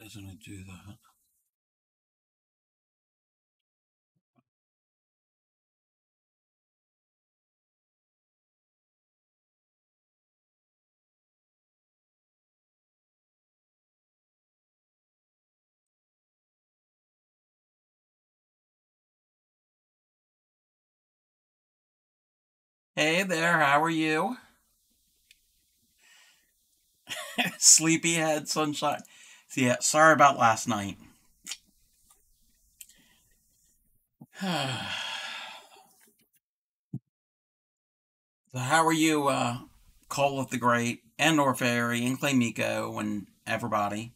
Doesn't it do that? Hey there, how are you? Sleepyhead sunshine. Yeah, sorry about last night. so how are you, uh, Cole of the Great, and Orfairy, and Clay Miko, and everybody?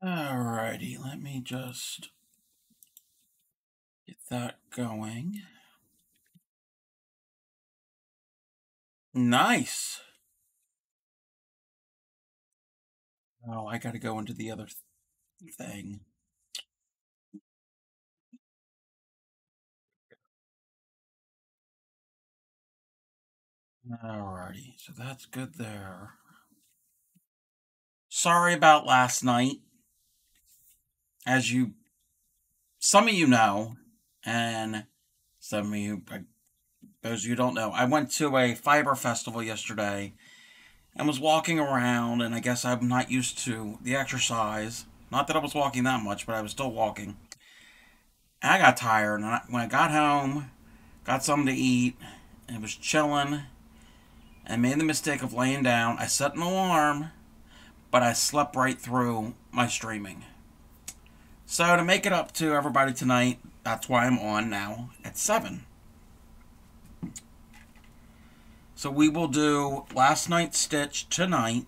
Alrighty, let me just that going. Nice. Oh, I gotta go into the other th thing. Alrighty, so that's good there. Sorry about last night as you, some of you know, and some of you, those of you don't know, I went to a fiber festival yesterday and was walking around, and I guess I'm not used to the exercise. Not that I was walking that much, but I was still walking. And I got tired, and I, when I got home, got something to eat, and was chilling, and made the mistake of laying down. I set an alarm, but I slept right through my streaming. So to make it up to everybody tonight, that's why I'm on now at 7. So we will do last night's stitch tonight,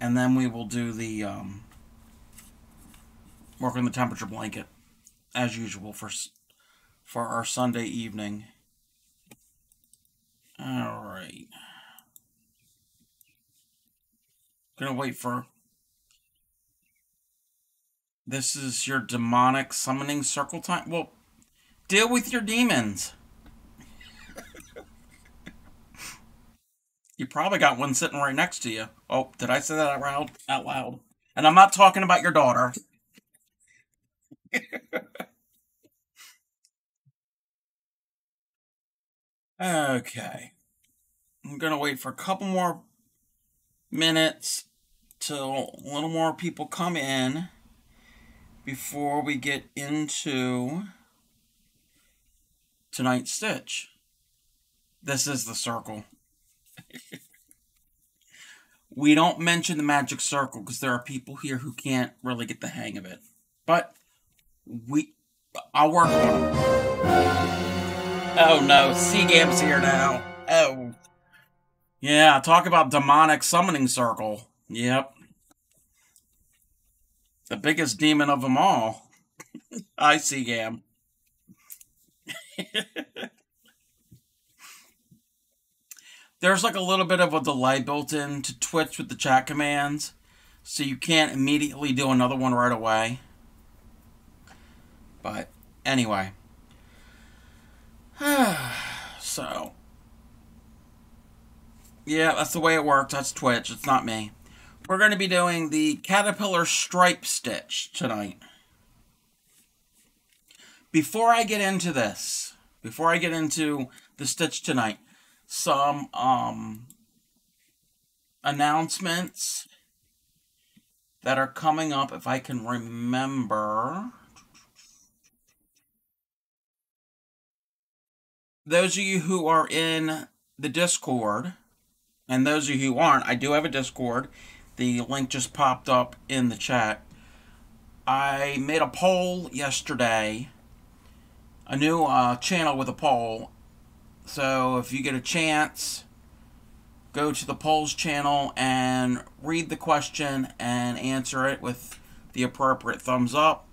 and then we will do the um, work on the temperature blanket as usual for for our Sunday evening. All right. Gonna wait for this is your demonic summoning circle time? Well, deal with your demons. you probably got one sitting right next to you. Oh, did I say that out loud? Out loud. And I'm not talking about your daughter. okay. I'm going to wait for a couple more minutes till a little more people come in before we get into tonight's stitch. This is the circle. we don't mention the magic circle because there are people here who can't really get the hang of it. But we, I'll work on it. Oh no, Seagam's here now. Oh. Yeah, talk about demonic summoning circle. Yep the biggest demon of them all. I see Gam. There's like a little bit of a delay built into Twitch with the chat commands, so you can't immediately do another one right away. But anyway. so. Yeah, that's the way it works. That's Twitch. It's not me. We're going to be doing the Caterpillar Stripe Stitch tonight. Before I get into this, before I get into the stitch tonight, some um, announcements that are coming up, if I can remember. Those of you who are in the Discord, and those of you who aren't, I do have a Discord. The link just popped up in the chat. I made a poll yesterday, a new uh, channel with a poll. So if you get a chance, go to the polls channel and read the question and answer it with the appropriate thumbs up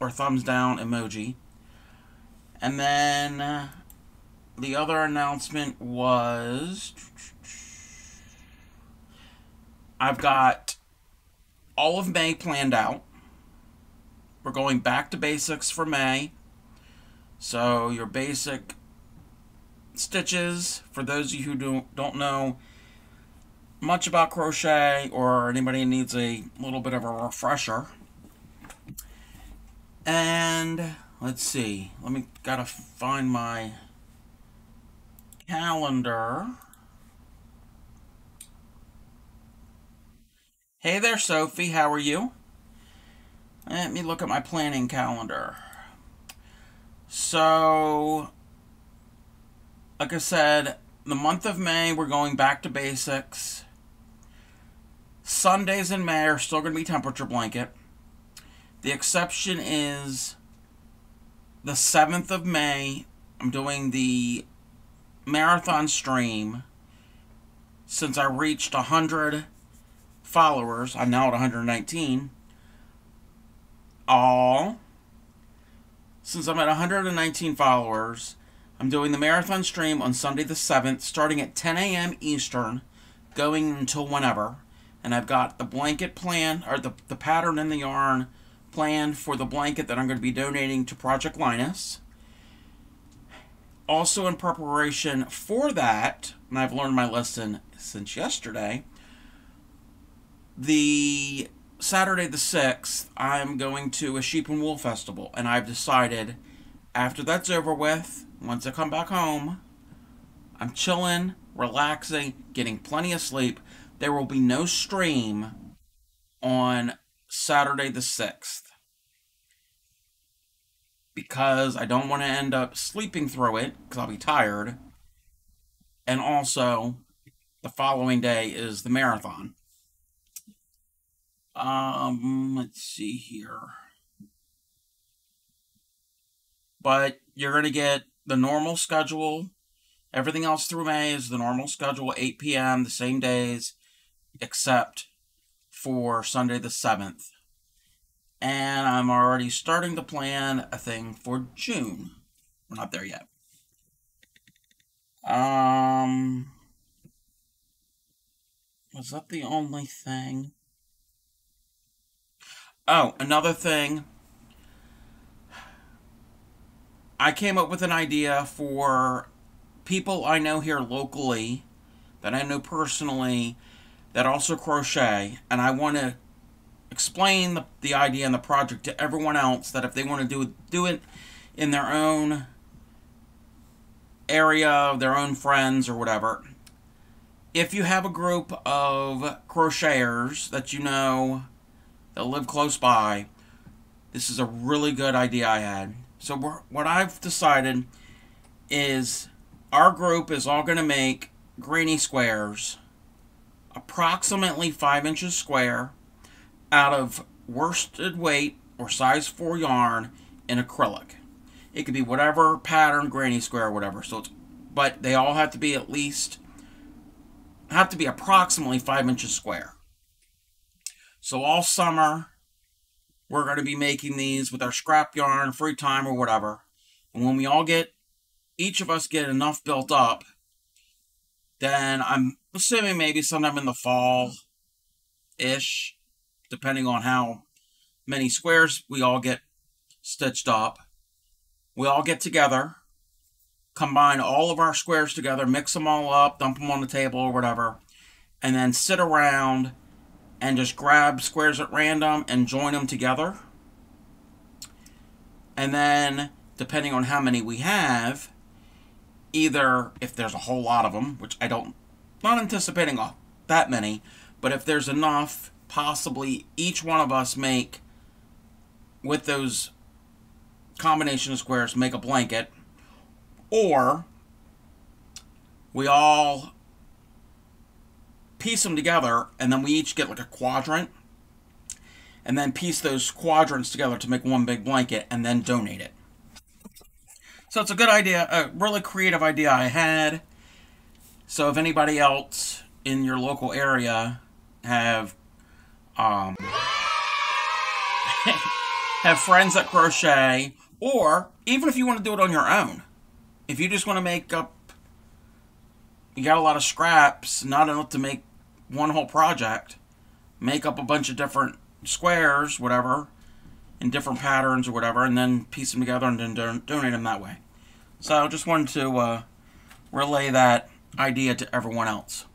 or thumbs down emoji. And then uh, the other announcement was I've got all of May planned out. We're going back to basics for May. So your basic stitches, for those of you who don't, don't know much about crochet or anybody needs a little bit of a refresher. And let's see, let me gotta find my calendar. Hey there, Sophie, how are you? Let me look at my planning calendar. So, like I said, the month of May, we're going back to basics. Sundays in May are still going to be temperature blanket. The exception is the 7th of May. I'm doing the marathon stream. Since I reached 100 followers, I'm now at 119. All since I'm at 119 followers, I'm doing the marathon stream on Sunday the 7th, starting at 10 a.m. Eastern, going until whenever. And I've got the blanket plan, or the, the pattern and the yarn planned for the blanket that I'm going to be donating to Project Linus. Also, in preparation for that, and I've learned my lesson since yesterday, the Saturday the 6th, I'm going to a sheep and wool festival, and I've decided after that's over with, once I come back home, I'm chilling, relaxing, getting plenty of sleep. There will be no stream on Saturday the 6th because I don't want to end up sleeping through it because I'll be tired. And also, the following day is the marathon. Um, let's see here. But you're going to get the normal schedule. Everything else through May is the normal schedule, 8 p.m., the same days, except for Sunday the 7th. And I'm already starting to plan a thing for June. We're not there yet. Um, was that the only thing? Oh, another thing. I came up with an idea for people I know here locally, that I know personally, that also crochet, and I want to explain the, the idea and the project to everyone else that if they want to do do it in their own area, their own friends or whatever. If you have a group of crocheters that you know that live close by. This is a really good idea I had. So what I've decided is our group is all going to make granny squares approximately 5 inches square out of worsted weight or size 4 yarn in acrylic. It could be whatever pattern, granny square, whatever. So but they all have to be at least have to be approximately 5 inches square. So all summer, we're going to be making these with our scrap yarn, free time, or whatever. And when we all get, each of us get enough built up, then I'm assuming maybe sometime in the fall ish, depending on how many squares we all get stitched up. We all get together, combine all of our squares together, mix them all up, dump them on the table or whatever, and then sit around and just grab squares at random and join them together. And then, depending on how many we have, either if there's a whole lot of them, which I don't, not anticipating that many, but if there's enough, possibly each one of us make, with those combination of squares, make a blanket, or we all piece them together, and then we each get like a quadrant, and then piece those quadrants together to make one big blanket, and then donate it. So it's a good idea, a really creative idea I had. So if anybody else in your local area have um, have friends that crochet, or even if you want to do it on your own, if you just want to make up, you got a lot of scraps, not enough to make one whole project, make up a bunch of different squares, whatever, in different patterns or whatever, and then piece them together and then don- donate them that way. So I just wanted to uh, relay that idea to everyone else.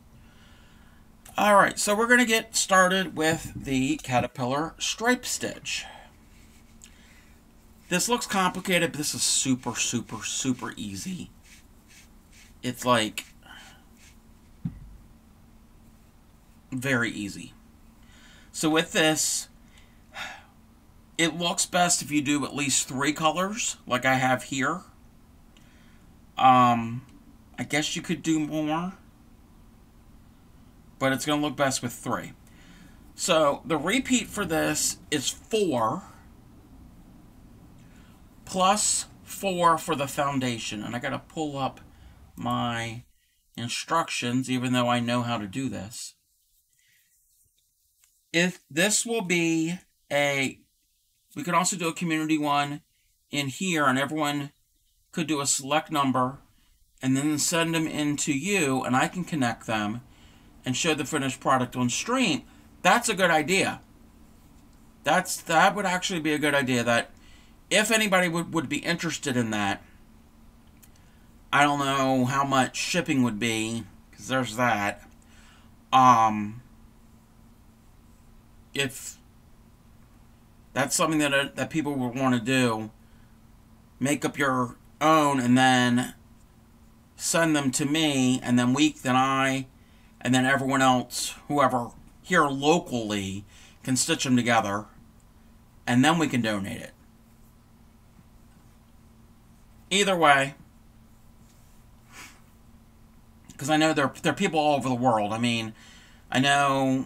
All right, so we're going to get started with the Caterpillar Stripe Stitch. This looks complicated, but this is super, super, super easy. It's like very easy. So with this, it looks best if you do at least three colors, like I have here. Um, I guess you could do more, but it's going to look best with three. So the repeat for this is four plus four for the foundation. And I got to pull up my instructions, even though I know how to do this. If this will be a, we could also do a community one in here, and everyone could do a select number and then send them into you, and I can connect them and show the finished product on stream. That's a good idea. That's that would actually be a good idea. That if anybody would, would be interested in that, I don't know how much shipping would be because there's that. Um, if that's something that uh, that people would want to do, make up your own and then send them to me, and then we, then I, and then everyone else, whoever here locally, can stitch them together, and then we can donate it. Either way, because I know there there are people all over the world. I mean, I know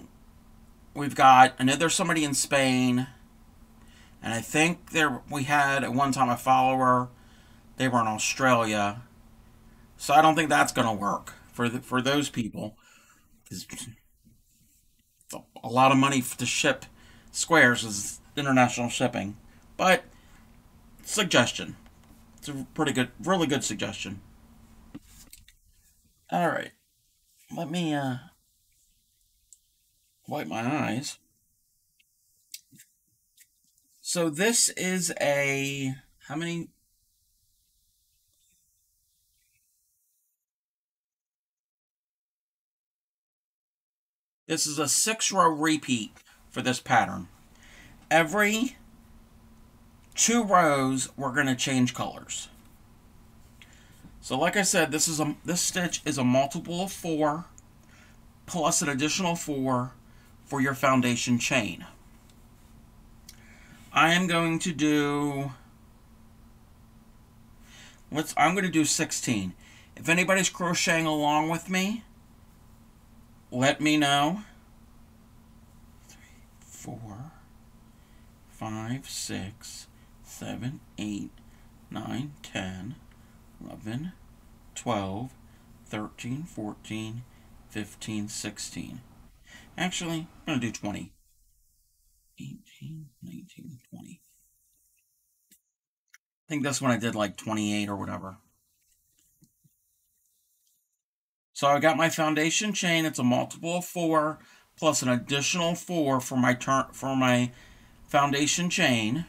we've got I know there's somebody in Spain, and I think there we had at one time a follower. They were in Australia, so I don't think that's going to work for the, for those people. It's a lot of money to ship squares is international shipping, but suggestion. It's a pretty good, really good suggestion. All right, let me uh, wipe my eyes. So this is a how many This is a six row repeat for this pattern. Every two rows, we're going to change colors. So like I said, this is a this stitch is a multiple of four plus an additional four for your foundation chain. I am going to do let's I'm going to do 16. If anybody's crocheting along with me, let me know. Three, four, five, six, seven, eight, nine, ten, eleven, twelve, thirteen, fourteen, fifteen, sixteen. Actually, I'm going to do 20. 18, 19, 20. I think that's when I did like 28 or whatever. So I got my foundation chain. It's a multiple of four plus an additional four for my turn for my foundation chain.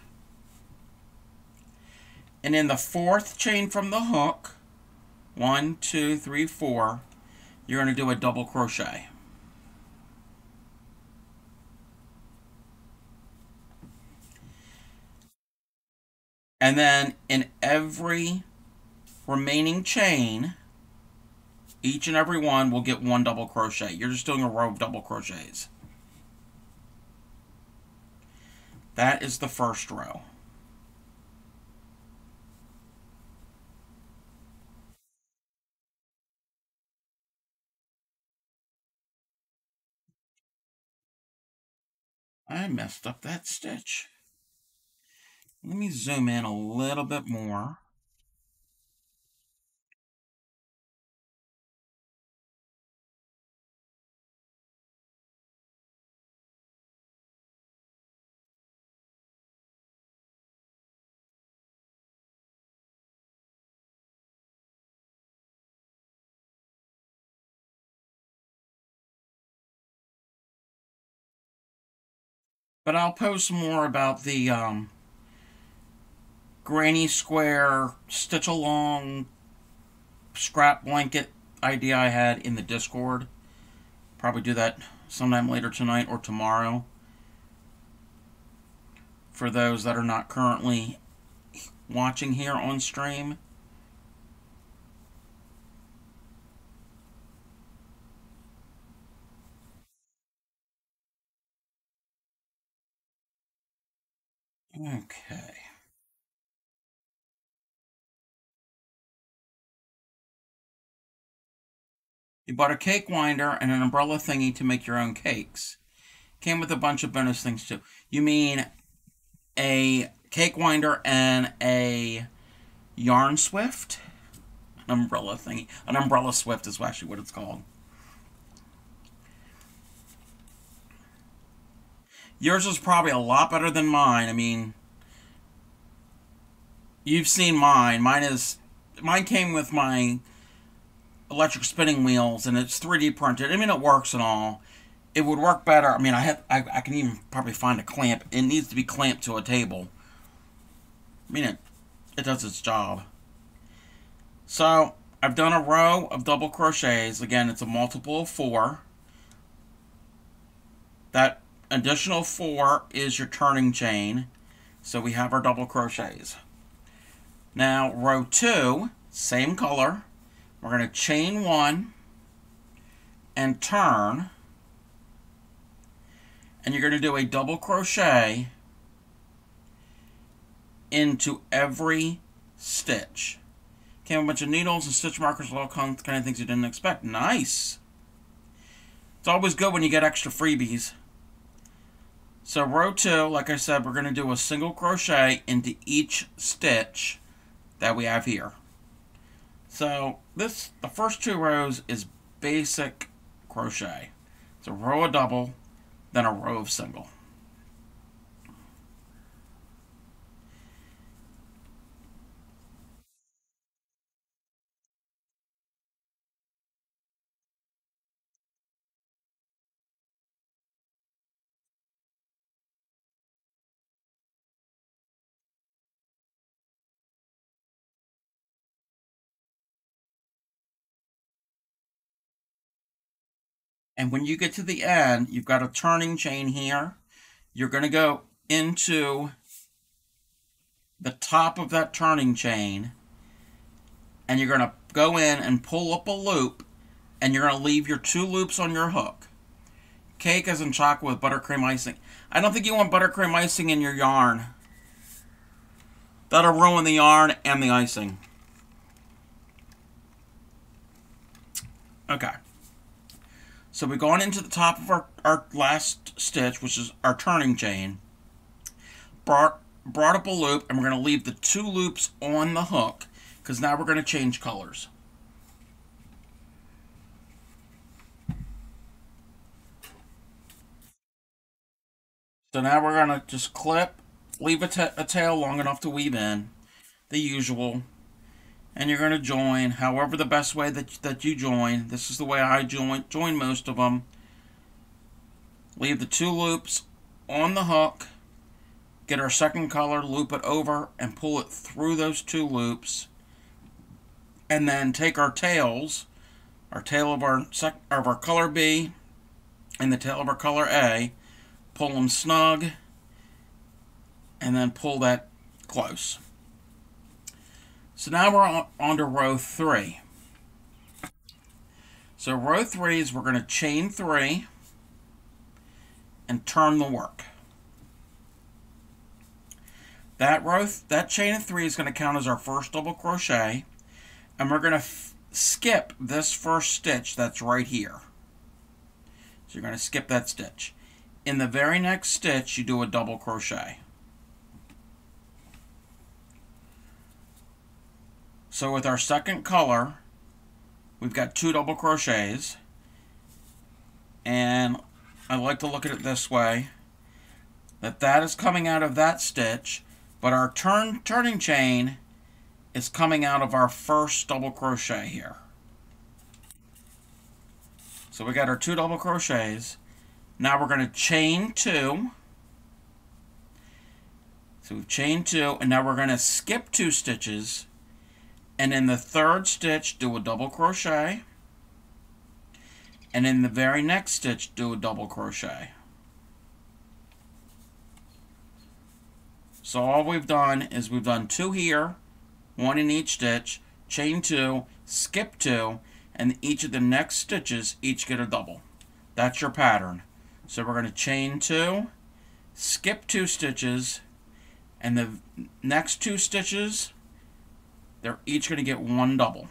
And in the fourth chain from the hook, one, two, three, four, you're going to do a double crochet. And then in every remaining chain, each and every one will get one double crochet. You're just doing a row of double crochets. That is the first row. I messed up that stitch. Let me zoom in a little bit more. But I'll post more about the um, granny square stitch along scrap blanket idea I had in the Discord. Probably do that sometime later tonight or tomorrow. For those that are not currently watching here on stream. Okay. You bought a cake winder and an umbrella thingy to make your own cakes. Came with a bunch of bonus things too. You mean a cake winder and a yarn swift? An umbrella thingy. An umbrella swift is actually what it's called. Yours is probably a lot better than mine. I mean, you've seen mine. Mine is mine came with my electric spinning wheels and it's 3D printed. I mean, it works and all. It would work better. I mean, I have I, I can even probably find a clamp. It needs to be clamped to a table. I mean, it it does its job. So I've done a row of double crochets. Again, it's a multiple of four. That additional four is your turning chain. So we have our double crochets. Now, row two, same color. We're going to chain one and turn. And you're going to do a double crochet into every stitch. Came a bunch of needles and stitch markers, all kind of things you didn't expect. Nice. It's always good when you get extra freebies. So row two, like I said, we're going to do a single crochet into each stitch that we have here. So this, the first two rows is basic crochet. It's a row of double, then a row of single. And when you get to the end, you've got a turning chain here. You're going to go into the top of that turning chain and you're going to go in and pull up a loop and you're going to leave your two loops on your hook. Cake is in chocolate with buttercream icing. I don't think you want buttercream icing in your yarn. That'll ruin the yarn and the icing. Okay. So we've gone into the top of our, our last stitch, which is our turning chain, brought, brought up a loop, and we're going to leave the two loops on the hook, because now we're going to change colors. So now we're going to just clip, leave a, a tail long enough to weave in, the usual, and you're going to join however the best way that, that you join. This is the way I join, join most of them. Leave the two loops on the hook, get our second color, loop it over, and pull it through those two loops. And then take our tails, our tail of our, sec, of our color B and the tail of our color A, pull them snug, and then pull that close. So now we're on, to row three. So row three is we're going to chain three and turn the work. That row, that chain of three is going to count as our first double crochet, and we're going to skip this first stitch that's right here. So you're going to skip that stitch. In the very next stitch, you do a double crochet. So with our second color, we've got two double crochets. And I like to look at it this way. That that is coming out of that stitch, but our turn turning chain is coming out of our first double crochet here. So we got our two double crochets. Now we're going to chain two, So we've chained two, and now we're going to skip two stitches, and in the third stitch, do a double crochet, and in the very next stitch, do a double crochet. So all we've done is we've done two here, one in each stitch, chain two, skip two, and each of the next stitches each get a double. That's your pattern. So we're going to chain two, skip two stitches, and the next two stitches, they're each going to get one double.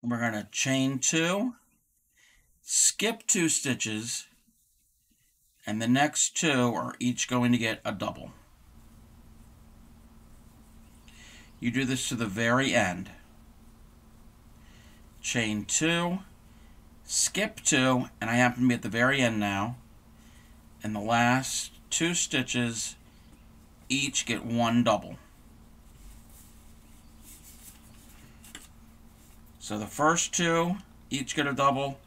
We're going to chain two, skip two stitches, and the next two are each going to get a double. You do this to the very end. Chain two, skip two, and I happen to be at the very end now. And the last two stitches each get one double. So the first two each get a double,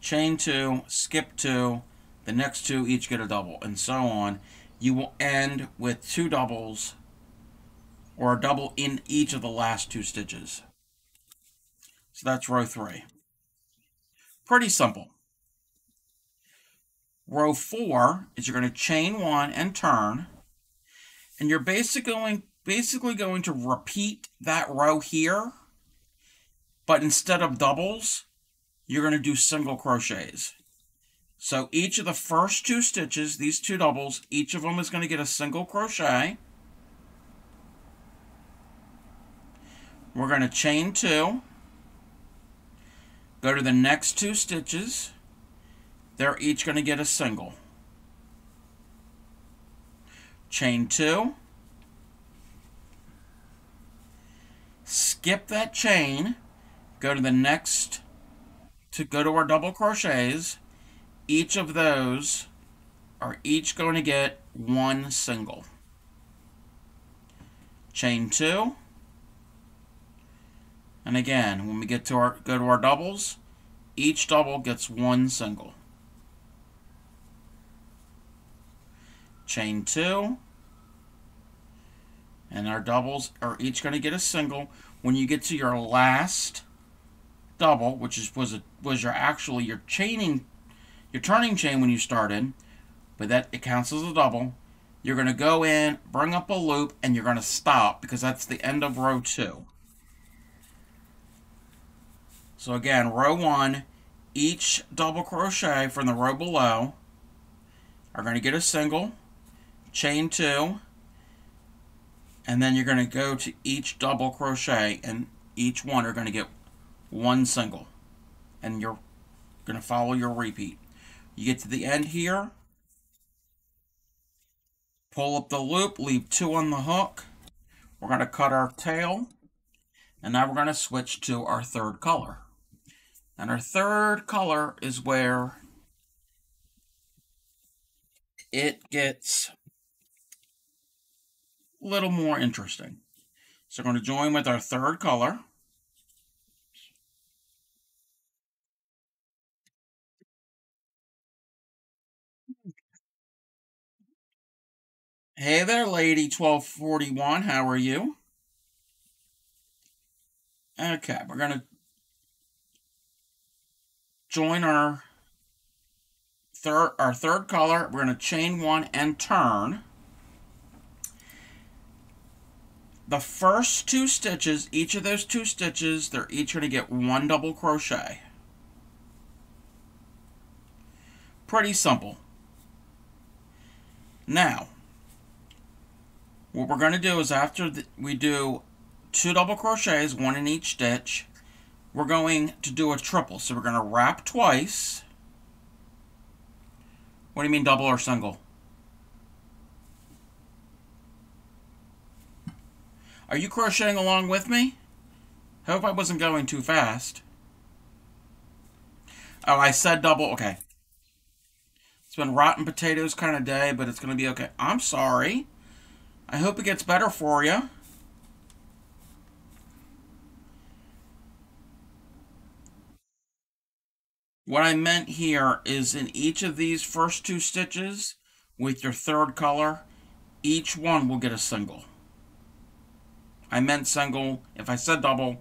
chain two, skip two, the next two each get a double, and so on. You will end with two doubles or a double in each of the last two stitches. So that's row three. Pretty simple. Row four is you're going to chain one and turn, and you're basically going, basically going to repeat that row here, but instead of doubles, you're going to do single crochets. So each of the first two stitches, these two doubles, each of them is going to get a single crochet. We're going to chain two. Go to the next two stitches. They're each going to get a single. Chain two. Skip that chain. Go to the next, to go to our double crochets. Each of those are each going to get one single. Chain two. And again, when we get to our go to our doubles, each double gets one single. Chain two. And our doubles are each going to get a single. When you get to your last double, which is was a, was your actually your chaining your turning chain when you started, but that it counts as a double. You're going to go in, bring up a loop, and you're going to stop because that's the end of row two. So again, row one, each double crochet from the row below are going to get a single, chain two, and then you're going to go to each double crochet and each one are going to get one single. And you're going to follow your repeat. You get to the end here, pull up the loop, leave two on the hook. We're going to cut our tail, and now we're going to switch to our third color. And our third color is where it gets little more interesting. So we're going to join with our third color. Hey there, lady 1241. How are you? Okay, we're going to join our third our third color. We're going to chain one and turn. The first two stitches, each of those two stitches, they're each going to get one double crochet. Pretty simple. Now, what we're going to do is after the, we do two double crochets, one in each stitch, we're going to do a triple. So we're going to wrap twice. What do you mean double or single? Are you crocheting along with me? Hope I wasn't going too fast. Oh, I said double. Okay. It's been rotten potatoes kind of day, but it's going to be okay. I'm sorry. I hope it gets better for you. What I meant here is in each of these first two stitches with your third color, each one will get a single. I meant single. If I said double,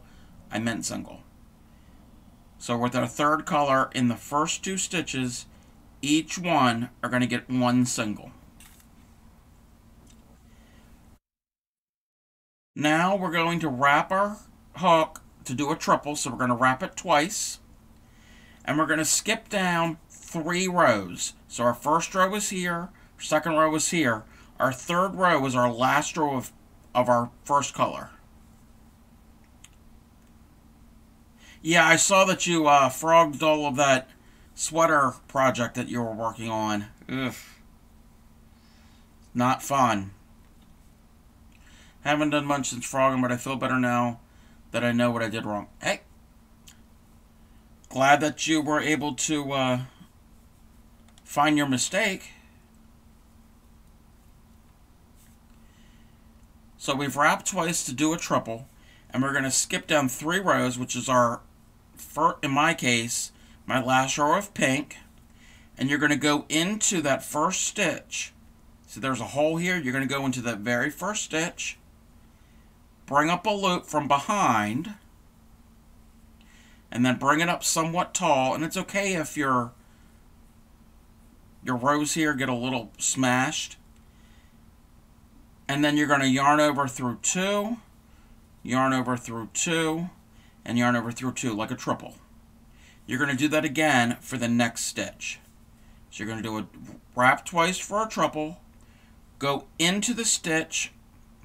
I meant single. So with our third color in the first two stitches, each one are going to get one single. Now we're going to wrap our hook to do a triple, so we're going to wrap it twice. And we're going to skip down three rows. So our first row is here, second row is here. Our third row is our last row of, of our first color. Yeah, I saw that you uh, frogged all of that sweater project that you were working on. Ugh. Not fun. Haven't done much since frogging, but I feel better now that I know what I did wrong. Hey, glad that you were able to uh, find your mistake. So we've wrapped twice to do a triple, and we're going to skip down three rows, which is our, in my case, my last row of pink, and you're going to go into that first stitch. So there's a hole here. You're going to go into that very first stitch, bring up a loop from behind, and then bring it up somewhat tall. And it's okay if your your rows here get a little smashed. And then you're going to yarn over through two, yarn over through two, and yarn over through two like a triple. You're going to do that again for the next stitch. So you're going to do a wrap twice for a triple, go into the stitch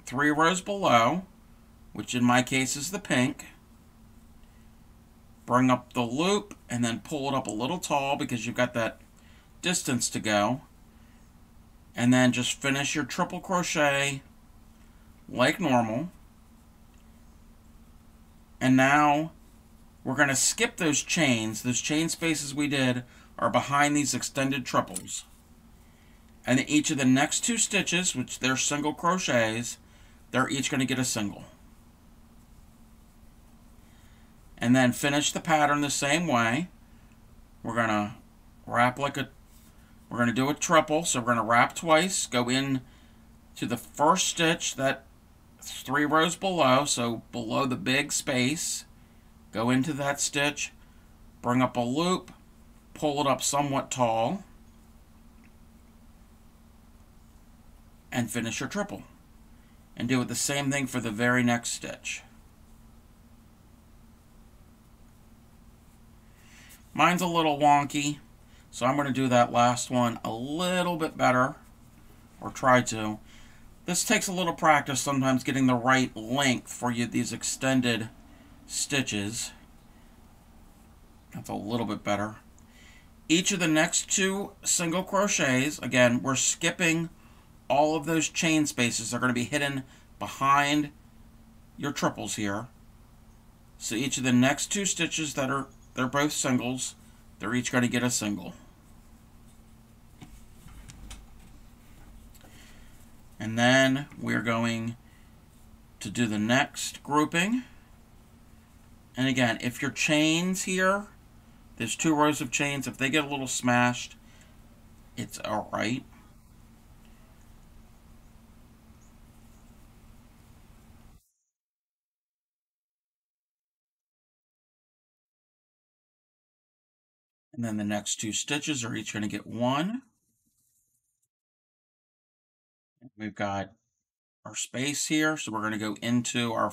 three rows below, which in my case is the pink, bring up the loop and then pull it up a little tall because you've got that distance to go, and then just finish your triple crochet like normal. And now we're going to skip those chains. Those chain spaces we did are behind these extended triples. And each of the next two stitches, which they're single crochets, they're each going to get a single. And then finish the pattern the same way. We're going to wrap like a, we're going to do a triple. So we're going to wrap twice, go in to the first stitch that three rows below, so below the big space Go into that stitch, bring up a loop, pull it up somewhat tall, and finish your triple. And do it the same thing for the very next stitch. Mine's a little wonky, so I'm going to do that last one a little bit better, or try to. This takes a little practice sometimes getting the right length for you these extended stitches. That's a little bit better. Each of the next two single crochets, again, we're skipping all of those chain spaces. They're going to be hidden behind your triples here. So each of the next two stitches that are, they're both singles, they're each going to get a single. And then we're going to do the next grouping. And again, if your chains here, there's two rows of chains, if they get a little smashed, it's alright. And then the next two stitches are each going to get one. We've got our space here, so we're going to go into our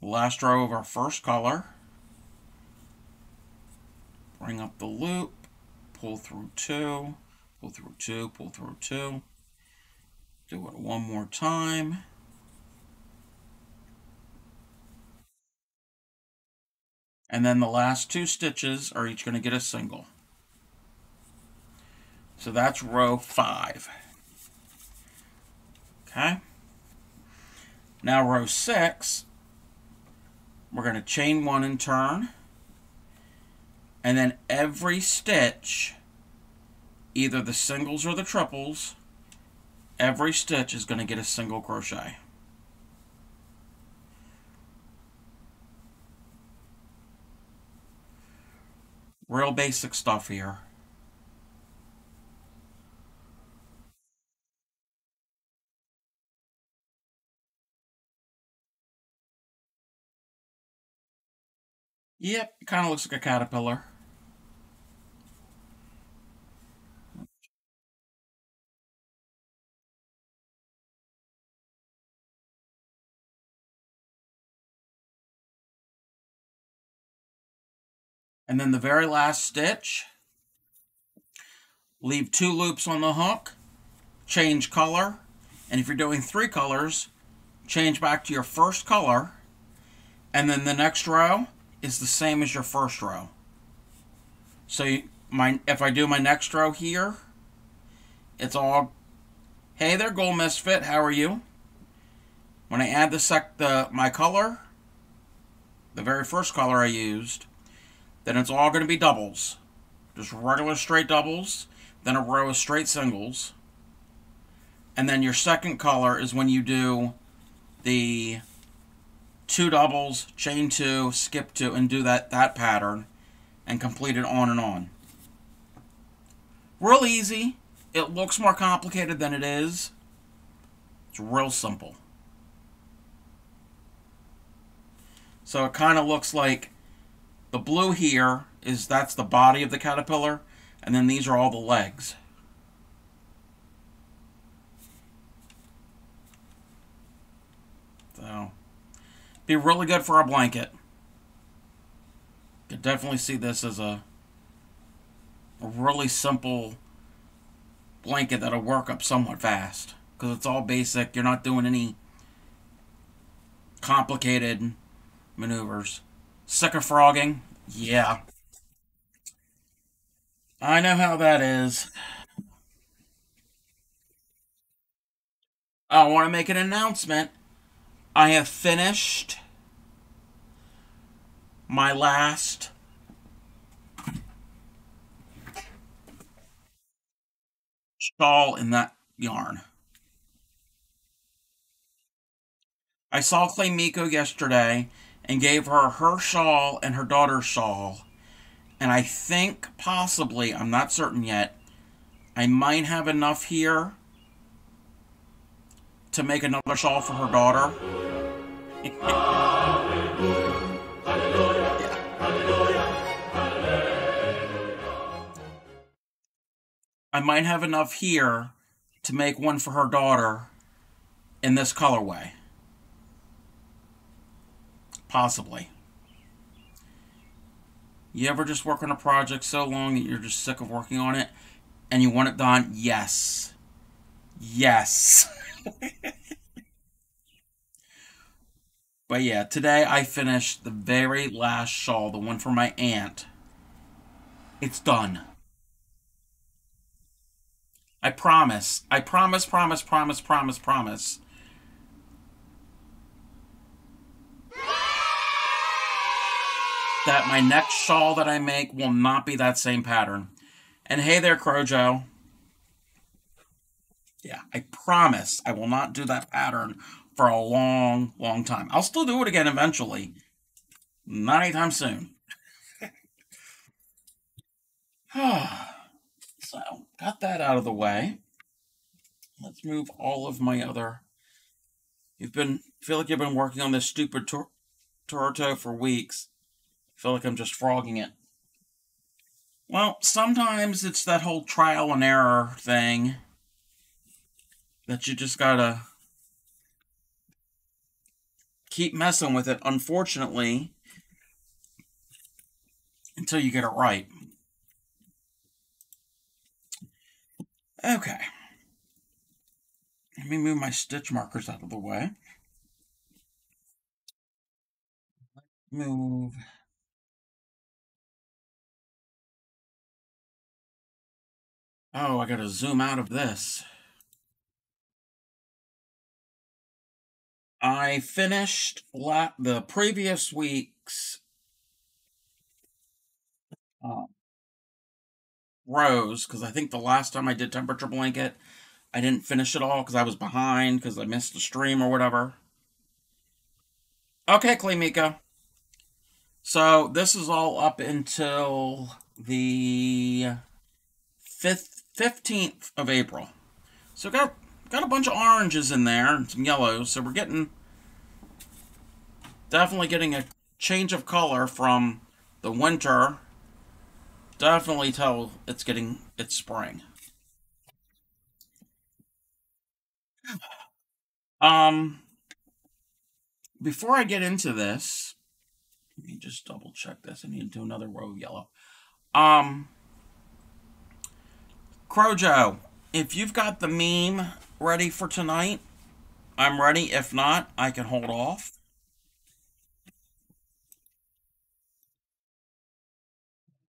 last row of our first color. Bring up the loop, pull through two, pull through two, pull through two. Do it one more time. And then the last two stitches are each going to get a single. So that's row five. Okay. Now row six, we're going to chain one and turn. And then every stitch, either the singles or the triples, every stitch is going to get a single crochet. Real basic stuff here. Yep, it kind of looks like a caterpillar. And then the very last stitch, leave two loops on the hook, change color, and if you're doing three colors, change back to your first color, and then the next row is the same as your first row. So my if I do my next row here, it's all, hey there, Gold Misfit, how are you? When I add the sec the my color, the very first color I used, then it's all going to be doubles. Just regular straight doubles, then a row of straight singles. And then your second color is when you do the two doubles, chain two, skip two, and do that, that pattern and complete it on and on. Real easy. It looks more complicated than it is. It's real simple. So it kind of looks like the blue here is that's the body of the caterpillar, and then these are all the legs. So, be really good for a blanket. Could definitely see this as a, a really simple blanket that'll work up somewhat fast. Because it's all basic. You're not doing any complicated maneuvers. Sick of frogging? Yeah. I know how that is. I want to make an announcement. I have finished my last shawl in that yarn. I saw Clay Miko yesterday and gave her her shawl and her daughter's shawl. And I think possibly, I'm not certain yet, I might have enough here to make another shawl for her daughter. I might have enough here to make one for her daughter in this colorway. Possibly. You ever just work on a project so long that you're just sick of working on it and you want it done? Yes. Yes. but yeah, today I finished the very last shawl, the one for my aunt. It's done. I promise. I promise, promise, promise, promise, promise. that my next shawl that I make will not be that same pattern. And hey there, Crojo. Yeah, I promise I will not do that pattern for a long, long time. I'll still do it again eventually. Not anytime soon. so, got that out of the way. Let's move all of my other... You've been... feel like you've been working on this stupid tor Torto for weeks feel like I'm just frogging it. Well, sometimes it's that whole trial and error thing that you just gotta keep messing with it, unfortunately, until you get it right. Okay. Let me move my stitch markers out of the way. Move Oh, I gotta zoom out of this. I finished la- the previous week's uh, rows because I think the last time I did temperature blanket, I didn't finish it all because I was behind because I missed a stream or whatever. Okay, Clay Mika. So this is all up until the 5th, 15th of April. So got got a bunch of oranges in there and some yellows. So we're getting definitely getting a change of color from the winter. Definitely tell it's getting it's spring. Um before I get into this, let me just double check this. I need to do another row of yellow. Um Crojo, if you've got the meme ready for tonight, I'm ready. If not, I can hold off.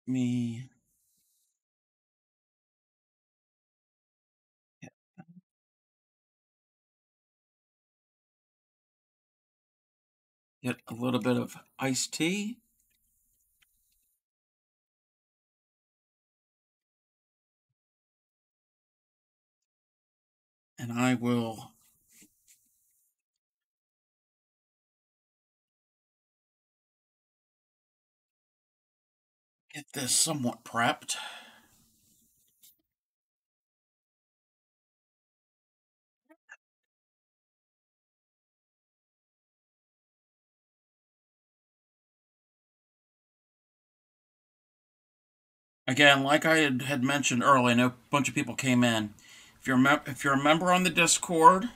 Me. Get a little bit of iced tea. And I will get this somewhat prepped. Again, like I had, had mentioned earlier, I know a bunch of people came in. If you're if you're a member on the Discord,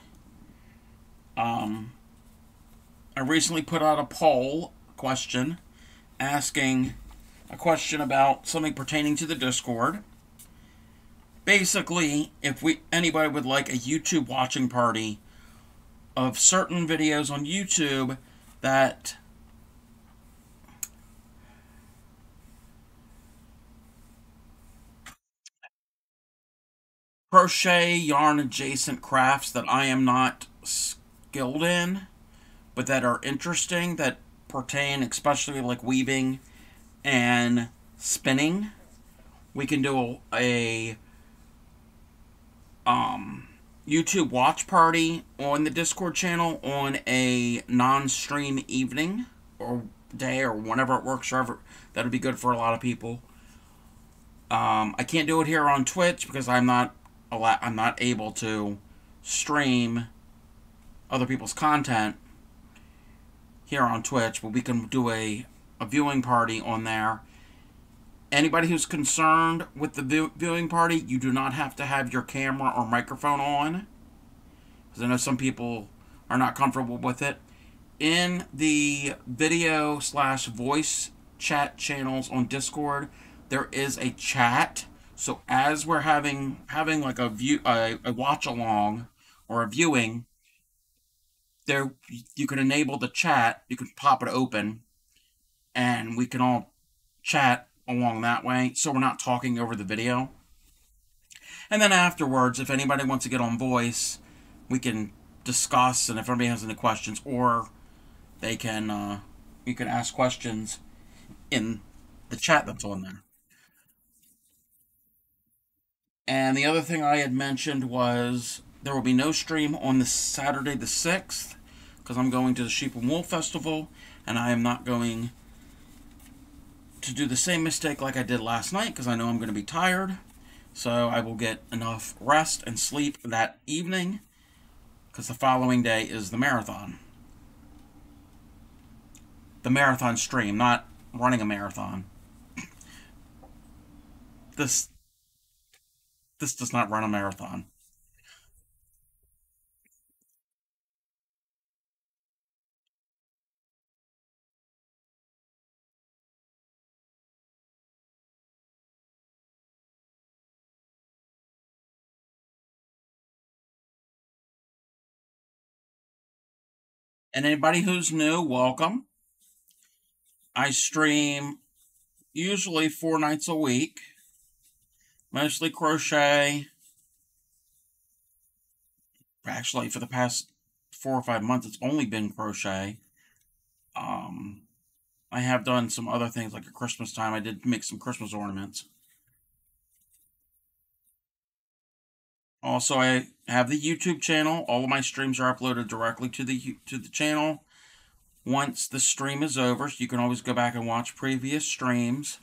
um, I recently put out a poll question asking a question about something pertaining to the Discord. Basically, if we anybody would like a YouTube watching party of certain videos on YouTube that crochet yarn adjacent crafts that I am not skilled in, but that are interesting, that pertain especially like weaving and spinning. We can do a, a um, YouTube watch party on the Discord channel on a non-stream evening or day or whenever it works. That'd be good for a lot of people. Um, I can't do it here on Twitch because I'm not a la I'm not able to stream other people's content here on Twitch, but we can do a, a viewing party on there. Anybody who's concerned with the view, viewing party, you do not have to have your camera or microphone on. Because I know some people are not comfortable with it. In the video slash voice chat channels on Discord, there is a chat so as we're having having like a view a, a watch along or a viewing, there you can enable the chat. You can pop it open, and we can all chat along that way. So we're not talking over the video. And then afterwards, if anybody wants to get on voice, we can discuss. And if anybody has any questions, or they can uh, you can ask questions in the chat that's on there. And the other thing I had mentioned was there will be no stream on the Saturday the 6th because I'm going to the Sheep and Wool Festival and I am not going to do the same mistake like I did last night because I know I'm going to be tired. So I will get enough rest and sleep that evening because the following day is the marathon. The marathon stream, not running a marathon. This this does not run a marathon. And anybody who's new, welcome. I stream usually four nights a week mostly crochet. Actually, for the past four or five months, it's only been crochet. Um, I have done some other things like at Christmas time. I did make some Christmas ornaments. Also, I have the YouTube channel. All of my streams are uploaded directly to the to the channel. Once the stream is over, so you can always go back and watch previous streams.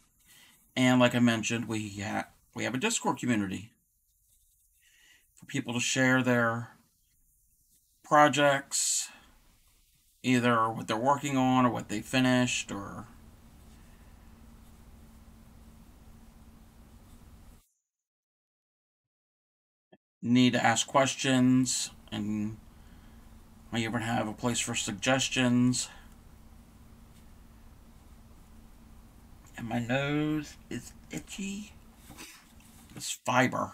And like I mentioned, we ha- we have a Discord community for people to share their projects, either what they're working on or what they finished or need to ask questions and might even have a place for suggestions. And my nose is itchy. It's fiber.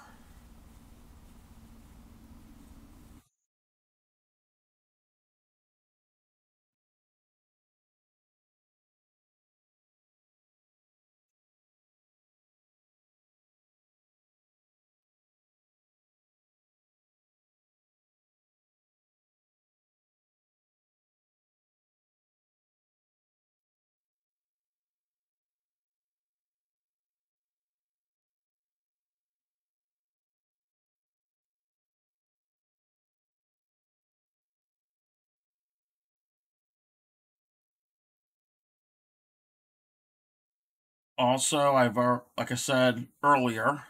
Also, I've like I said earlier,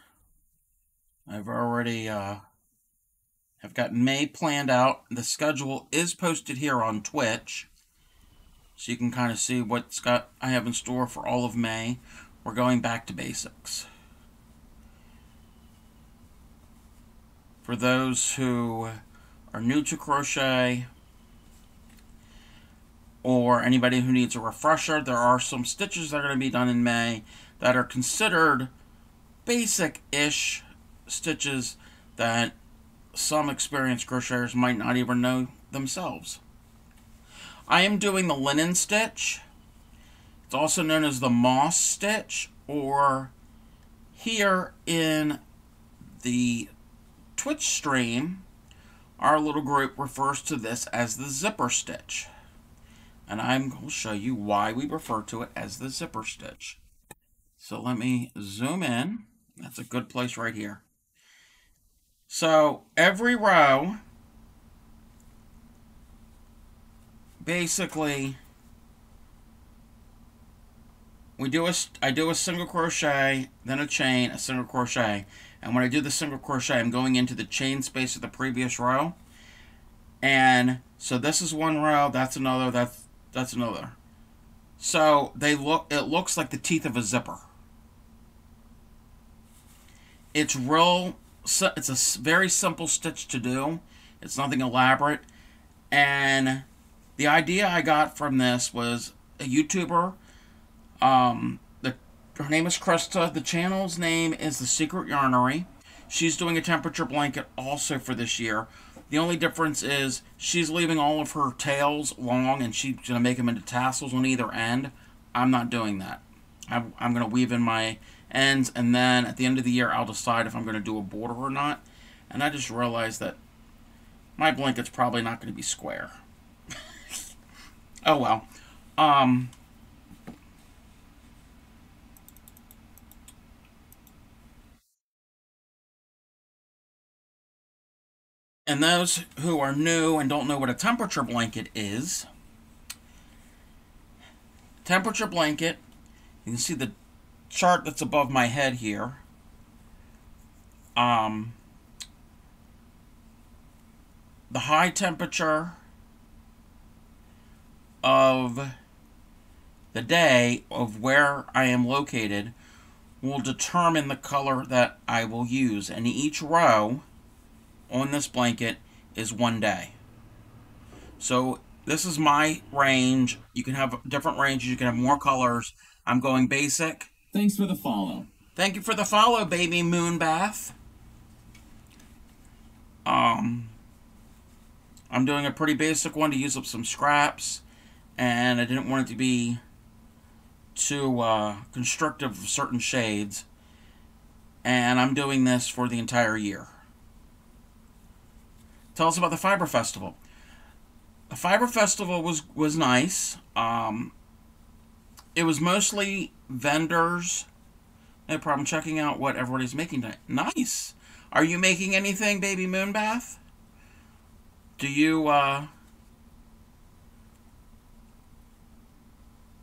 I've already uh, have got May planned out. The schedule is posted here on Twitch, so you can kind of see what's got I have in store for all of May. We're going back to basics. For those who are new to crochet, or anybody who needs a refresher, there are some stitches that are going to be done in May that are considered basic-ish stitches that some experienced crocheters might not even know themselves. I am doing the linen stitch. It's also known as the moss stitch, or here in the Twitch stream, our little group refers to this as the zipper stitch and I'm going to show you why we refer to it as the zipper stitch. So let me zoom in. That's a good place right here. So every row, basically, we do a, I do a single crochet, then a chain, a single crochet. And when I do the single crochet, I'm going into the chain space of the previous row. And so this is one row, that's another, that's that's another. So they look. It looks like the teeth of a zipper. It's real. It's a very simple stitch to do. It's nothing elaborate. And the idea I got from this was a YouTuber. Um, the her name is Krista. The channel's name is The Secret Yarnery. She's doing a temperature blanket also for this year. The only difference is she's leaving all of her tails long and she's going to make them into tassels on either end. I'm not doing that. I'm, I'm going to weave in my ends and then at the end of the year I'll decide if I'm going to do a border or not. And I just realized that my blanket's probably not going to be square. oh well. Um, And those who are new and don't know what a temperature blanket is, temperature blanket, you can see the chart that's above my head here. Um, the high temperature of the day of where I am located will determine the color that I will use. And each row on this blanket is one day. So this is my range. You can have different ranges. You can have more colors. I'm going basic. Thanks for the follow. Thank you for the follow, baby moon bath. Um, I'm doing a pretty basic one to use up some scraps, and I didn't want it to be too uh, constrictive of certain shades. And I'm doing this for the entire year. Tell us about the Fiber Festival. The Fiber Festival was was nice. Um, it was mostly vendors. No problem checking out what everybody's making tonight. Nice. Are you making anything, Baby Moonbath? Do you uh,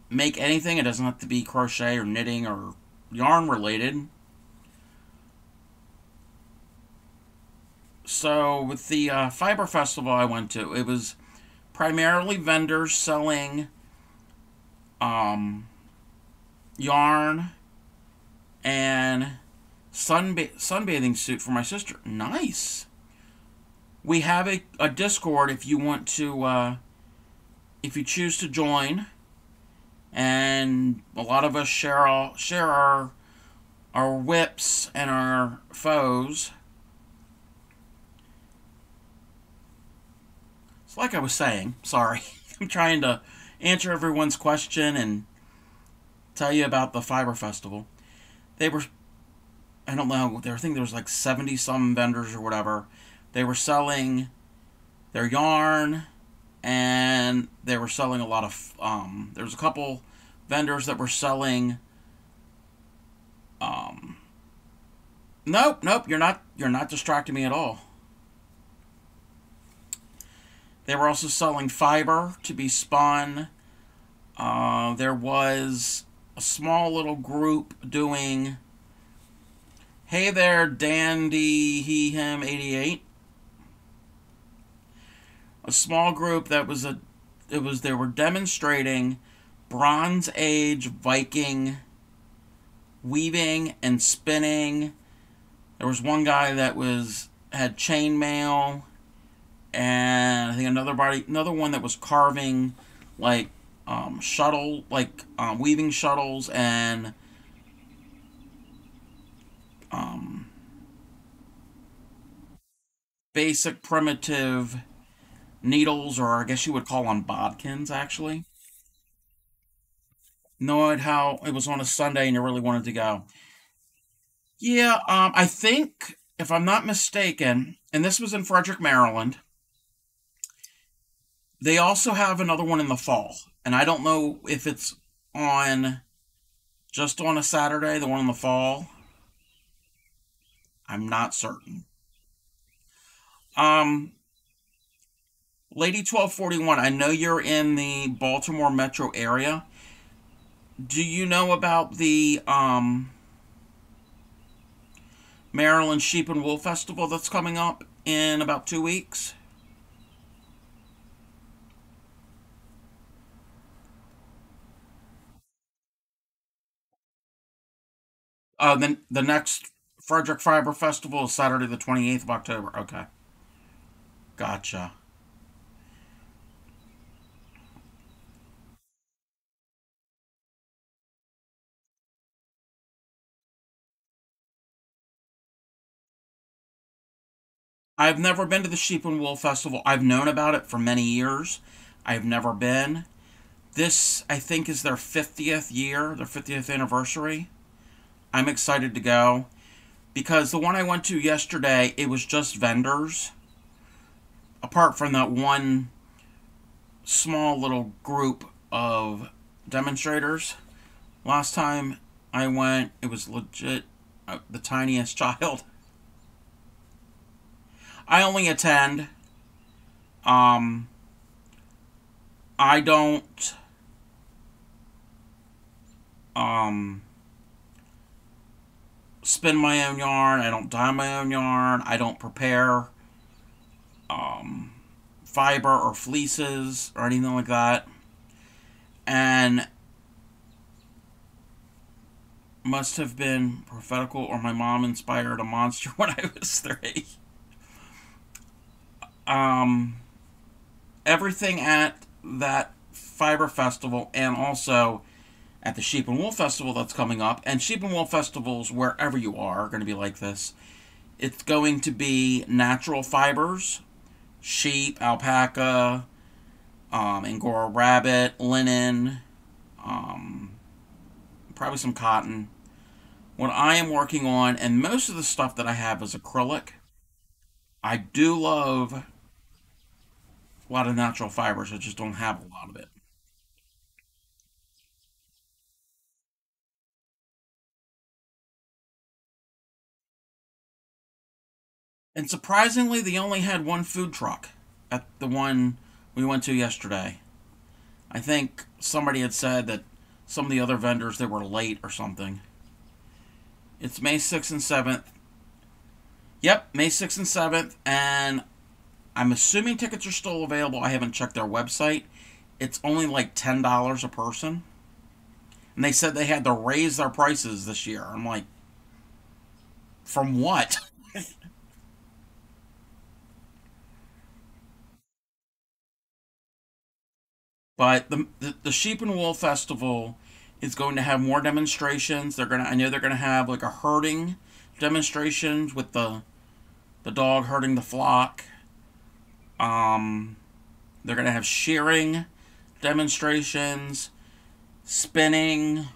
make anything? It doesn't have to be crochet or knitting or yarn related. So, with the uh, fiber festival I went to, it was primarily vendors selling um, yarn and sunba- sunbathing suit for my sister. Nice. We have a, a Discord if you want to, uh, if you choose to join. And a lot of us share all, share our our WIPs and our FOs. Like I was saying. Sorry, I'm trying to answer everyone's question and tell you about the Fiber Festival. They were, I don't know, I think there was like 70 some vendors or whatever. They were selling their yarn and they were selling a lot of, um, there was a couple vendors that were selling, um, nope, nope, you're not, you're not distracting me at all. They were also selling fiber to be spun. Uh, there was a small little group doing Hey there, Dandy He Him 88. A small group that was a it was they were demonstrating Bronze Age Viking weaving and spinning. There was one guy that was had chainmail and I think another body, another one that was carving like um, shuttle, like um, weaving shuttles and um, basic primitive needles, or I guess you would call them bodkins, actually. Know how it was on a Sunday and you really wanted to go. Yeah, um, I think, if I'm not mistaken, and this was in Frederick, Maryland, they also have another one in the fall, and I don't know if it's on just on a Saturday, the one in the fall. I'm not certain. Um, Lady 1241, I know you're in the Baltimore metro area. Do you know about the um, Maryland Sheep and Wool Festival that's coming up in about two weeks? Uh, then the next Frederick Fiber Festival is Saturday, the 28th of October. Okay. Gotcha. I've never been to the Sheep and Wool Festival. I've known about it for many years. I've never been. This, I think, is their 50th year, their 50th anniversary. I'm excited to go because the one I went to yesterday, it was just vendors. Apart from that one small little group of demonstrators. Last time I went, it was legit uh, the tiniest child. I only attend. Um, I don't. Um, spin my own yarn. I don't dye my own yarn. I don't prepare um, fiber or fleeces or anything like that. And must have been prophetical or my mom inspired a monster when I was three. Um, everything at that fiber festival and also at the Sheep and Wool Festival that's coming up. And Sheep and Wool Festivals, wherever you are, are going to be like this. It's going to be natural fibers, sheep, alpaca, um, Angora rabbit, linen, um, probably some cotton. What I am working on, and most of the stuff that I have is acrylic. I do love a lot of natural fibers. I just don't have a lot of it. And surprisingly, they only had one food truck at the one we went to yesterday. I think somebody had said that some of the other vendors they were late or something. It's May 6th and 7th. Yep, May 6th and 7th. And I'm assuming tickets are still available. I haven't checked their website. It's only like $10 a person. And they said they had to raise their prices this year. I'm like, from what? but the, the, the Sheep and Wool Festival is going to have more demonstrations. They're gonna I know they're gonna have like a herding demonstrations with the the dog herding the flock. Um, they're gonna have shearing demonstrations, spinning,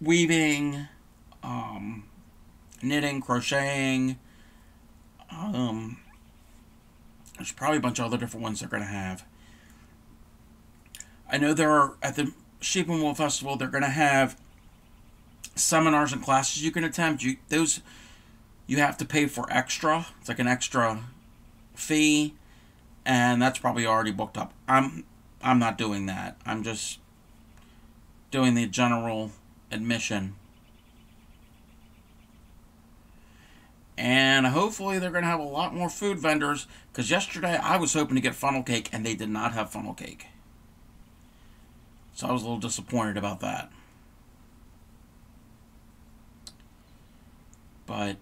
weaving, um, knitting, crocheting. Um, there's probably a bunch of other different ones they're going to have. I know there are at the Sheep and Wool Festival. They're going to have seminars and classes you can attend. You those you have to pay for extra. It's like an extra fee, and that's probably already booked up. I'm I'm not doing that. I'm just doing the general admission. And hopefully they're going to have a lot more food vendors because yesterday I was hoping to get funnel cake and they did not have funnel cake. So I was a little disappointed about that. But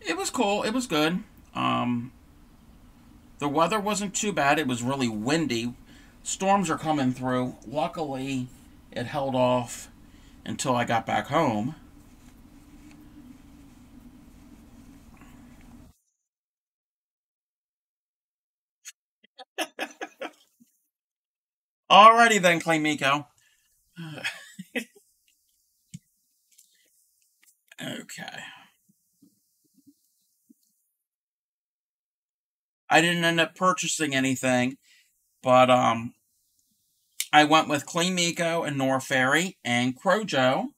it was cool. It was good. Um, the weather wasn't too bad. It was really windy. Storms are coming through. Luckily, it held off until I got back home. Alrighty then, Clay Miko. okay. I didn't end up purchasing anything, but um, I went with Clean Miko and Fairy and Crojo.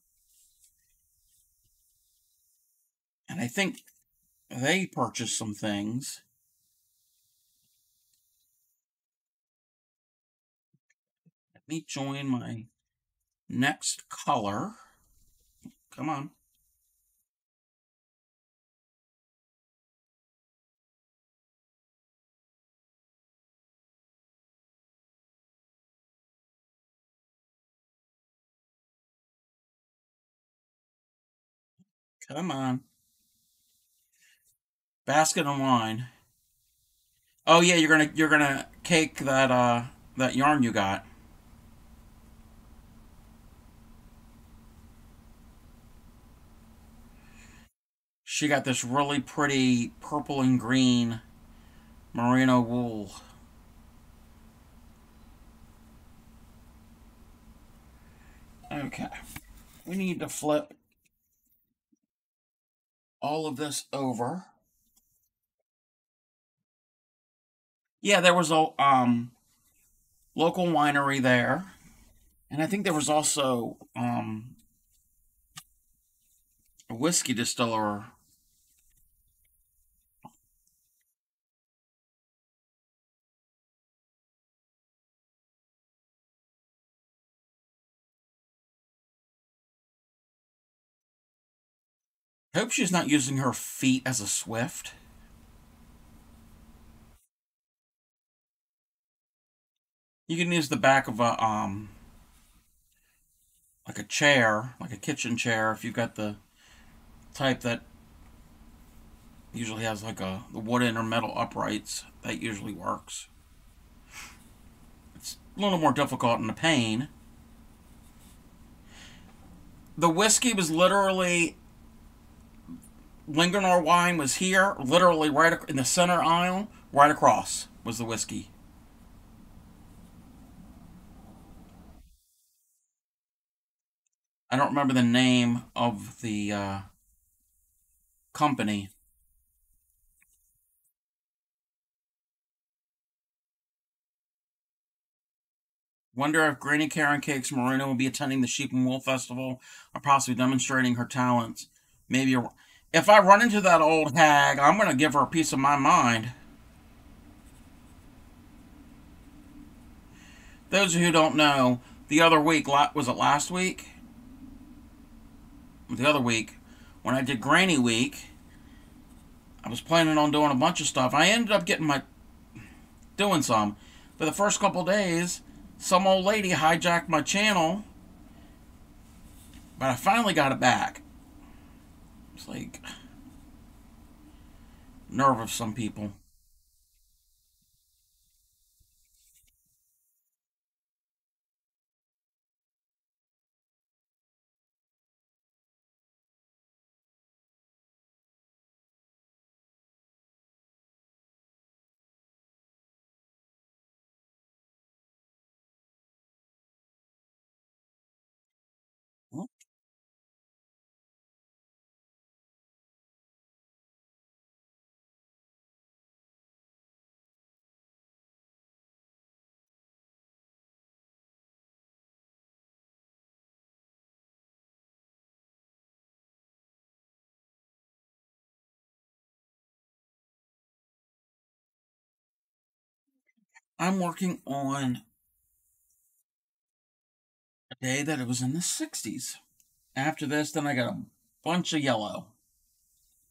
And I think they purchased some things. Me join my next color. Come on. Come on. Basket and wine. Oh yeah, you're gonna you're gonna cake that uh that yarn you got. She got this really pretty purple and green merino wool. Okay. We need to flip all of this over. Yeah, there was a um, local winery there. And I think there was also um, a whiskey distiller I hope she's not using her feet as a swift. You can use the back of a, um, like a chair, like a kitchen chair, if you've got the type that usually has like a the wooden or metal uprights. That usually works. It's a little more difficult in the pain. The whiskey was literally Linganore wine was here, literally right in the center aisle, right across was the whiskey. I don't remember the name of the uh, company. Wonder if Granny Karen Cakes Marina will be attending the Sheep and Wool Festival or possibly demonstrating her talents. Maybe if I run into that old hag, I'm going to give her a piece of my mind. Those who don't know, the other week, was it last week? the other week when I did Granny Week. I was planning on doing a bunch of stuff. I ended up getting my doing some. For the first couple days, some old lady hijacked my channel, but I finally got it back. It's like nerve of some people. I'm working on a day that it was in the 60s. After this, then I got a bunch of yellow.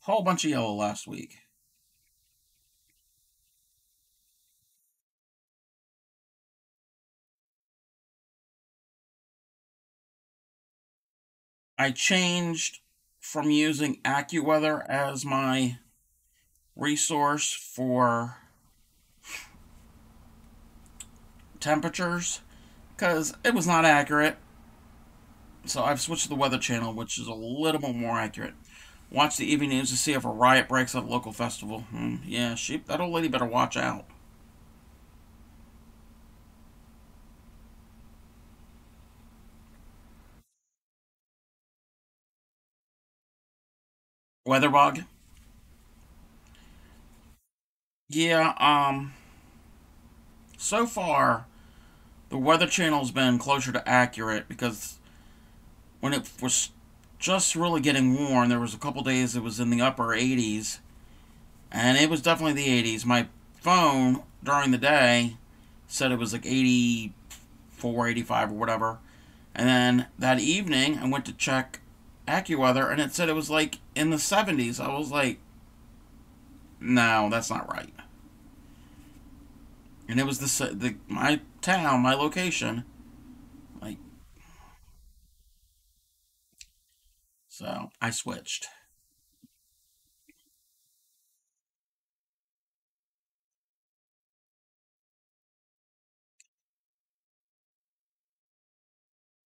Whole bunch of yellow last week. I changed from using AccuWeather as my resource for temperatures because it was not accurate. So I've switched to the Weather Channel, which is a little bit more accurate. Watch the evening news to see if a riot breaks at a local festival. Hmm, yeah, she, that old lady better watch out. Weatherbug. Yeah, um, so far, the Weather Channel's been closer to accurate because when it was just really getting warm, there was a couple days it was in the upper 80s, and it was definitely the 80s. My phone during the day said it was like 84, 85 or whatever, and then that evening I went to check AccuWeather and it said it was like in the 70s. I was like, no, that's not right. And it was the, the my town, my location. Like, so I switched.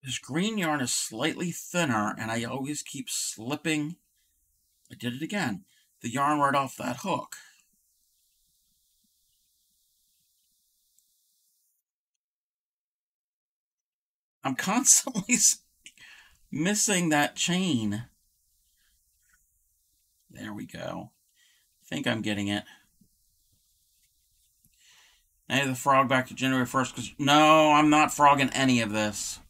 This green yarn is slightly thinner, and I always keep slipping. I did it again. The yarn right off that hook. I'm constantly missing that chain. There we go. I think I'm getting it. Hey, the frog back to January 1st, because no, I'm not frogging any of this.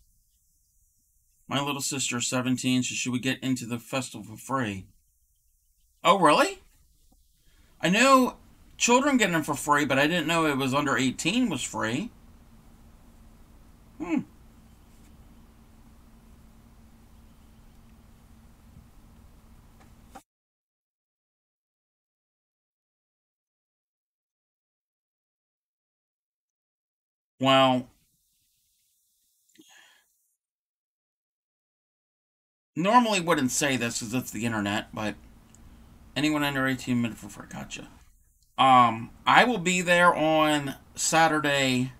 My little sister is 17, so she would get into the festival for free. Oh, really? I know children get in for free, but I didn't know it was under 18 was free. Hmm. Well, normally wouldn't say this because it's the internet, but anyone under 18 minutes for free. Gotcha. Um, I will be there on Saturday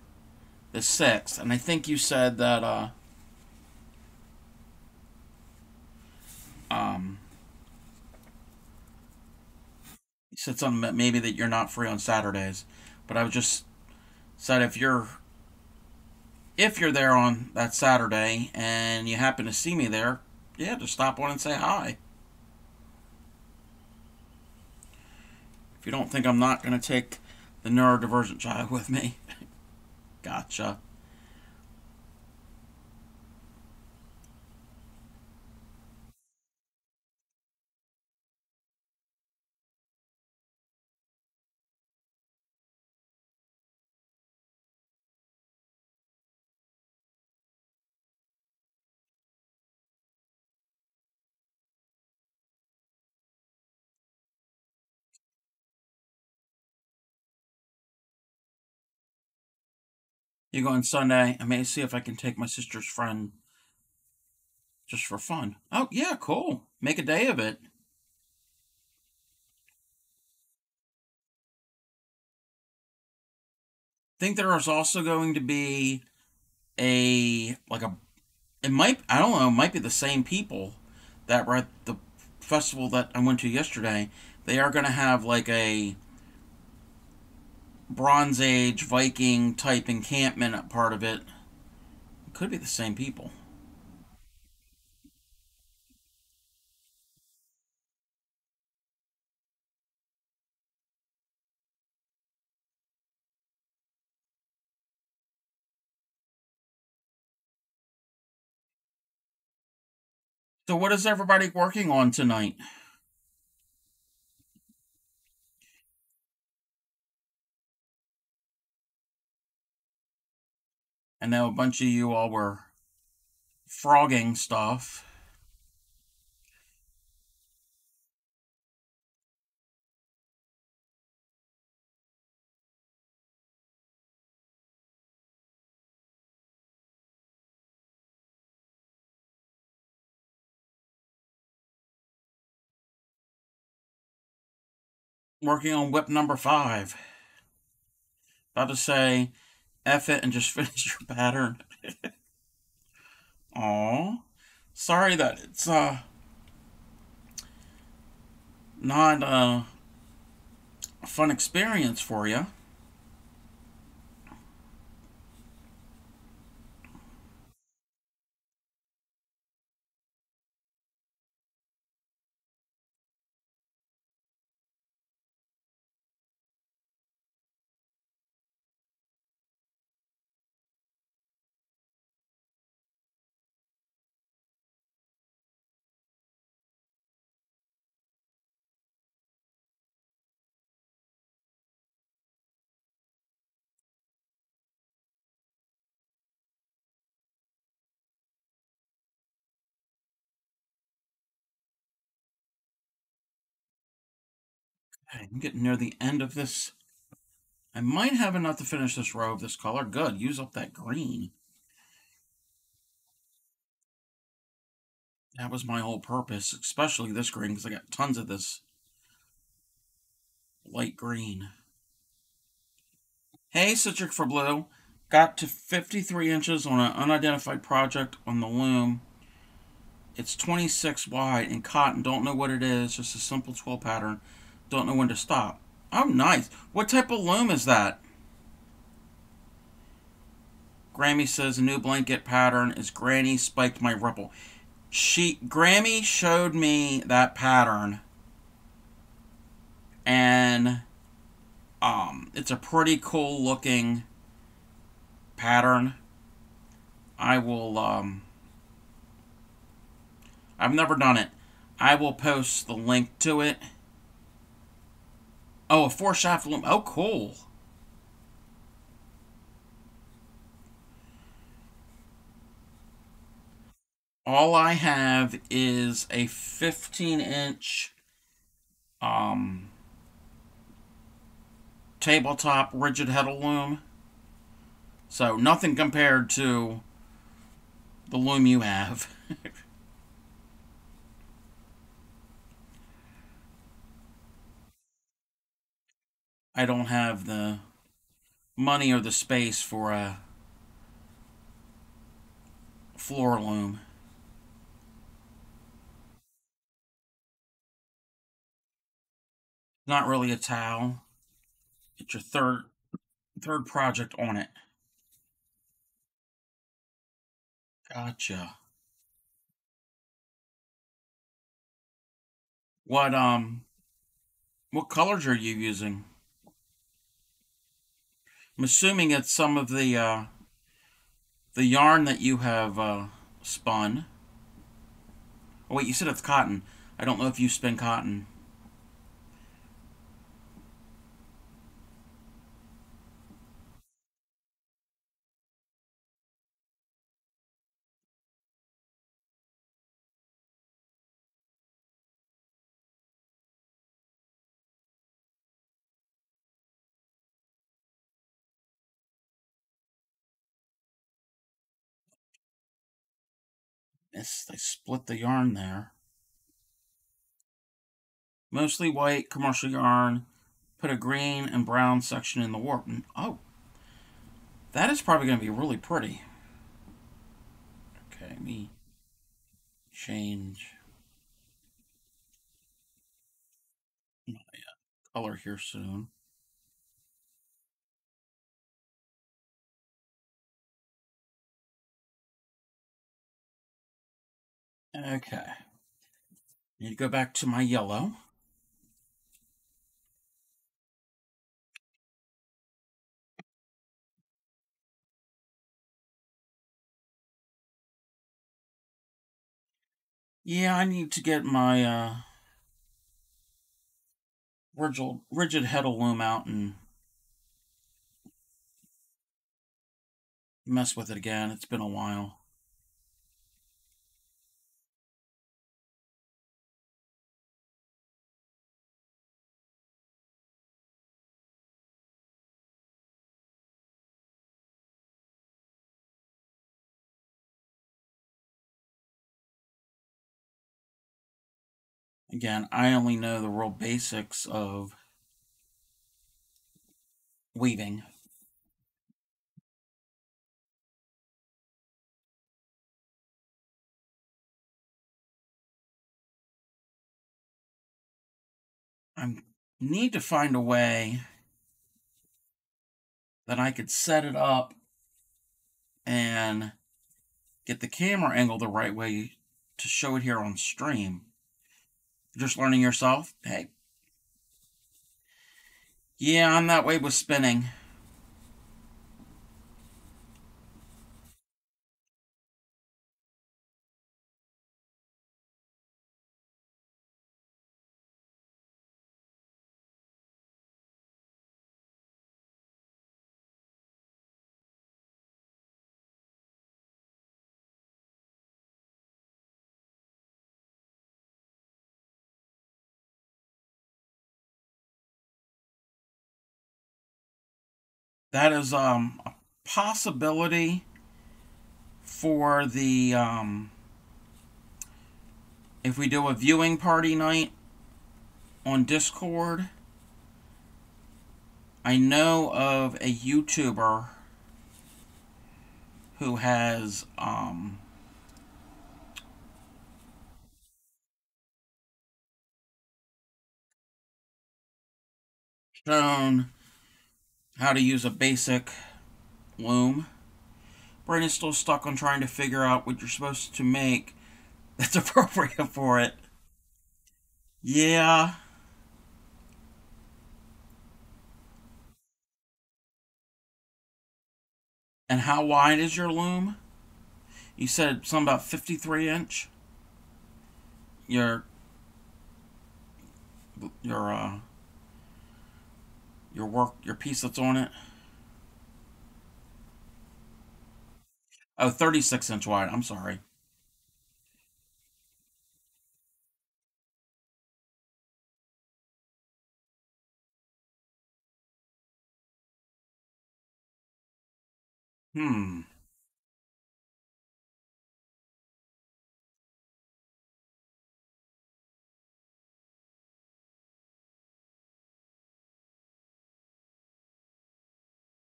the 6th, and I think you said that, uh, um, you said something maybe that you're not free on Saturdays, but I was just said if you're if you're there on that Saturday and you happen to see me there, yeah, just stop on and say hi. If you don't think I'm not going to take the neurodivergent child with me, gotcha. You go on Sunday. I may see if I can take my sister's friend just for fun. Oh, yeah, cool. Make a day of it. think there is also going to be a like a it might I don't know, it might be the same people that were at the festival that I went to yesterday. They are going to have like a Bronze Age Viking type encampment part of it. It could be the same people. So, what is everybody working on tonight? I know a bunch of you all were frogging stuff. Working on WIP number five. About to say, F it and just finish your pattern. Aw. Sorry that it's, uh, not, uh, a fun experience for you. Okay, I'm getting near the end of this. I might have enough to finish this row of this color. Good. Use up that green. That was my whole purpose, especially this green, because I got tons of this light green. Hey, Citric for Blue. Got to 53 inches on an unidentified project on the loom. It's 26 wide in cotton. Don't know what it is. Just a simple twill pattern. Don't know when to stop. Oh, nice. What type of loom is that? Grammy says a new blanket pattern is Granny spiked my ripple. She Grammy showed me that pattern and um it's a pretty cool looking pattern. I will um I've never done it. I will post the link to it. Oh, a four shaft loom. Oh, cool. All I have is a 15 inch um, tabletop rigid heddle loom. So nothing compared to the loom you have. I don't have the money or the space for a floor loom. Not really a towel. It's your third third project on it. Gotcha. What um what colors are you using? I'm assuming it's some of the uh, the yarn that you have uh, spun. Oh wait, you said it's cotton. I don't know if you spin cotton. Missed. I split the yarn there. Mostly white commercial yarn. Put a green and brown section in the warp. Oh, that is probably going to be really pretty. Okay, me change my uh, color here soon. Okay. Need to go back to my yellow. Yeah, I need to get my uh, rigid, rigid heddle loom out and mess with it again. It's been a while. Again, I only know the real basics of weaving. I need to find a way that I could set it up and get the camera angle the right way to show it here on stream just learning yourself, hey. Yeah, I'm that way with spinning. That is um, a possibility for the um, if we do a viewing party night on Discord. I know of a YouTuber who has um, shown how to use a basic loom. Brain is still stuck on trying to figure out what you're supposed to make that's appropriate for it. Yeah. And how wide is your loom? You said something about 53 inch? Your your uh your work, your piece that's on it? Oh, 36 inch wide. I'm sorry. Hmm.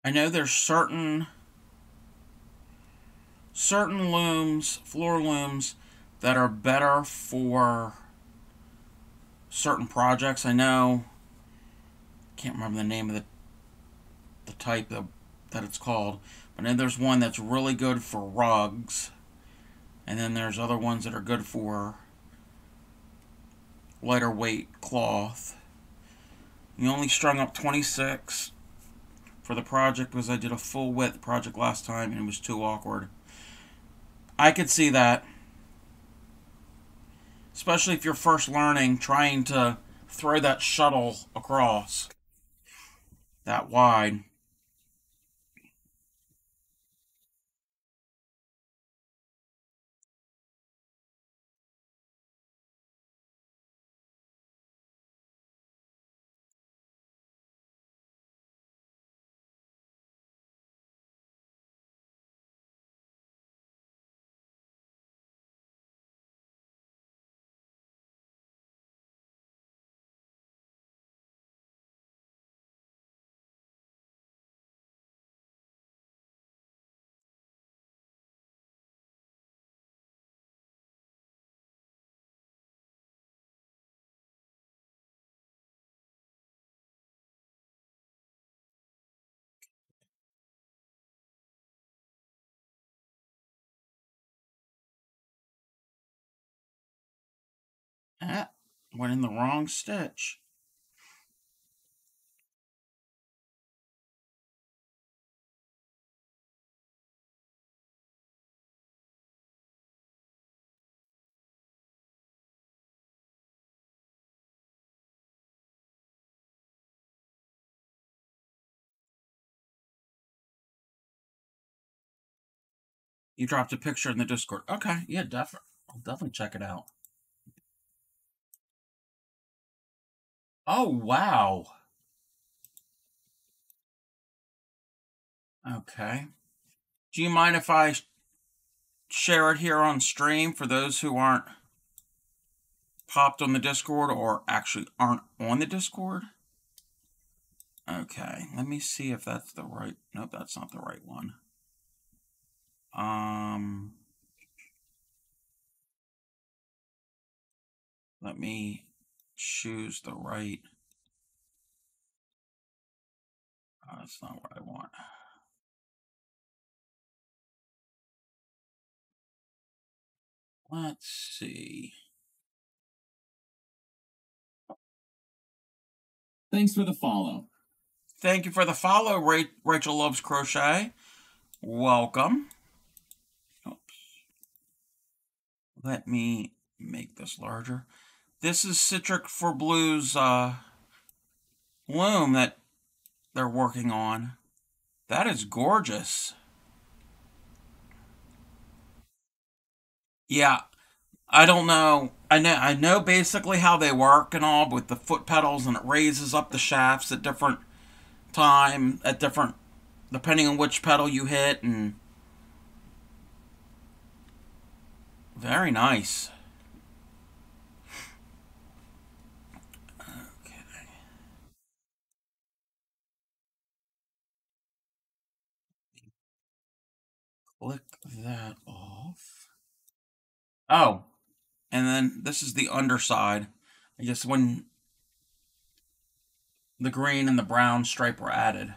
I know there's certain certain looms, floor looms, that are better for certain projects. I know, can't remember the name of the the type that, that it's called, but then there's one that's really good for rugs, and then there's other ones that are good for lighter weight cloth. You only strung up 26 for the project was I did a full width project last time and it was too awkward. I could see that. Especially if you're first learning, trying to throw that shuttle across that wide. Ah, went in the wrong stitch. You dropped a picture in the Discord. Okay, yeah, definitely. I'll definitely check it out. Oh, wow. Okay. Do you mind if I share it here on stream for those who aren't popped on the Discord or actually aren't on the Discord? Okay, let me see if that's the right. Nope, that's not the right one. Um, let me choose the right. Oh, that's not what I want. Let's see. Thanks for the follow. Thank you for the follow, Rachel Loves Crochet. Welcome. Oops. Let me make this larger. This is Citric for Blues uh, loom that they're working on. That is gorgeous. Yeah, I don't know. I know I know basically how they work and all with the foot pedals and it raises up the shafts at different time at different depending on which pedal you hit and very nice. Click that off. Oh, and then this is the underside. I guess when the green and the brown stripe were added.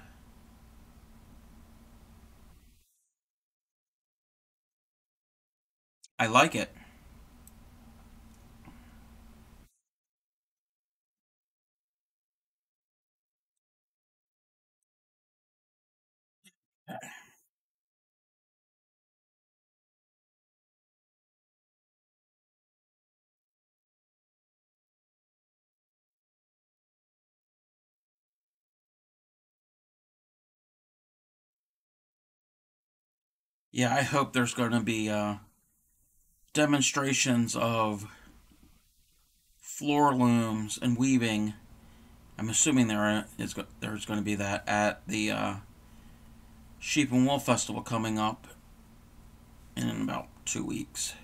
I like it. Yeah, I hope there's going to be uh, demonstrations of floor looms and weaving. I'm assuming there is there's going to be that at the uh, Sheep and Wool Festival coming up in about two weeks.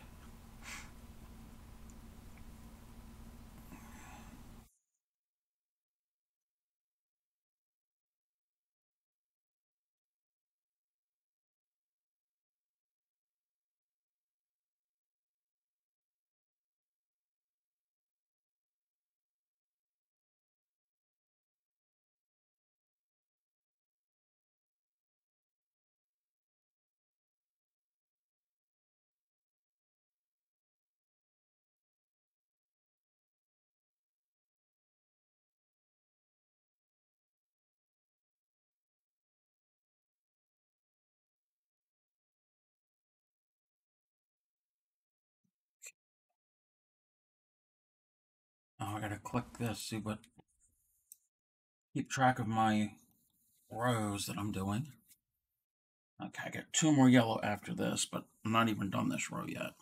I gotta click this, see what, keep track of my rows that I'm doing. Okay, I got two more yellow after this, but I'm not even done this row yet.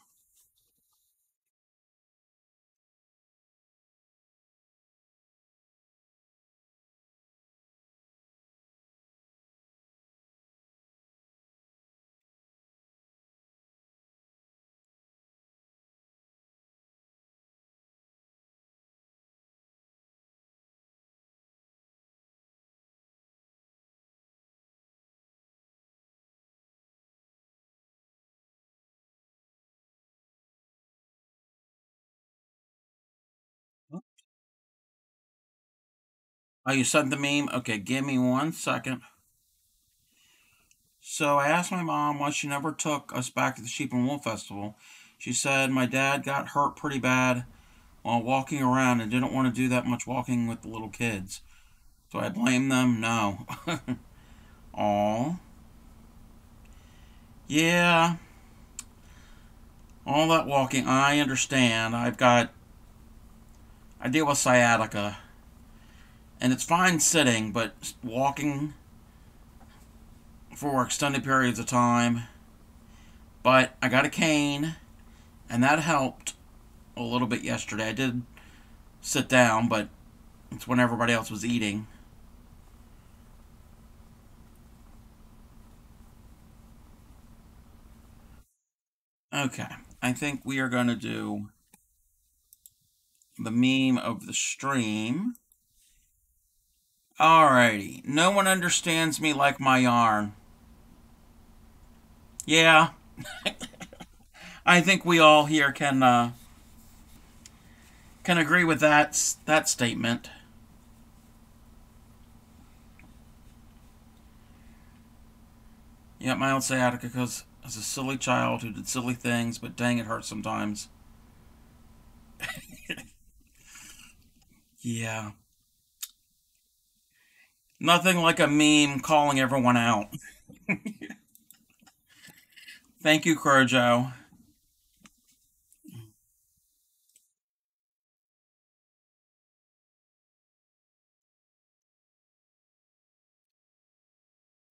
Oh, you sent the meme? Okay, give me one second. So I asked my mom why she never took us back to the Sheep and Wool Festival. She said my dad got hurt pretty bad while walking around and didn't want to do that much walking with the little kids. Do I blame them? No. Aw. Yeah. All that walking, I understand. I've got. I deal with sciatica. And it's fine sitting, but walking for extended periods of time. But I got a cane, and that helped a little bit yesterday. I did sit down, but it's when everybody else was eating. Okay, I think we are going to do the meme of the stream. Alrighty, no one understands me like my yarn. Yeah, I think we all here can uh, can agree with that that statement. Yeah, my old sciatica because as a silly child who did silly things, but dang, it hurts sometimes. yeah. Nothing like a meme calling everyone out. Thank you, Crojo.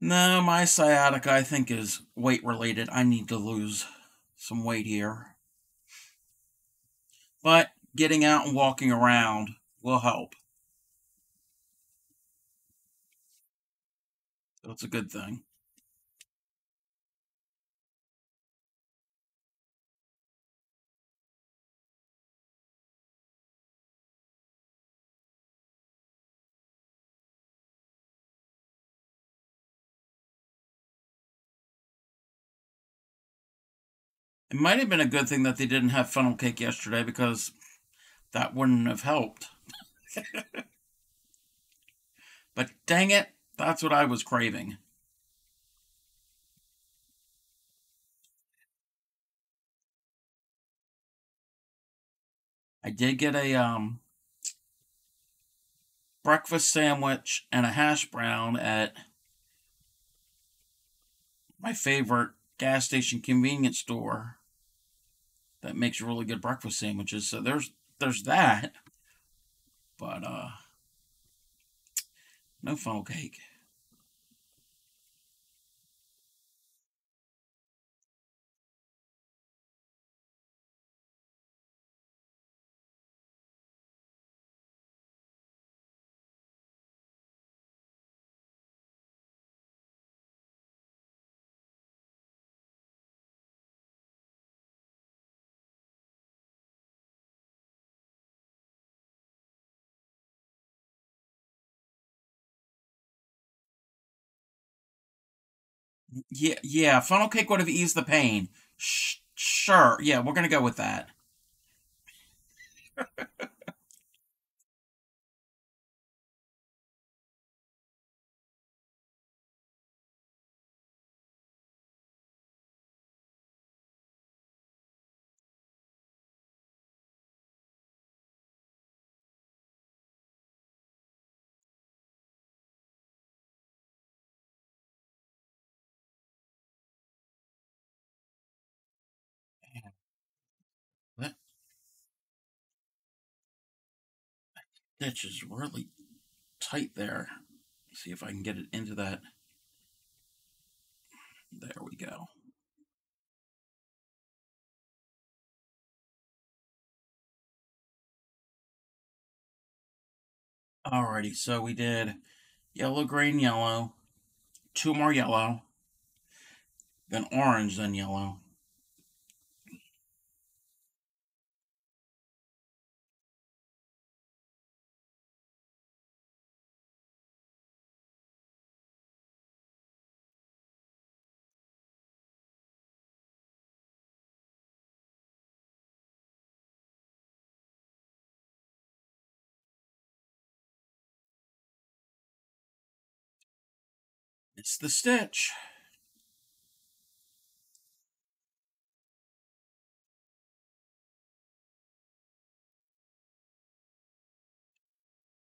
No, my sciatica, I think, is weight related. I need to lose some weight here. But getting out and walking around will help. That's a good thing. It might have been a good thing that they didn't have funnel cake yesterday because that wouldn't have helped. but dang it, that's what I was craving. I did get a um, breakfast sandwich and a hash brown at my favorite gas station convenience store that makes really good breakfast sandwiches. So there's there's that. But uh no funnel cake. Yeah, yeah, funnel cake would have eased the pain. Sh- sure. Yeah, we're going to go with. That stitch is really tight there. See if I can get it into that. There we go. Alrighty, so we did yellow, green, yellow, two more yellow, then orange, then yellow. It's the stitch.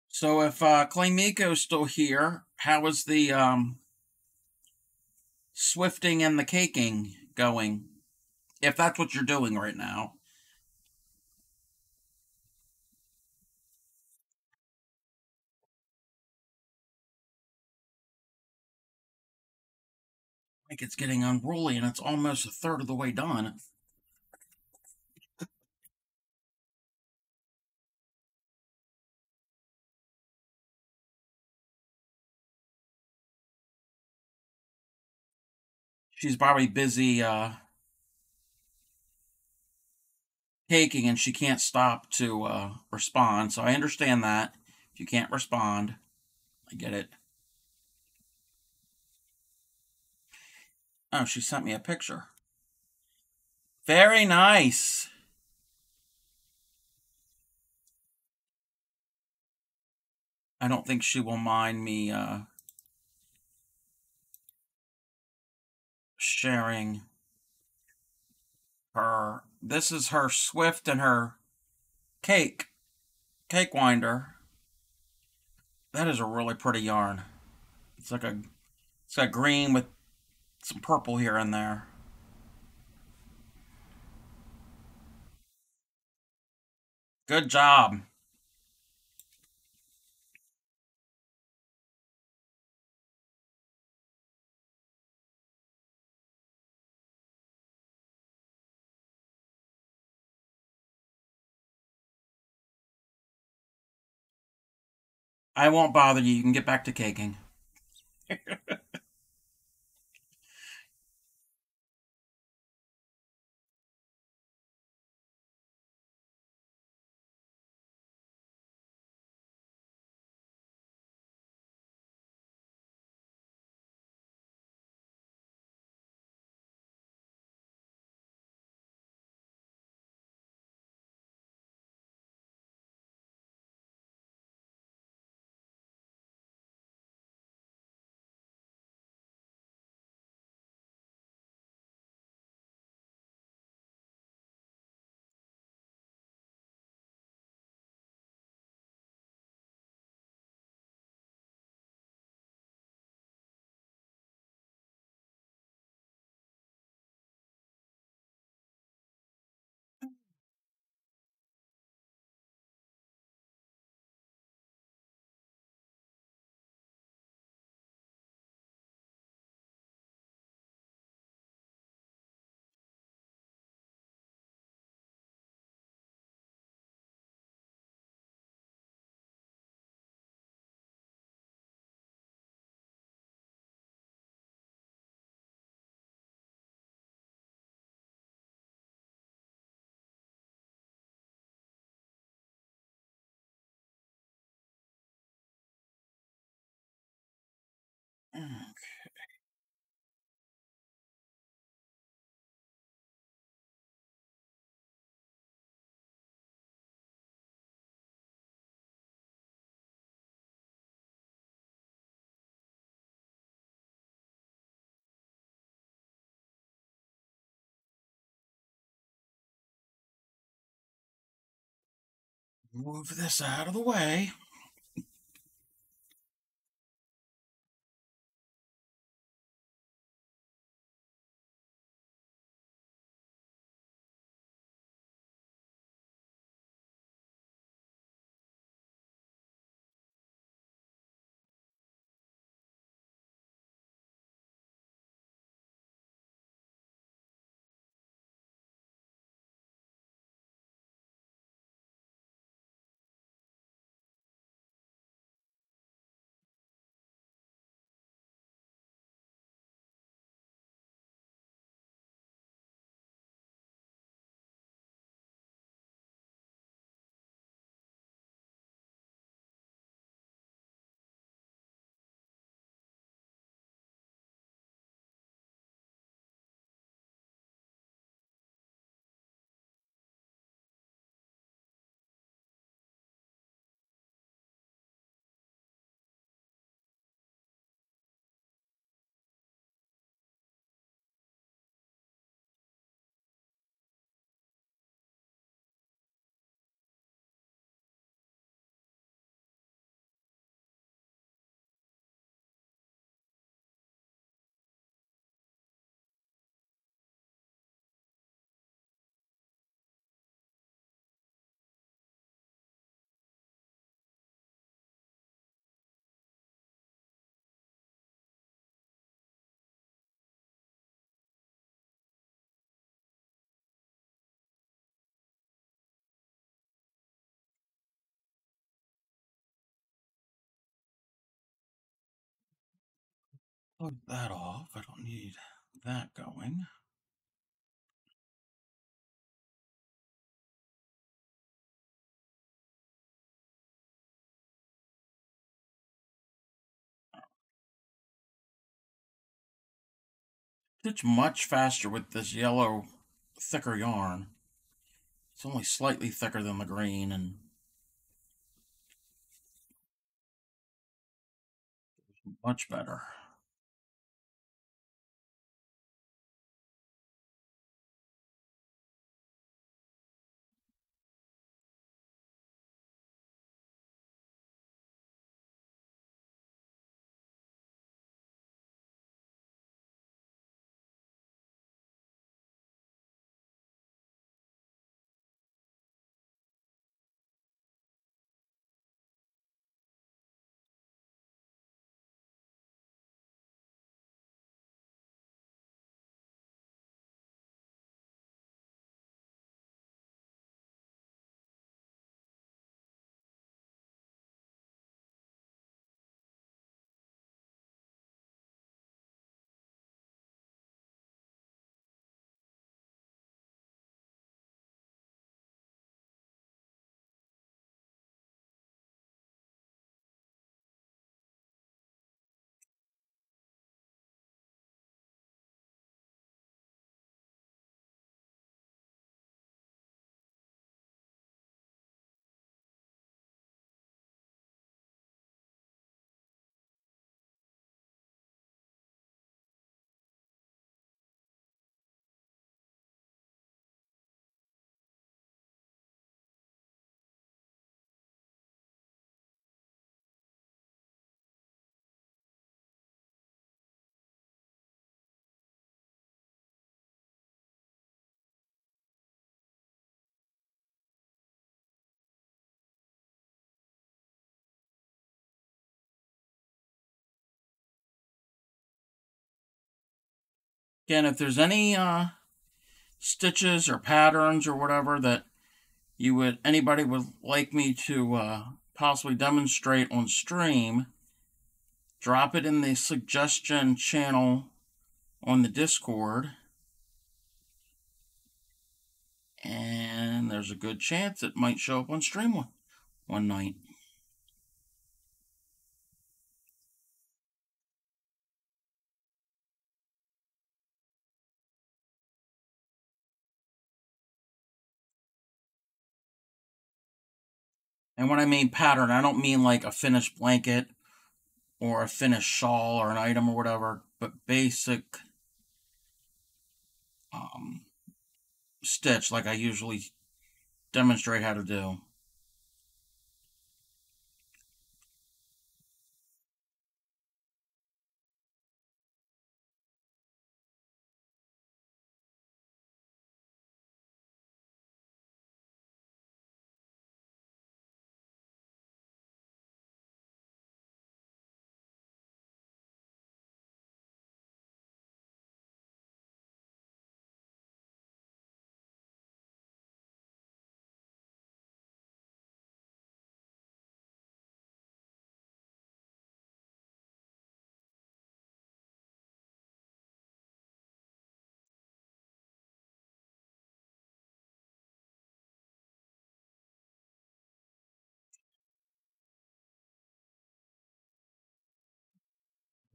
So if uh, Clay Miko's still here, how is the um, swifting and the caking going? If that's what you're doing right now. Like it's getting unruly and it's almost a third of the way done. She's probably busy uh, caking and she can't stop to uh, respond. So I understand that. If you can't respond, I get it. Oh, she sent me a picture. Very nice. I don't think she will mind me uh, sharing her. This is her Swift and her cake, cake winder. That is a really pretty yarn. It's like a, it's got green with some purple here and there. Good job. I won't bother you. You can get back to caking. Move this out of the way. Plug that off. I don't need that going. It's much faster with this yellow, thicker yarn. It's only slightly thicker than the green and much better. Again, if there's any uh, stitches or patterns or whatever that you would anybody would like me to uh, possibly demonstrate on stream, drop it in the suggestion channel on the Discord. And there's a good chance it might show up on stream one, one night. And when I mean pattern, I don't mean like a finished blanket or a finished shawl or an item or whatever, but basic um, stitch like I usually demonstrate how to do.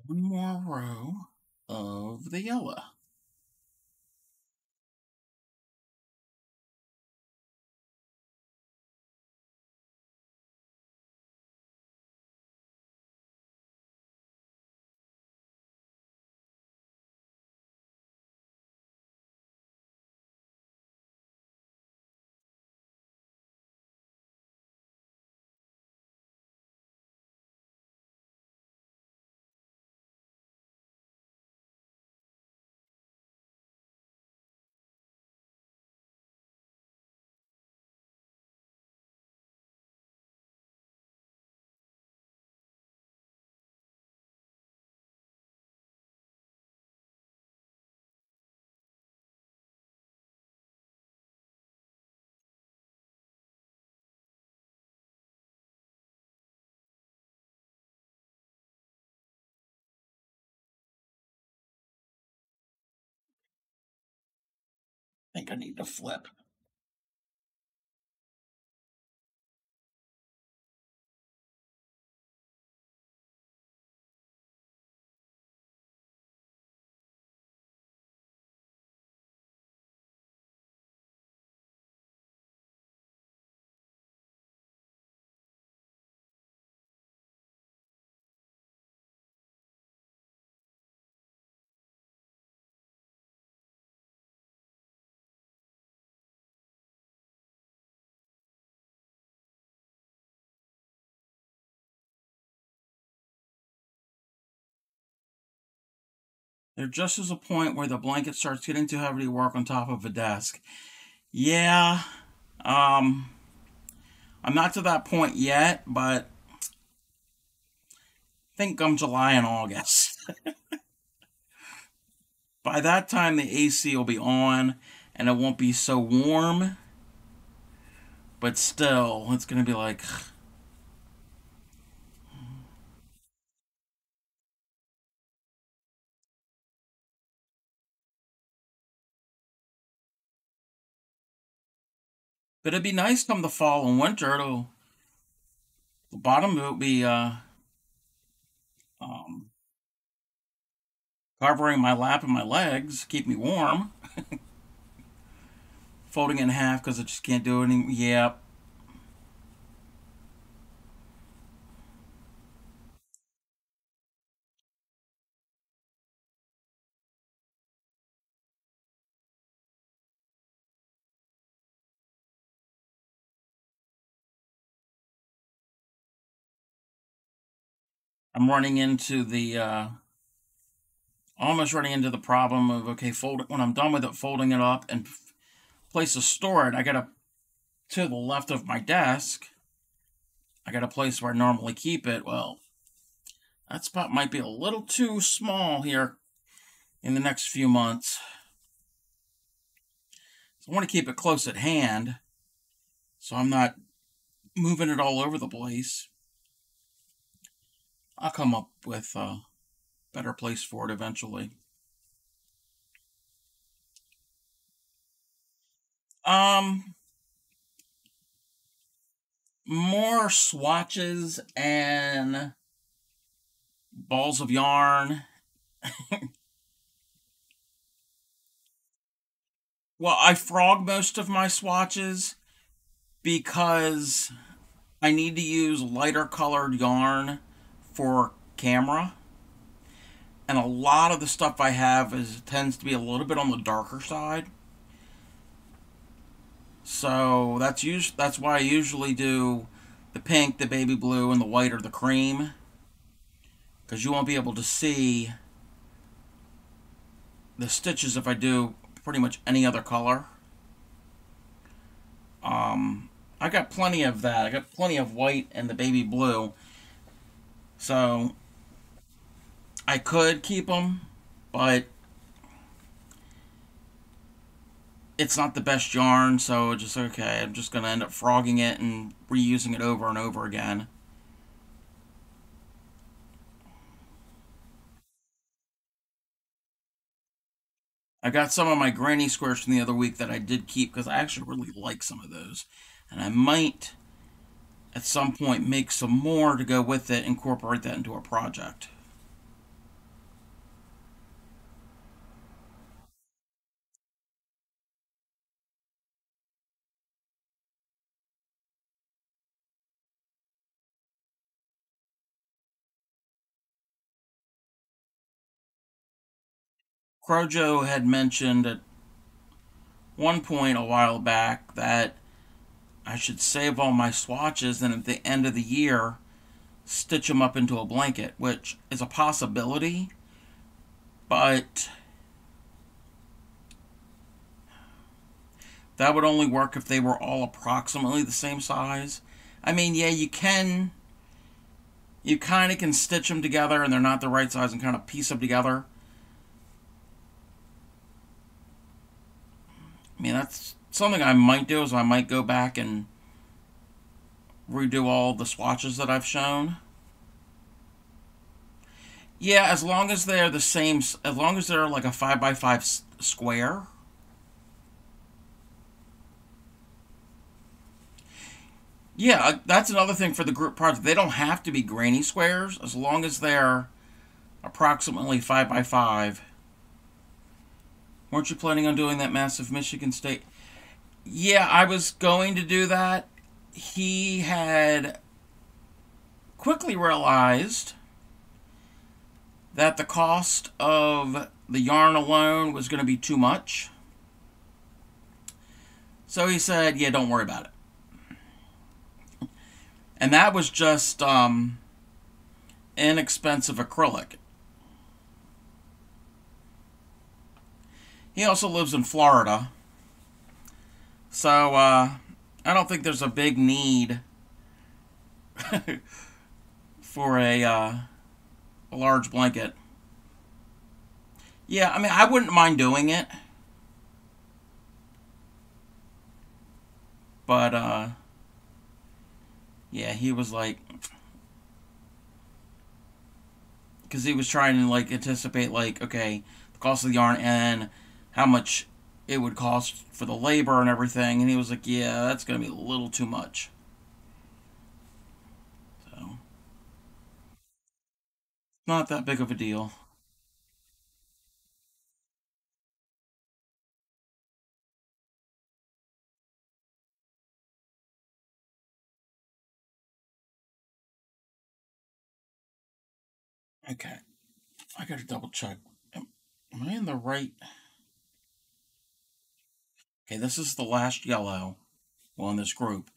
One more row of the yellow. I need to flip. There just is a point where the blanket starts getting too heavy to work on top of a desk. Yeah, um, I'm not to that point yet, but I think come July and August. By that time, the AC will be on and it won't be so warm. But still, it's going to be like, But it'd be nice come the fall and winter. It'll the bottom It'll be uh, um, covering my lap and my legs, keep me warm. Folding in half because I just can't do it anymore. Yep. I'm running into the uh, almost running into the problem of okay, fold it when I'm done with it, folding it up and place to store it. I got to to the left of my desk. I got a place where I normally keep it. Well, that spot might be a little too small here in the next few months. So I want to keep it close at hand so I'm not moving it all over the place. I'll come up with a better place for it eventually. Um, more swatches and balls of yarn. well, I frog most of my swatches because I need to use lighter colored yarn for camera. And a lot of the stuff I have is tends to be a little bit on the darker side. So that's us- that's why I usually do the pink, the baby blue, and the white or the cream. Because you won't be able to see the stitches if I do pretty much any other color. Um, I got plenty of that. I got plenty of white and the baby blue. So I could keep them, but it's not the best yarn, so just okay, I'm just going to end up frogging it and reusing it over and over again. I got some of my granny squares from the other week that I did keep because I actually really like some of those. And I might at some point make some more to go with it, incorporate that into a project. Crojo had mentioned at one point a while back that I should save all my swatches and at the end of the year stitch them up into a blanket, which is a possibility, but that would only work if they were all approximately the same size. I mean, yeah, you can, you kind of can stitch them together and they're not the right size and kind of piece them together. I mean, that's something I might do is I might go back and redo all the swatches that I've shown. Yeah, as long as they're the same, as long as they're like a 5 by 5 square. Yeah, uh, that's another thing for the group project. They don't have to be grainy squares as long as they're approximately 5 by 5 Weren't you planning on doing that massive Michigan State? Yeah, I was going to do that. He had quickly realized that the cost of the yarn alone was going to be too much. So he said, yeah, don't worry about it. And that was just um, inexpensive acrylic. He also lives in Florida. So uh, I don't think there's a big need for a, uh, a large blanket. Yeah, I mean, I wouldn't mind doing it. But, uh, yeah, he was like, because he was trying to like anticipate like, okay, the cost of the yarn and how much it would cost for the labor and everything, and he was like, yeah, that's gonna be a little too much. So, not that big of a deal. Okay. I gotta double check. Am, am I in the right? Okay, this is the last yellow. Well, in this group.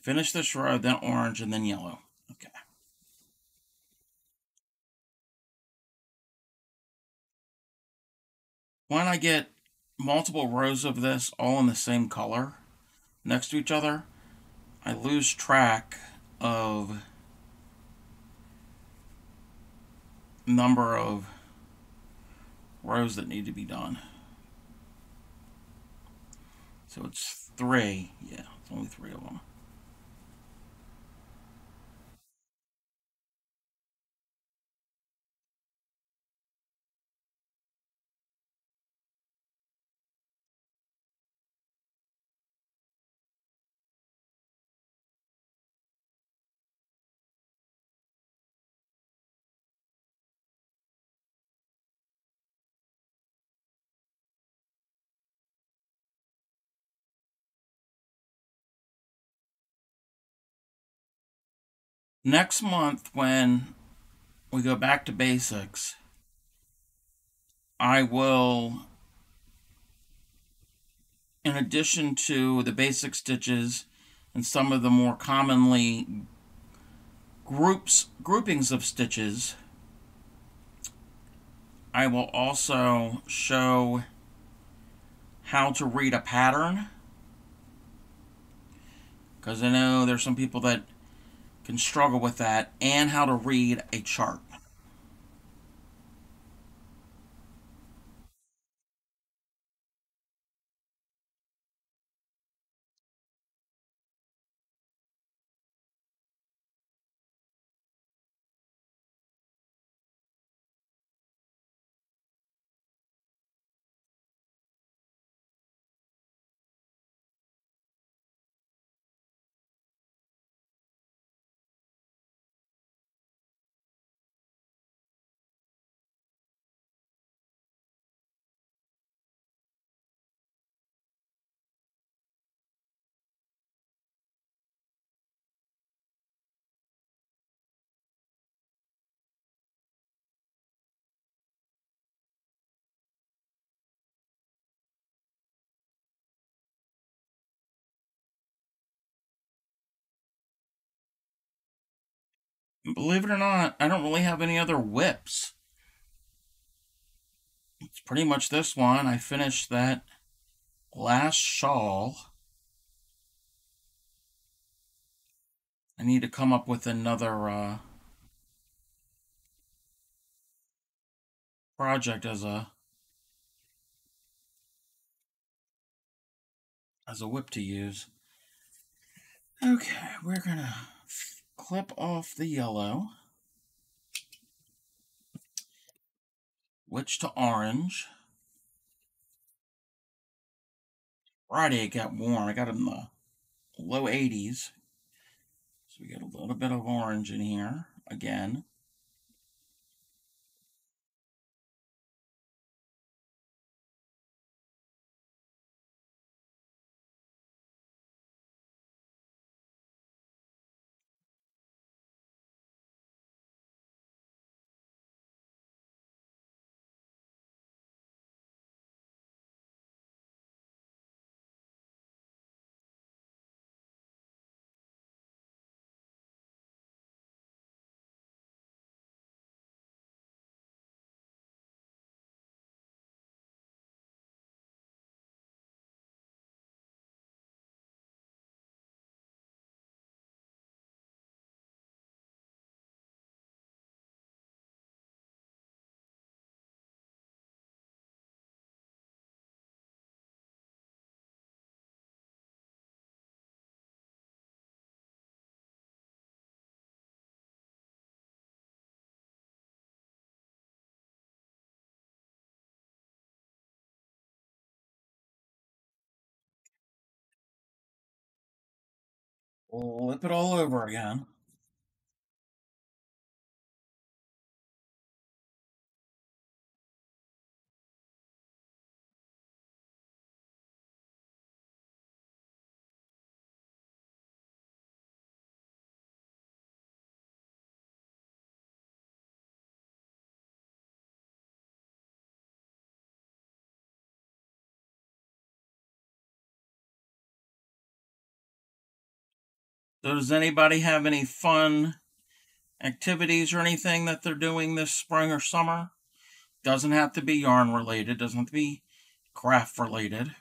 Finish this row, then orange, and then yellow. Okay. When I get multiple rows of this all in the same color next to each other, I lose track of number of rows that need to be done. So it's three. Yeah, it's only three of them. Next month when we go back to basics, I will, in addition to the basic stitches and some of the more commonly groups groupings of stitches, I will also show how to read a pattern. Because I know there's some people that can struggle with that and how to read a chart. Believe it or not, I don't really have any other WIPs. It's pretty much this one. I finished that last shawl. I need to come up with another uh, project as a as a WIP to use. Okay, we're gonna clip off the yellow. Switch to orange. Friday it got warm. I got in the low 80s. So we get a little bit of orange in here again. Flip it all over again. Does anybody have any fun activities or anything that they're doing this spring or summer? Doesn't have to be yarn related, doesn't have to be craft related.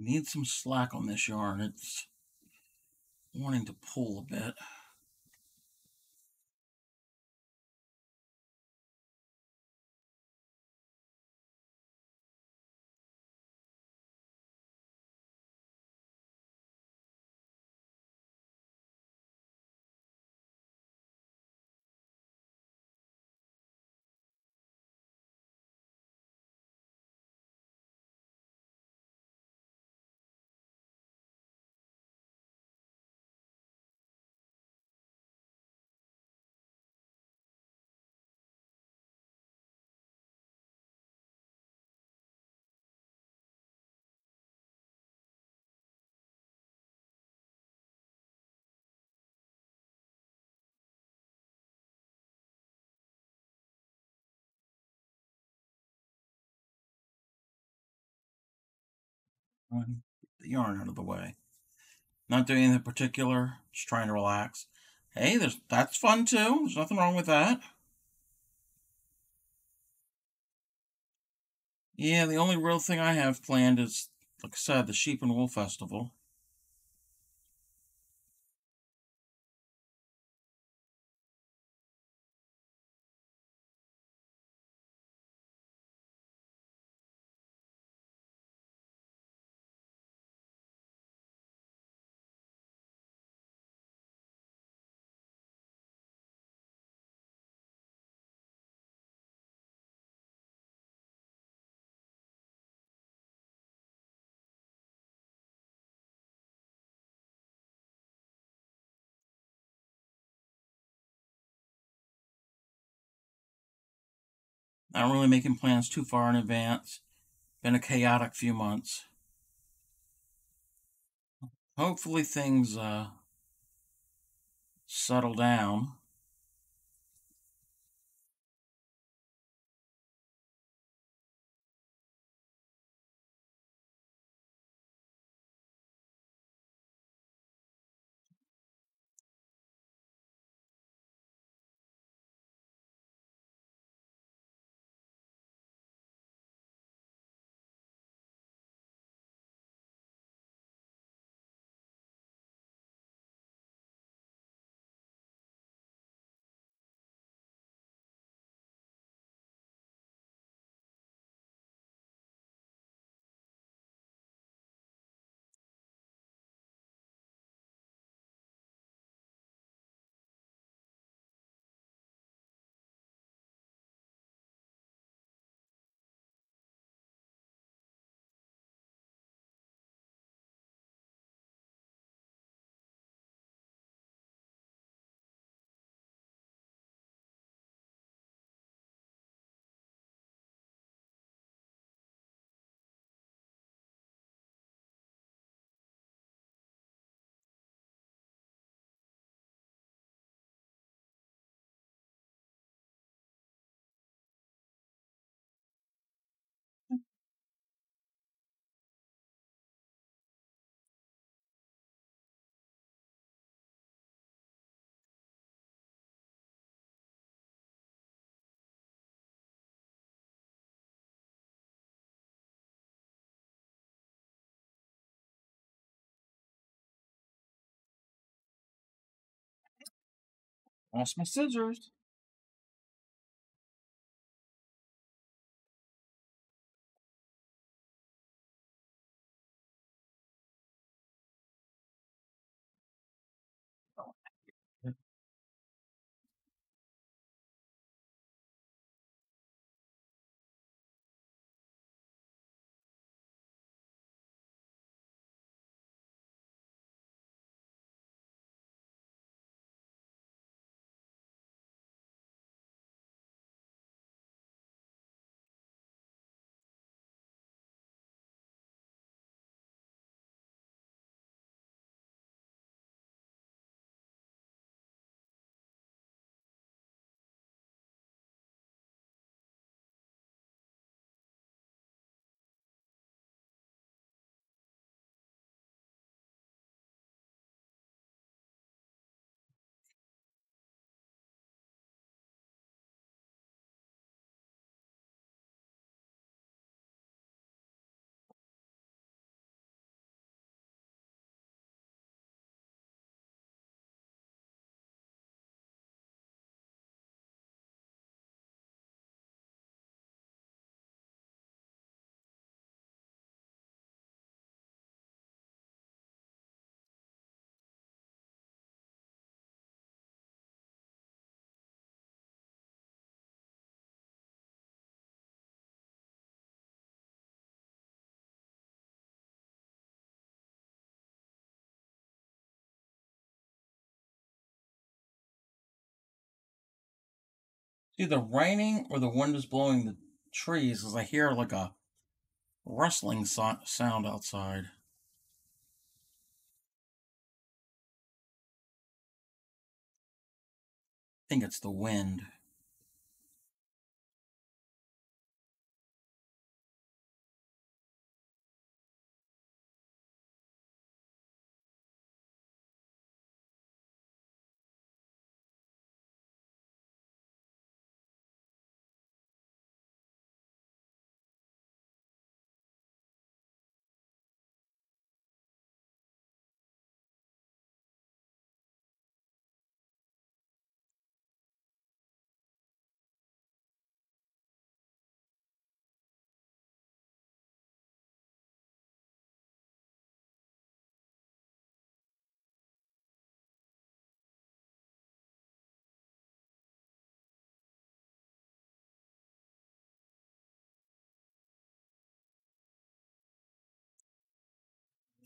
Need some slack on this yarn. It's wanting to pull a bit. The yarn out of the way. Not doing anything particular, just trying to relax. Hey, there's that's fun too. There's nothing wrong with that. Yeah, the only real thing I have planned is, like I said, the Sheep and Wool Festival. Not really making plans too far in advance. Been a chaotic few months. Hopefully things uh, settle down. Lost my scissors. Either raining or the wind is blowing the trees as I hear like a rustling so- sound outside. I think it's the wind.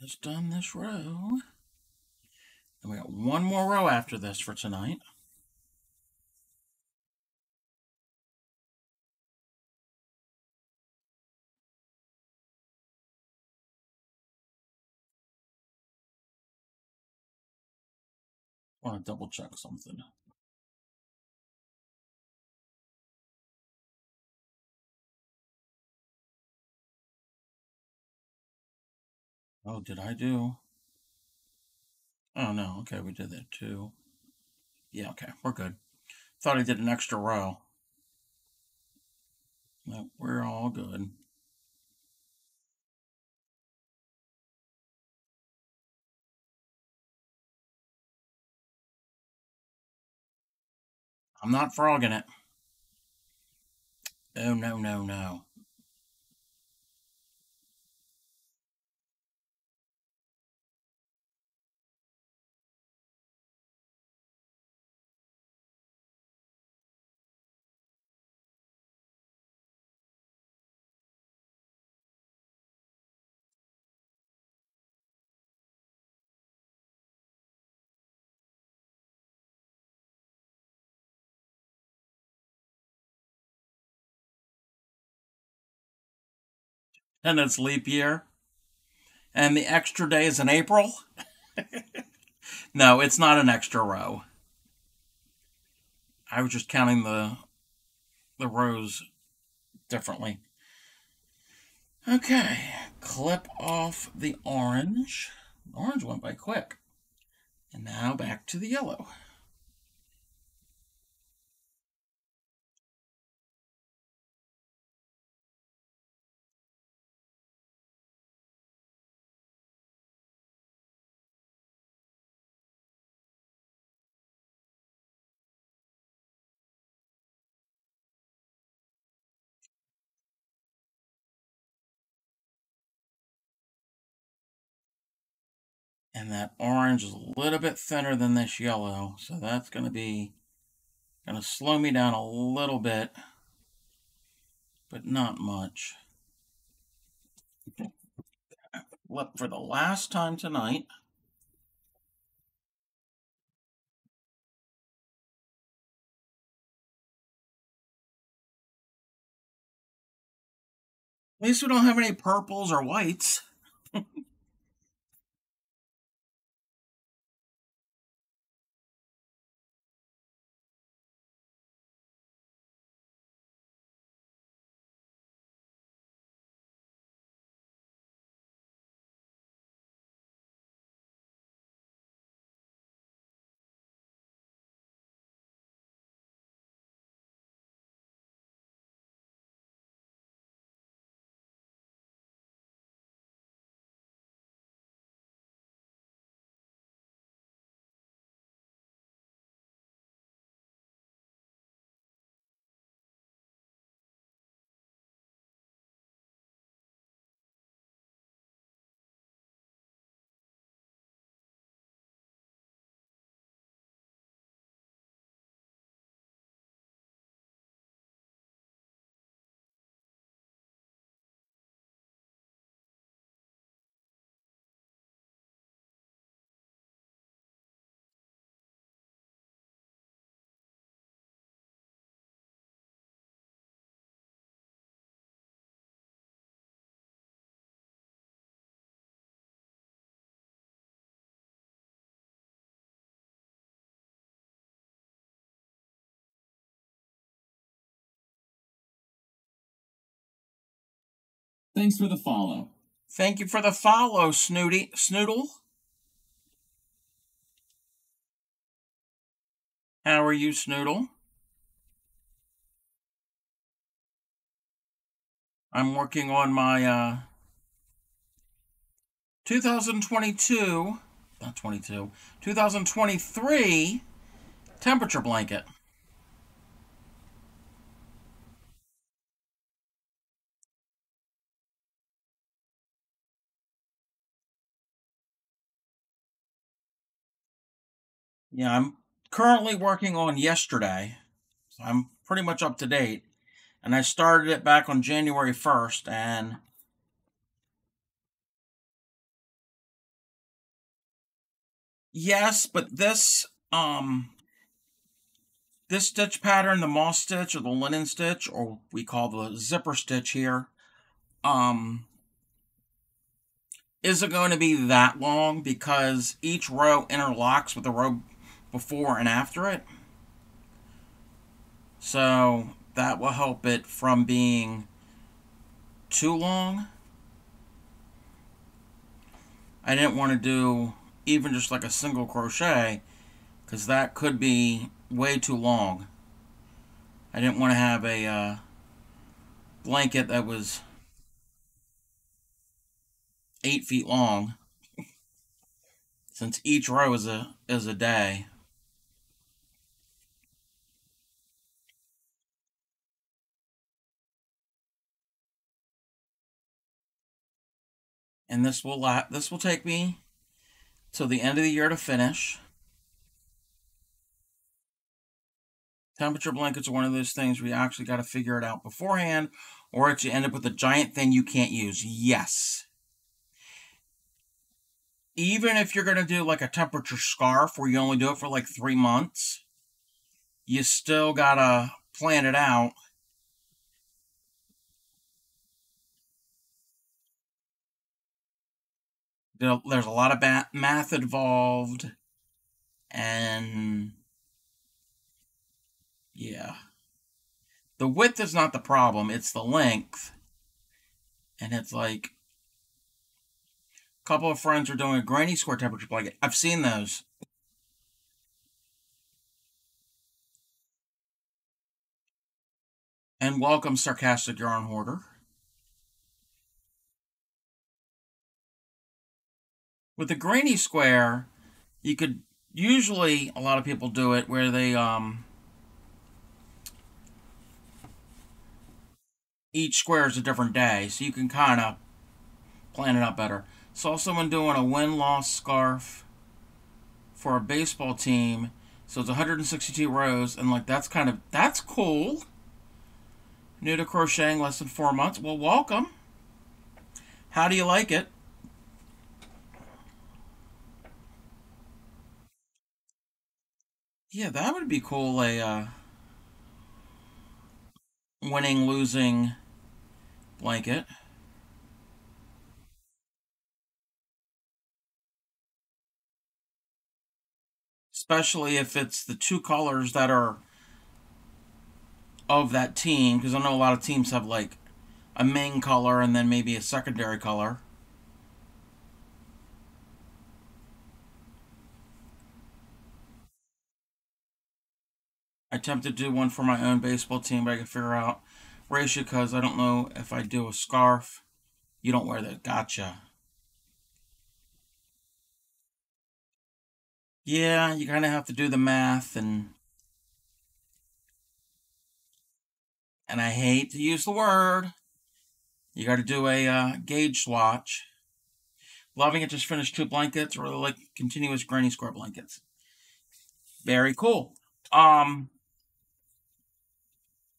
Just done this row. And we got one more row after this for tonight. want to double check something. Oh, did I do? Oh, no. Okay, we did that too. Yeah, okay, we're good. Thought I did an extra row. No, we're all good. I'm not frogging it. Oh, no, no, no. And it's leap year. And the extra day is in April. no, it's not an extra row. I was just counting the the rows differently. Okay, clip off the orange. Orange went by quick. And now back to the yellow. And that orange is a little bit thinner than this yellow, so that's going to be going to slow me down a little bit, but not much. Flip for the last time tonight. At least we don't have any purples or whites. Thanks for the follow. Thank you for the follow, Snooty Snoodle. How are you, Snoodle? I'm working on my uh, 2022, not 22, 2023 temperature blanket. Yeah, I'm currently working on yesterday. So I'm pretty much up to date. And I started it back on January 1st and Yes, but this um this stitch pattern, the moss stitch or the linen stitch, or we call the zipper stitch here, um isn't going to be that long because each row interlocks with the row before and after it. So that will help it from being too long. I didn't want to do even just like a single crochet because that could be way too long. I didn't want to have a uh, blanket that was eight feet long since each row is a is a day. And this will la- this will take me till the end of the year to finish. Temperature blankets are one of those things where you actually got to figure it out beforehand, or else you end up with a giant thing you can't use. Yes. Even if you're going to do like a temperature scarf where you only do it for like three months, you still got to plan it out there's a lot of math involved. And yeah. The width is not the problem it's the length. And it's like a couple of friends are doing a granny square temperature blanket. I've seen those. And welcome sarcastic yarn hoarder With the granny square, you could usually a lot of people do it where they um each square is a different day, so you can kind of plan it out better. Saw someone doing a win-loss scarf for a baseball team. So it's 162 rows, and like that's kind of that's cool. New to crocheting, less than four months. Well, welcome. How do you like it? Yeah, that would be cool. A uh, winning, losing blanket. Especially if it's the two colors that are of that team, because I know a lot of teams have like a main color and then maybe a secondary color. I attempted to do one for my own baseball team, but I can figure out ratio because I don't know if I do a scarf. You don't wear that. Gotcha. Yeah, you kind of have to do the math and and I hate to use the word. You got to do a uh, gauge swatch. Loving it. Just finished two blankets. Really like continuous granny square blankets. Very cool. Um,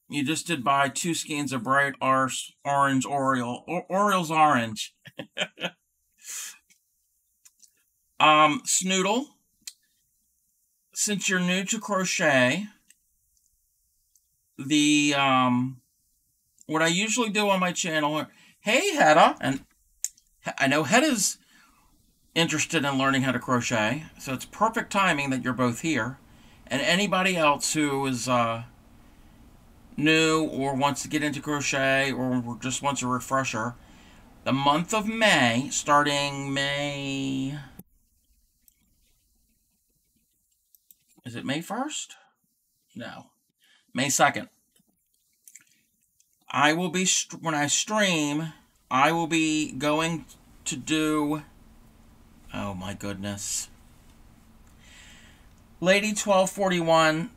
you just did buy two skeins of bright orange Oriole. Or- Oriole's orange. um, Snoodle. Since you're new to crochet, the um, what I usually do on my channel. Hey, Hedda, and I know Hedda's interested in learning how to crochet, so it's perfect timing that you're both here. And anybody else who is uh, new or wants to get into crochet or just wants a refresher, the month of May, starting May. Is it May 1st? No. May 2nd. I will be, when I stream, I will be going to do. Oh my goodness. Lady 1241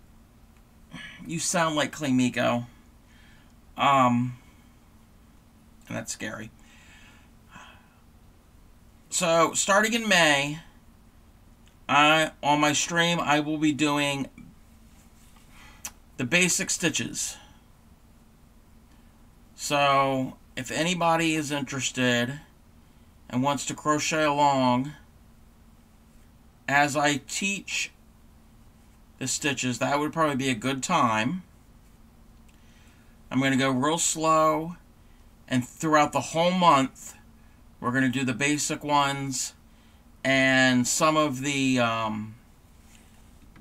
you sound like Claymiko. Um, and that's scary. So, starting in May, I on my stream I will be doing the basic stitches. So, if anybody is interested and wants to crochet along as I teach the stitches. That would probably be a good time. I'm going to go real slow and throughout the whole month we're going to do the basic ones and some of the um,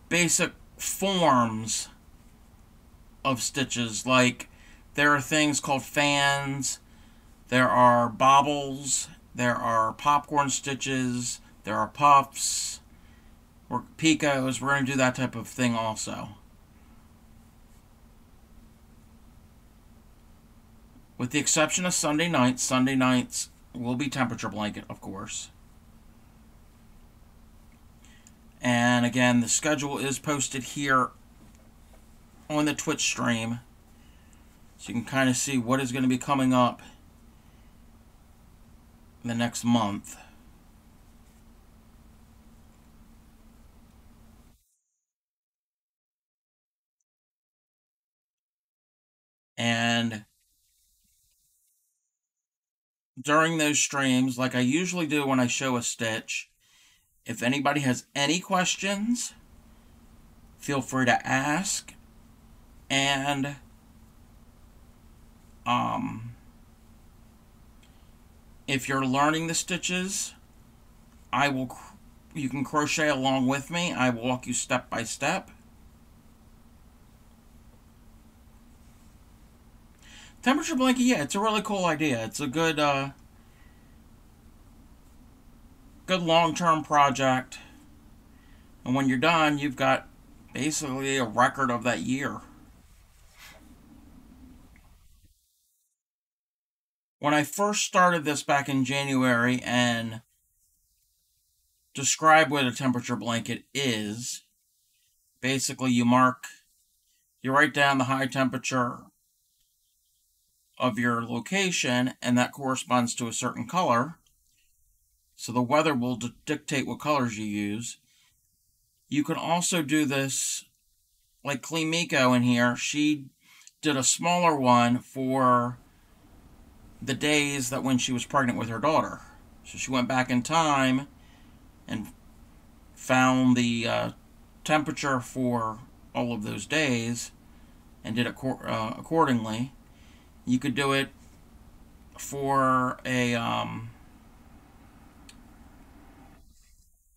basic forms of stitches like there are things called fans there are bobbles there are popcorn stitches there are puffs or picos. We're going to do that type of thing also. With the exception of Sunday nights, Sunday nights will be temperature blanket, of course. And again, the schedule is posted here on the Twitch stream. So you can kind of see what is going to be coming up the next month. And during those streams, like I usually do when I show a stitch, if anybody has any questions, feel free to ask. And um, if you're learning the stitches, I will you can crochet along with me. I walk you step by step. Temperature blanket, yeah, it's a really cool idea. It's a good, uh, good long-term project. And when you're done, you've got basically a record of that year. When I first started this back in January and describe what a temperature blanket is, basically you mark, you write down the high temperature of your location, and that corresponds to a certain color. So the weather will dictate what colors you use. You can also do this like Clean Miko in here. She did a smaller one for the days that when she was pregnant with her daughter. So she went back in time and found the uh, temperature for all of those days and did it uh, accordingly. You could do it for a um,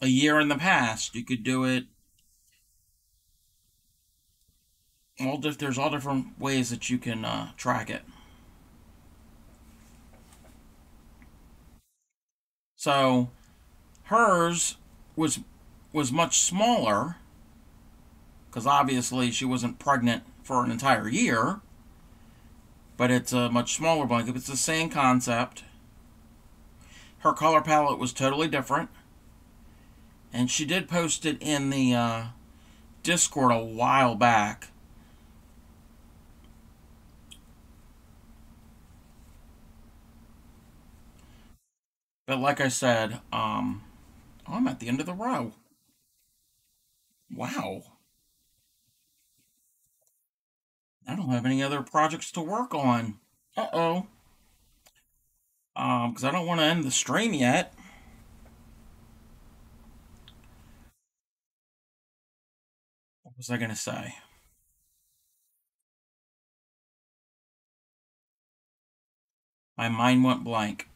a year in the past. You could do it. All there's all different ways that you can uh, track it. So hers was was much smaller because obviously she wasn't pregnant for an entire year. But it's a much smaller blanket. It's the same concept. Her color palette was totally different. And she did post it in the uh, Discord a while back. But like I said, um, oh, I'm at the end of the row. Wow. I don't have any other projects to work on. Uh-oh. Um, because I don't want to end the stream yet. What was I going to say? My mind went blank.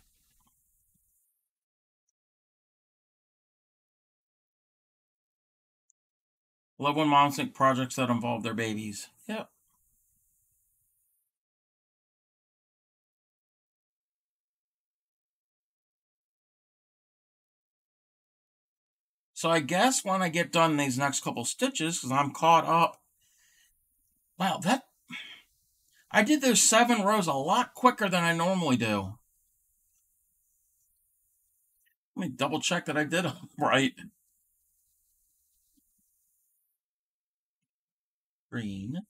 Love when moms think projects that involve their babies. Yep. So I guess when I get done these next couple stitches, because I'm caught up. Wow, that I did those seven rows a lot quicker than I normally do. Let me double check that I did them right. green,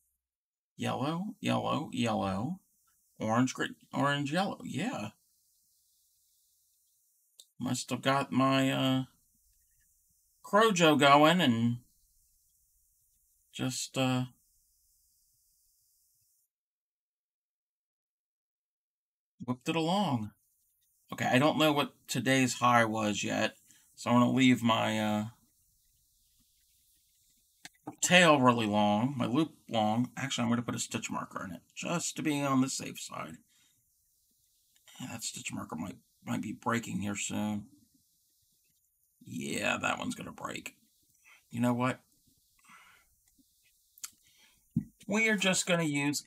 yellow, yellow, yellow, orange, green, orange, yellow. Yeah. Must have got my uh, Crojo going and just uh, whipped it along. Okay, I don't know what today's high was yet, so I'm to leave my uh, tail really long, my loop long. Actually, I'm going to put a stitch marker in it just to be on the safe side. That stitch marker might, might be breaking here soon. Yeah, that one's going to break. You know what? We are just going to use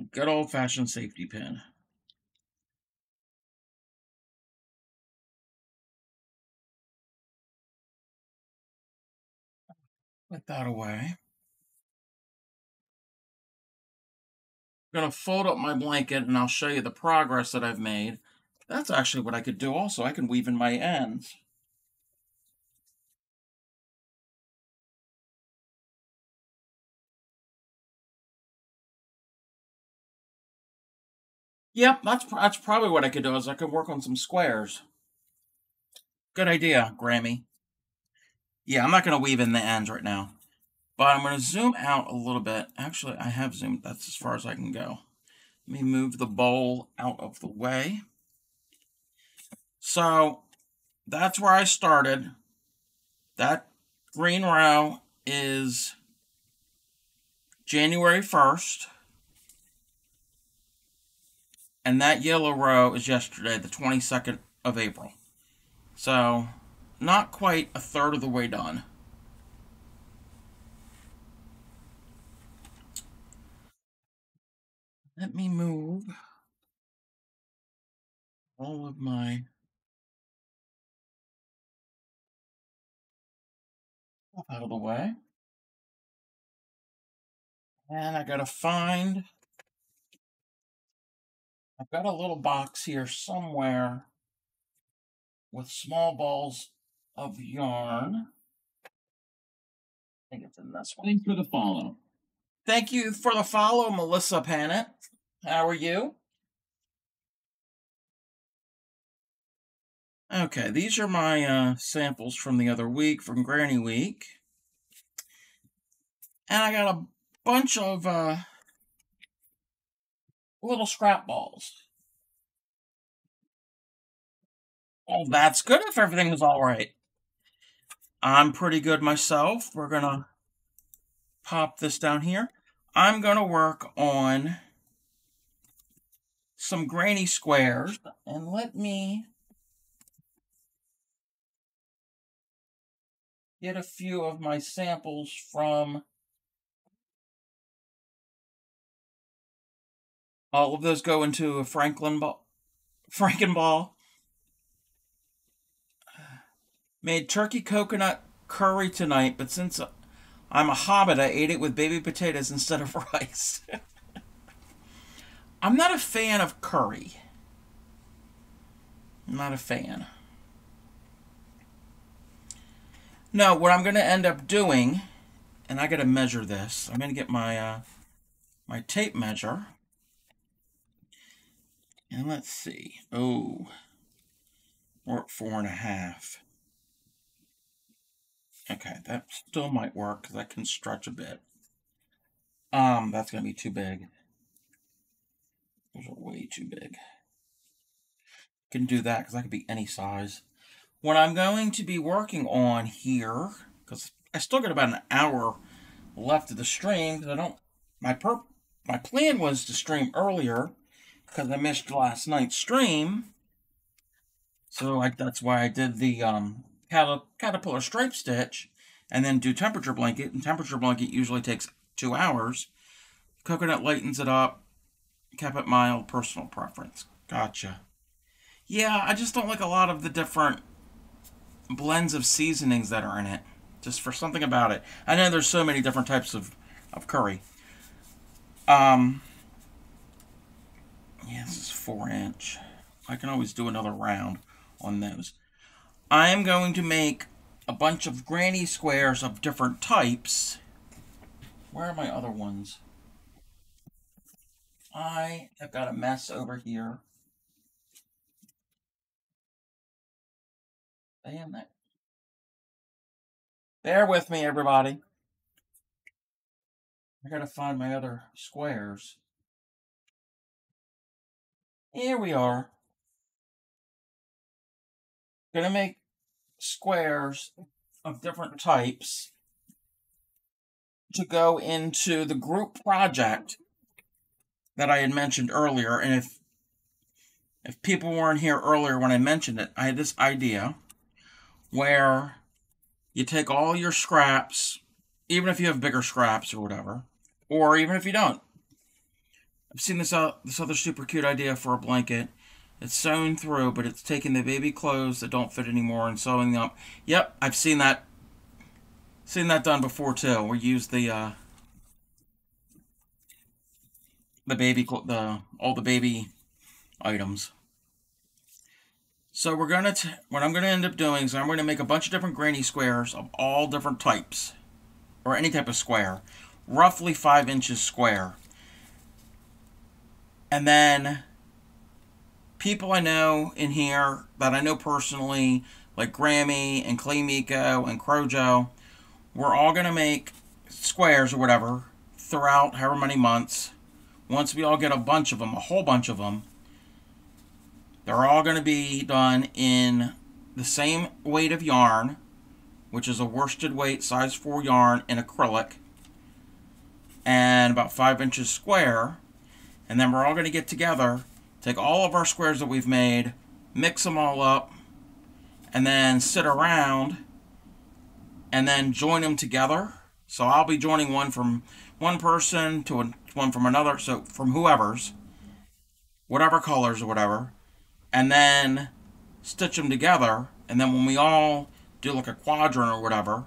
a good old-fashioned safety pin. Put that away. I'm going to fold up my blanket and I'll show you the progress that I've made. That's actually what I could do also. I can weave in my ends. Yep, that's that's probably what I could do is I could work on some squares. Good idea, Grammy. Yeah, I'm not going to weave in the ends right now. But I'm going to zoom out a little bit. Actually, I have zoomed. That's as far as I can go. Let me move the bowl out of the way. So that's where I started. That green row is January 1st. And that yellow row is yesterday, the 22nd of April. So not quite a third of the way done. Let me move all of my out of the way. And I gotta find, I've got a little box here somewhere with small balls of yarn. I think it's in this one. Thanks for the follow. Thank you for the follow, Melissa Pannett. How are you? Okay, these are my uh, samples from the other week, from Granny Week. And I got a bunch of uh, little scrap balls. Oh, that's good if everything was all right. I'm pretty good myself. We're going to pop this down here. I'm going to work on some granny squares. And let me get a few of my samples from all of those go into a Franklin ball, Franken ball. Made turkey coconut curry tonight, but since I'm a hobbit, I ate it with baby potatoes instead of rice. I'm not a fan of curry. I'm not a fan. No, what I'm going to end up doing, and I got to measure this. I'm going to get my uh, my tape measure. And let's see. Oh, we're at four and a half. Okay, that still might work because I can stretch a bit. Um, that's going to be too big. Those are way too big. Can do that because that could be any size. What I'm going to be working on here, because I still got about an hour left of the stream, because I don't, my per, my plan was to stream earlier, because I missed last night's stream. So I, that's why I did the um, caterpillar stripe stitch and then do temperature blanket. And temperature blanket usually takes two hours. Coconut lightens it up. Kept it mild, personal preference. Gotcha. Yeah, I just don't like a lot of the different blends of seasonings that are in it. Just for something about it. I know there's so many different types of, of curry. Um, yeah, this is four inch. I can always do another round on those. I am going to make a bunch of granny squares of different types. Where are my other ones? I have got a mess over here. Damn that. Bear with me, everybody. I gotta find my other squares. Here we are. Gonna make squares of different types to go into the group project that I had mentioned earlier. And if if people weren't here earlier when I mentioned it, I had this idea where you take all your scraps, even if you have bigger scraps or whatever, or even if you don't. I've seen this uh, this other super cute idea for a blanket it's sewn through, but it's taking the baby clothes that don't fit anymore and sewing them up. Yep, I've seen that. Seen that done before too. We use the uh, the baby the all the baby items. So we're gonna what I'm gonna end up doing is I'm gonna make a bunch of different granny squares of all different types, or any type of square, roughly five inches square, and then people I know in here that I know personally, like Grammy and Clay Miko and Crojo, we're all going to make squares or whatever throughout however many months. Once we all get a bunch of them, a whole bunch of them, they're all going to be done in the same weight of yarn, which is a worsted weight size 4 yarn in acrylic, and about 5 inches square. And then we're all going to get together take all of our squares that we've made, mix them all up, and then sit around and then join them together. So I'll be joining one from one person to one from another, so from whoever's, whatever colors or whatever, and then stitch them together. And then when we all do like a quadrant or whatever,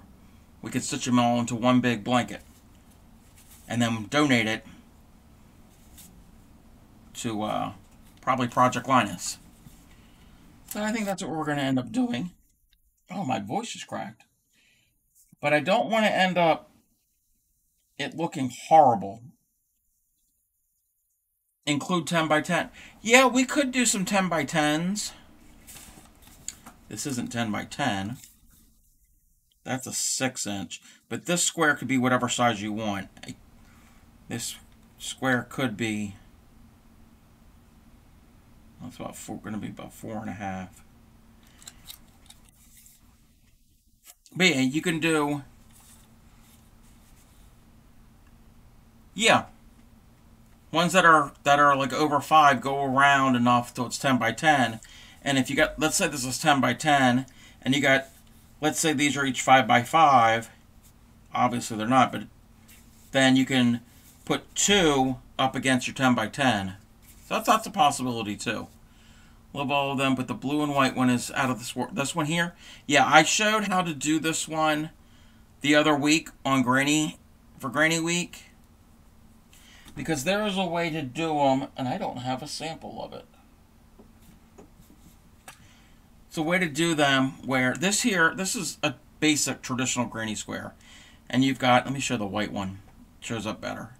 we could stitch them all into one big blanket and then donate it to uh, Probably Project Linus. So I think that's what we're going to end up doing. Oh, my voice is cracked. But I don't want to end up it looking horrible. Include 10 by 10. Yeah, we could do some 10 by 10s. This isn't 10 by 10. That's a 6 inch. But this square could be whatever size you want. This square could be, that's about four, going to be about four and a half. But yeah, you can do, yeah, ones that are that are like over five go around enough till it's 10 by 10 and if you got let's say this is 10 by 10 and you got let's say these are each 5 by 5 obviously they're not but then you can put two up against your 10 by 10 so that's, that's a possibility too. Love all of them but the blue and white one is out of this world this one here. Yeah I showed how to do this one the other week on Granny for Granny Week because there is a way to do them and I don't have a sample of it. It's a way to do them where this here this is a basic traditional granny square. And you've got let me show the white one. Shows up better.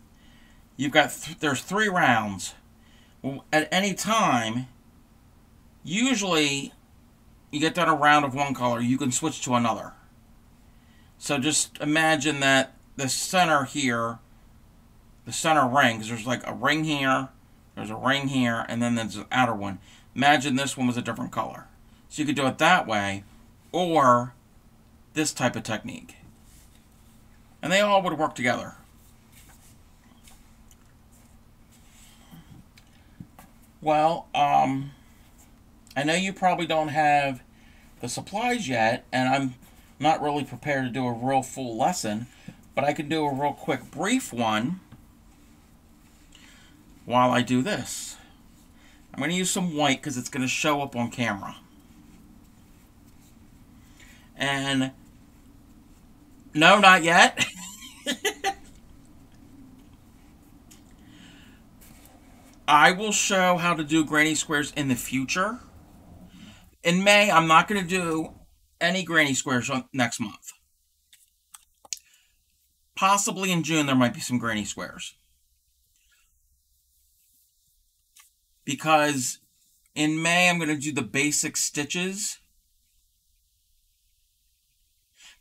You've got th there's three rounds. Well, at any time usually you get done a round of one color you can switch to another. So just imagine that the center here the center ring because there's like a ring here there's a ring here and then there's an outer one. Imagine this one was a different color. So you could do it that way or this type of technique. And they all would work together. Well, um, I know you probably don't have the supplies yet, and I'm not really prepared to do a real full lesson, but I can do a real quick brief one while I do this. I'm going to use some white because it's going to show up on camera. And no, not yet. I will show how to do granny squares in the future. In May, I'm not going to do any granny squares next month. Possibly in June, there might be some granny squares. Because in May, I'm going to do the basic stitches.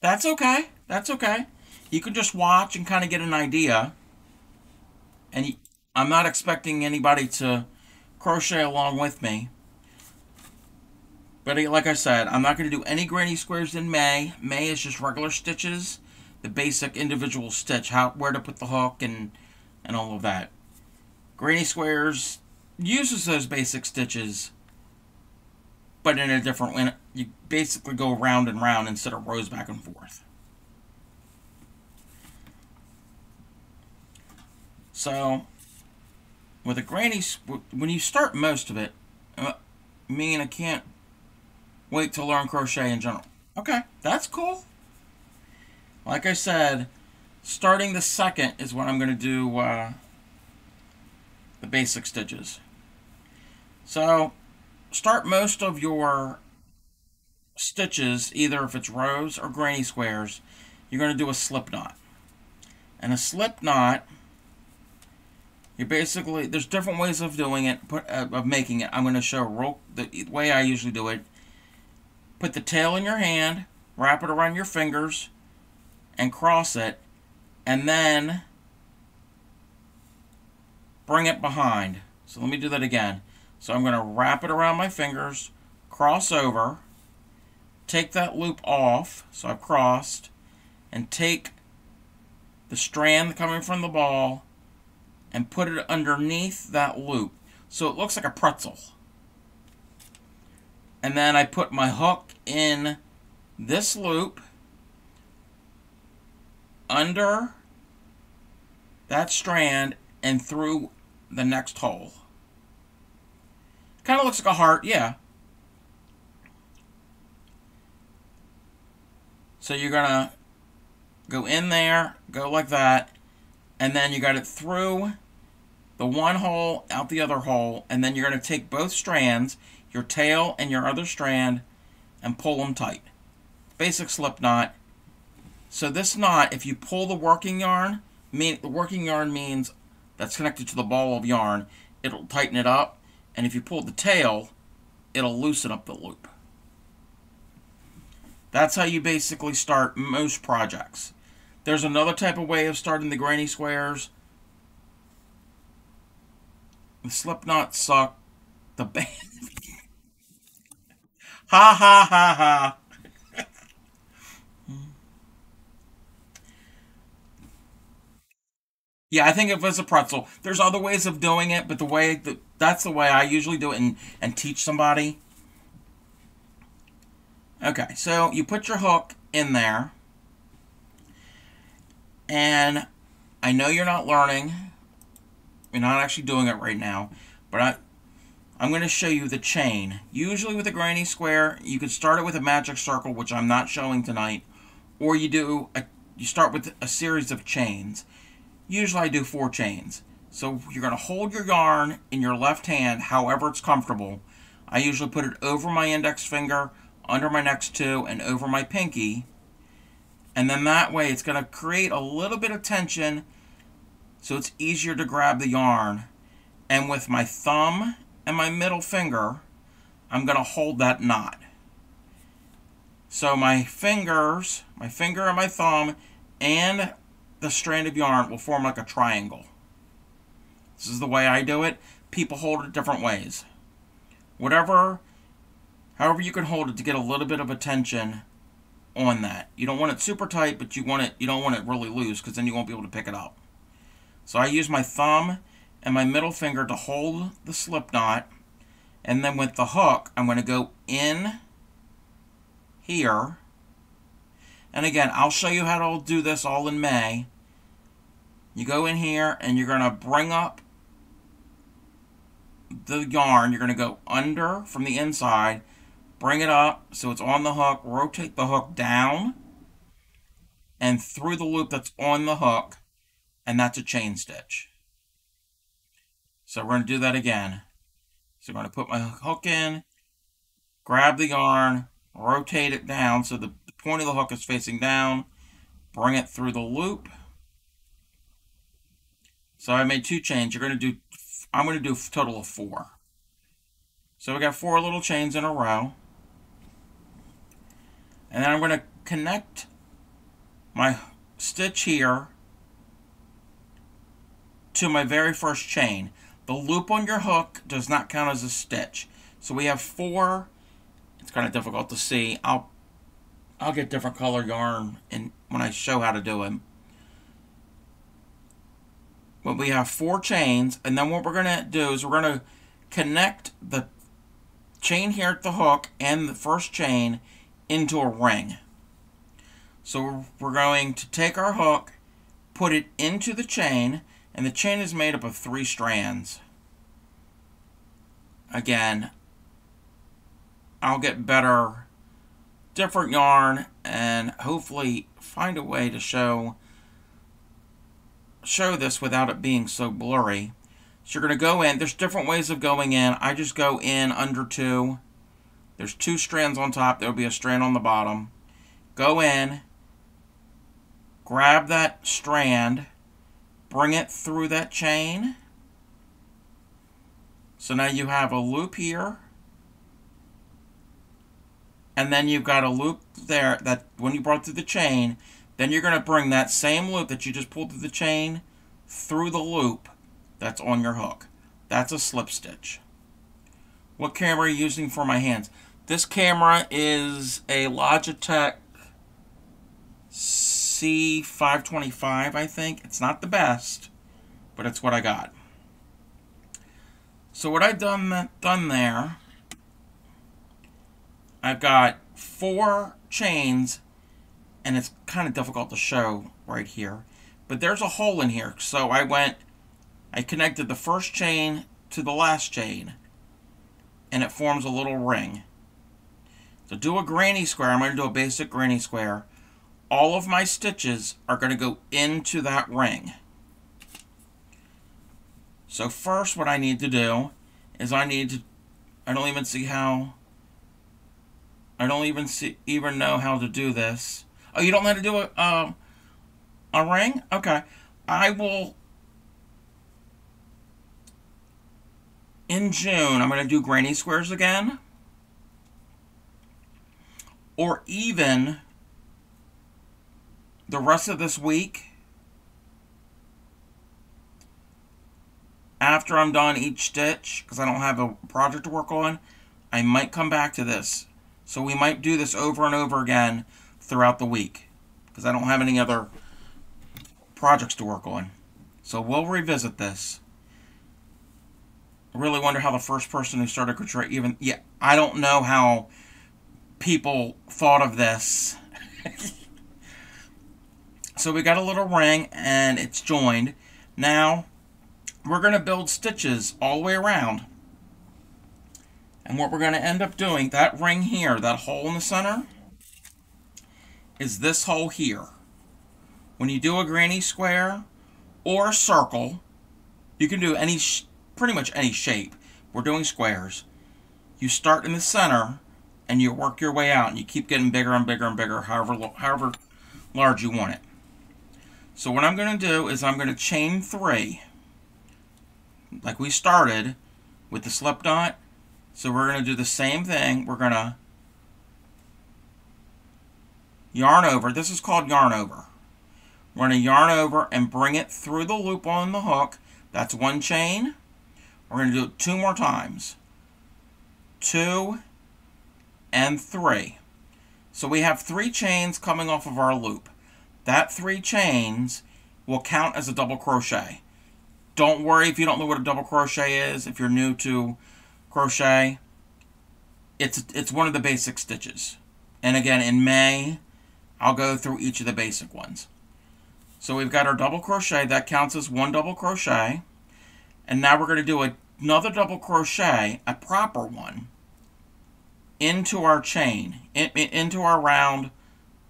That's okay. That's okay. You can just watch and kind of get an idea. And I'm not expecting anybody to crochet along with me. But like I said, I'm not going to do any granny squares in May. May is just regular stitches, the basic individual stitch, how where to put the hook and and all of that. Granny squares uses those basic stitches, but in a different way. You basically go round and round instead of rows back and forth. So with a granny, when you start most of it, uh, mean I can't wait to learn crochet in general. Okay, that's cool. Like I said, starting the second is when I'm going to do uh, the basic stitches. So, start most of your stitches, either if it's rows or granny squares, you're going to do a slip knot. And a slip knot you basically, there's different ways of doing it, uh, of making it. I'm going to show real, the way I usually do it. Put the tail in your hand, wrap it around your fingers, and cross it, and then bring it behind. So let me do that again. So I'm going to wrap it around my fingers, cross over, take that loop off, so I've crossed, and take the strand coming from the ball and put it underneath that loop. So it looks like a pretzel. And then I put my hook in this loop under that strand and through the next hole. Kind of looks like a heart, yeah. So you're going to go in there, go like that, and then you got it through the one hole, out the other hole, and then you're going to take both strands, your tail and your other strand, and pull them tight. Basic slip knot. So this knot, if you pull the working yarn, mean the working yarn means that's connected to the ball of yarn, it'll tighten it up, and if you pull the tail, it'll loosen up the loop. That's how you basically start most projects. There's another type of way of starting the granny squares. The Slipknot suck. The band. ha ha ha ha. Yeah, I think it was a pretzel. There's other ways of doing it, but the way that that's the way I usually do it and, and teach somebody. Okay, so you put your hook in there. And I know you're not learning. You're not actually doing it right now. But I, I'm going to show you the chain. Usually with a granny square, you could start it with a magic circle, which I'm not showing tonight. Or you do a, you start with a series of chains. Usually I do four chains. So you're going to hold your yarn in your left hand however it's comfortable. I usually put it over my index finger, under my next two, and over my pinky. And then that way it's going to create a little bit of tension so it's easier to grab the yarn. And with my thumb and my middle finger, I'm going to hold that knot. So my fingers, my finger and my thumb, and the strand of yarn will form like a triangle. This is the way I do it. People hold it different ways. Whatever, however you can hold it to get a little bit of attention on that. You don't want it super tight, but you want it. You don't want it really loose because then you won't be able to pick it up. So I use my thumb and my middle finger to hold the slip knot, and then with the hook, I'm going to go in here and again, I'll show you how to do this all in May. You go in here and you're going to bring up the yarn. You're going to go under from the inside, bring it up so it's on the hook, rotate the hook down and through the loop that's on the hook, and that's a chain stitch. So we're going to do that again. So I'm going to put my hook in, grab the yarn, rotate it down so the point of the hook is facing down, bring it through the loop. So I made two chains. You're going to do, I'm going to do a total of four. So we got four little chains in a row. And then I'm going to connect my stitch here to my very first chain. The loop on your hook does not count as a stitch. So we have four. It's kind of difficult to see. I'll I'll get different color yarn and when I show how to do it. But we have four chains, and then what we're going to do is we're going to connect the chain here at the hook and the first chain into a ring. So we're going to take our hook, put it into the chain, and the chain is made up of three strands. Again, I'll get better different yarn and hopefully find a way to show show this without it being so blurry. So you're going to go in. There's different ways of going in. I just go in under two. There's two strands on top. There'll be a strand on the bottom. Go in. Grab that strand. Bring it through that chain. So now you have a loop here and then you've got a loop there that when you brought through the chain, then you're going to bring that same loop that you just pulled through the chain through the loop that's on your hook. That's a slip stitch. What camera are you using for my hands? This camera is a Logitech C525, I think. It's not the best, but it's what I got. So what I've done, done there I've got four chains, and it's kind of difficult to show right here. But there's a hole in here, so I went, I connected the first chain to the last chain, and it forms a little ring. So do a granny square, I'm going to do a basic granny square. All of my stitches are going to go into that ring. So first what I need to do is I need to, I don't even see how I don't even see, even know how to do this. Oh, you don't how to do a, um, a ring? Okay. I will, in June, I'm going to do granny squares again. or even the rest of this week after I'm done each stitch because I don't have a project to work on I might come back to this so we might do this over and over again throughout the week because I don't have any other projects to work on. So we'll revisit this. I really wonder how the first person who started crochet even yeah I don't know how people thought of this. So we got a little ring and it's joined. Now we're going to build stitches all the way around. And what we're going to end up doing that ring here that hole in the center is this hole here when you do a granny square or a circle you can do any pretty much any shape. We're doing squares. You start in the center and you work your way out and you keep getting bigger and bigger and bigger however, however large you want it. So what I'm going to do is I'm going to chain three like we started with the slip knot. So we're going to do the same thing. We're going to yarn over. This is called yarn over. We're going to yarn over and bring it through the loop on the hook. That's one chain. We're going to do it two more times. Two and three. So we have three chains coming off of our loop. That three chains will count as a double crochet. Don't worry if you don't know what a double crochet is, if you're new to crochet. It's, it's one of the basic stitches. And again, in May, I'll go through each of the basic ones. So we've got our double crochet. That counts as one double crochet. And now we're going to do another double crochet, a proper one, into our chain, in, into our round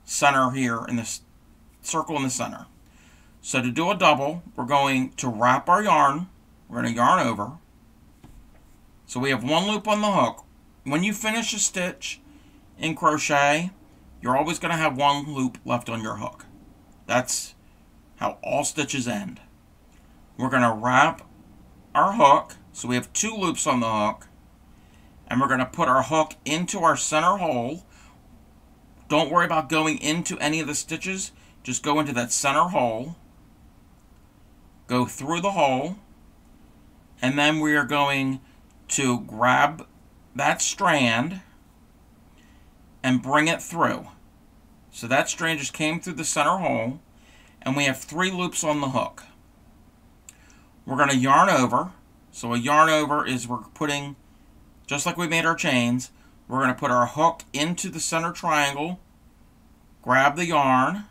center here in this circle in the center. So to do a double, we're going to wrap our yarn. We're going to yarn over. So we have one loop on the hook. When you finish a stitch in crochet, you're always going to have one loop left on your hook. That's how all stitches end. We're going to wrap our hook. So we have two loops on the hook. And we're going to put our hook into our center hole. Don't worry about going into any of the stitches. Just go into that center hole. Go through the hole. And then we are going to grab that strand and bring it through. So that strand just came through the center hole. And we have three loops on the hook. We're going to yarn over. So a yarn over is we're putting, just like we made our chains, we're going to put our hook into the center triangle, grab the yarn,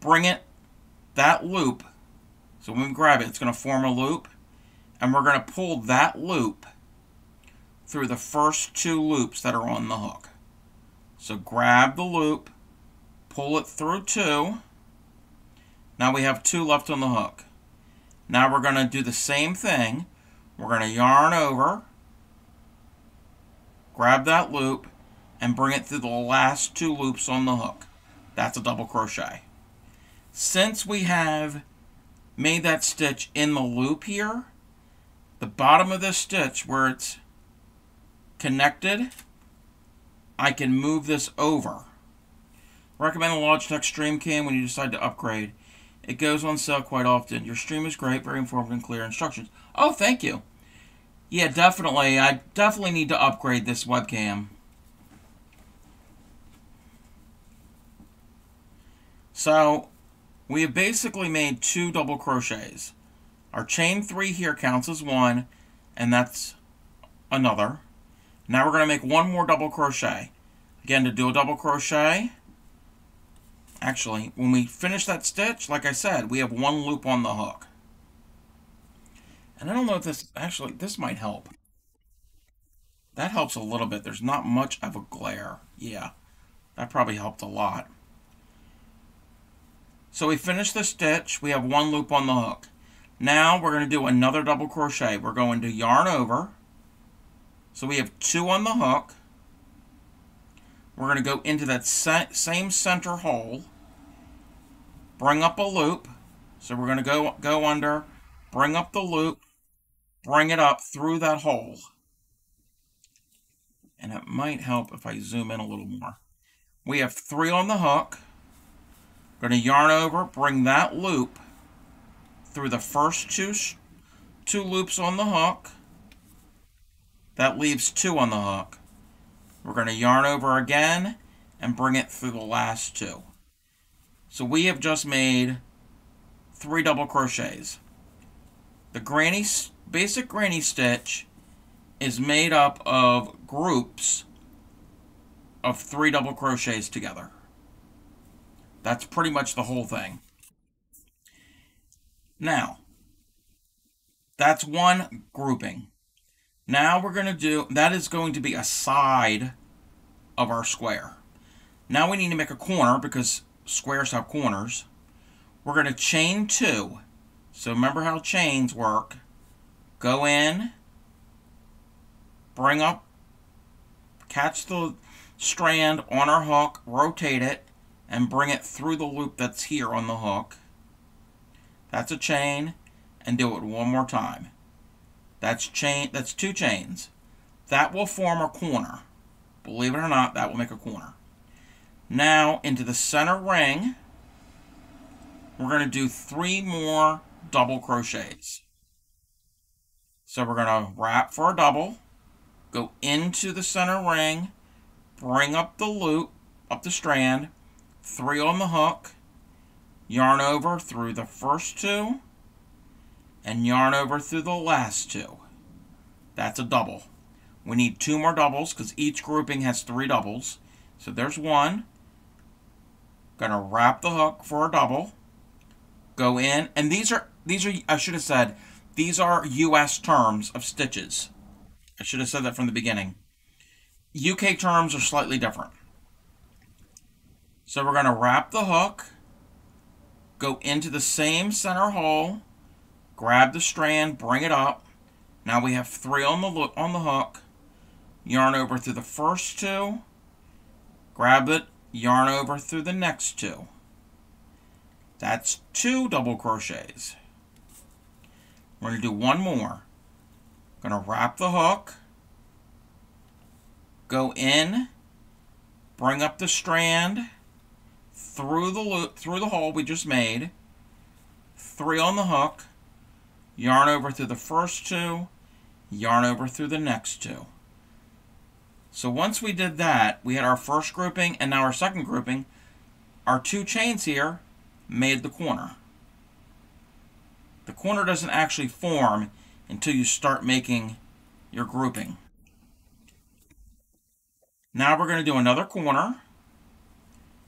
bring it, that loop, so when we grab it, it's going to form a loop, and we're going to pull that loop through the first two loops that are on the hook. So grab the loop, pull it through two, now we have two left on the hook. Now we're going to do the same thing. We're going to yarn over, grab that loop, and bring it through the last two loops on the hook. That's a double crochet. Since we have made that stitch in the loop here, the bottom of this stitch where it's connected, I can move this over. Recommend the Logitech Stream Cam when you decide to upgrade. It goes on sale quite often. Your stream is great, very informative and clear instructions. Oh, thank you. Yeah, definitely. I definitely need to upgrade this webcam. So, we have basically made two double crochets. Our chain three here counts as one, and that's another. Now we're going to make one more double crochet. Again, to do a double crochet, Actually, when we finish that stitch, like I said, we have one loop on the hook. And I don't know if this, actually, this might help. That helps a little bit. There's not much of a glare. Yeah, that probably helped a lot. So we finished the stitch. We have one loop on the hook. Now we're going to do another double crochet. We're going to yarn over. So we have two on the hook. We're going to go into that same center hole, bring up a loop. So we're going to go, go under, bring up the loop, bring it up through that hole. and it might help if I zoom in a little more. We have three on the hook. Going to yarn over, bring that loop through the first two, two loops on the hook. That leaves two on the hook. We're going to yarn over again and bring it through the last two. So we have just made three double crochets. The granny basic granny stitch is made up of groups of three double crochets together. That's pretty much the whole thing. Now, that's one grouping. Now we're going to do, that is going to be a side of our square. Now we need to make a corner because squares have corners. We're going to chain two. So remember how chains work. Go in, bring up, catch the strand on our hook, rotate it, and bring it through the loop that's here on the hook. That's a chain, and do it one more time. That's chain. That's two chains. That will form a corner. Believe it or not, that will make a corner. Now, into the center ring, we're going to do three more double crochets. So we're going to wrap for a double, go into the center ring, bring up the loop, up the strand, three on the hook, yarn over through the first two, and yarn over through the last two. That's a double. We need two more doubles because each grouping has three doubles. So there's one. Gonna wrap the hook for a double. Go in, and these are these are I should have said these are U.S. terms of stitches. I should have said that from the beginning. UK terms are slightly different. So we're to wrap the hook, go into the same center hole, grab the strand, bring it up. Now we have three on the on the hook. Yarn over through the first two, grab it, yarn over through the next two. That's two double crochets. We're going to do one more. Going to wrap the hook, go in, bring up the strand through the loop, through the hole we just made, three on the hook, yarn over through the first two, yarn over through the next two. So once we did that, we had our first grouping and now our second grouping. Our two chains here made the corner. The corner doesn't actually form until you start making your grouping. Now we're going to do another corner.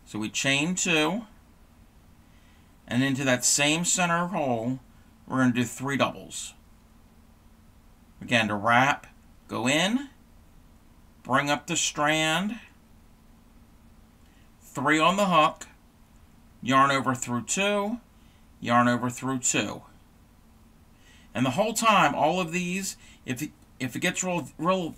So we chain two. And into that same center hole, we're going to do three doubles. Again, to wrap, go in, bring up the strand, three on the hook, yarn over through two, yarn over through two. And the whole time, all of these, if it, if it gets real, real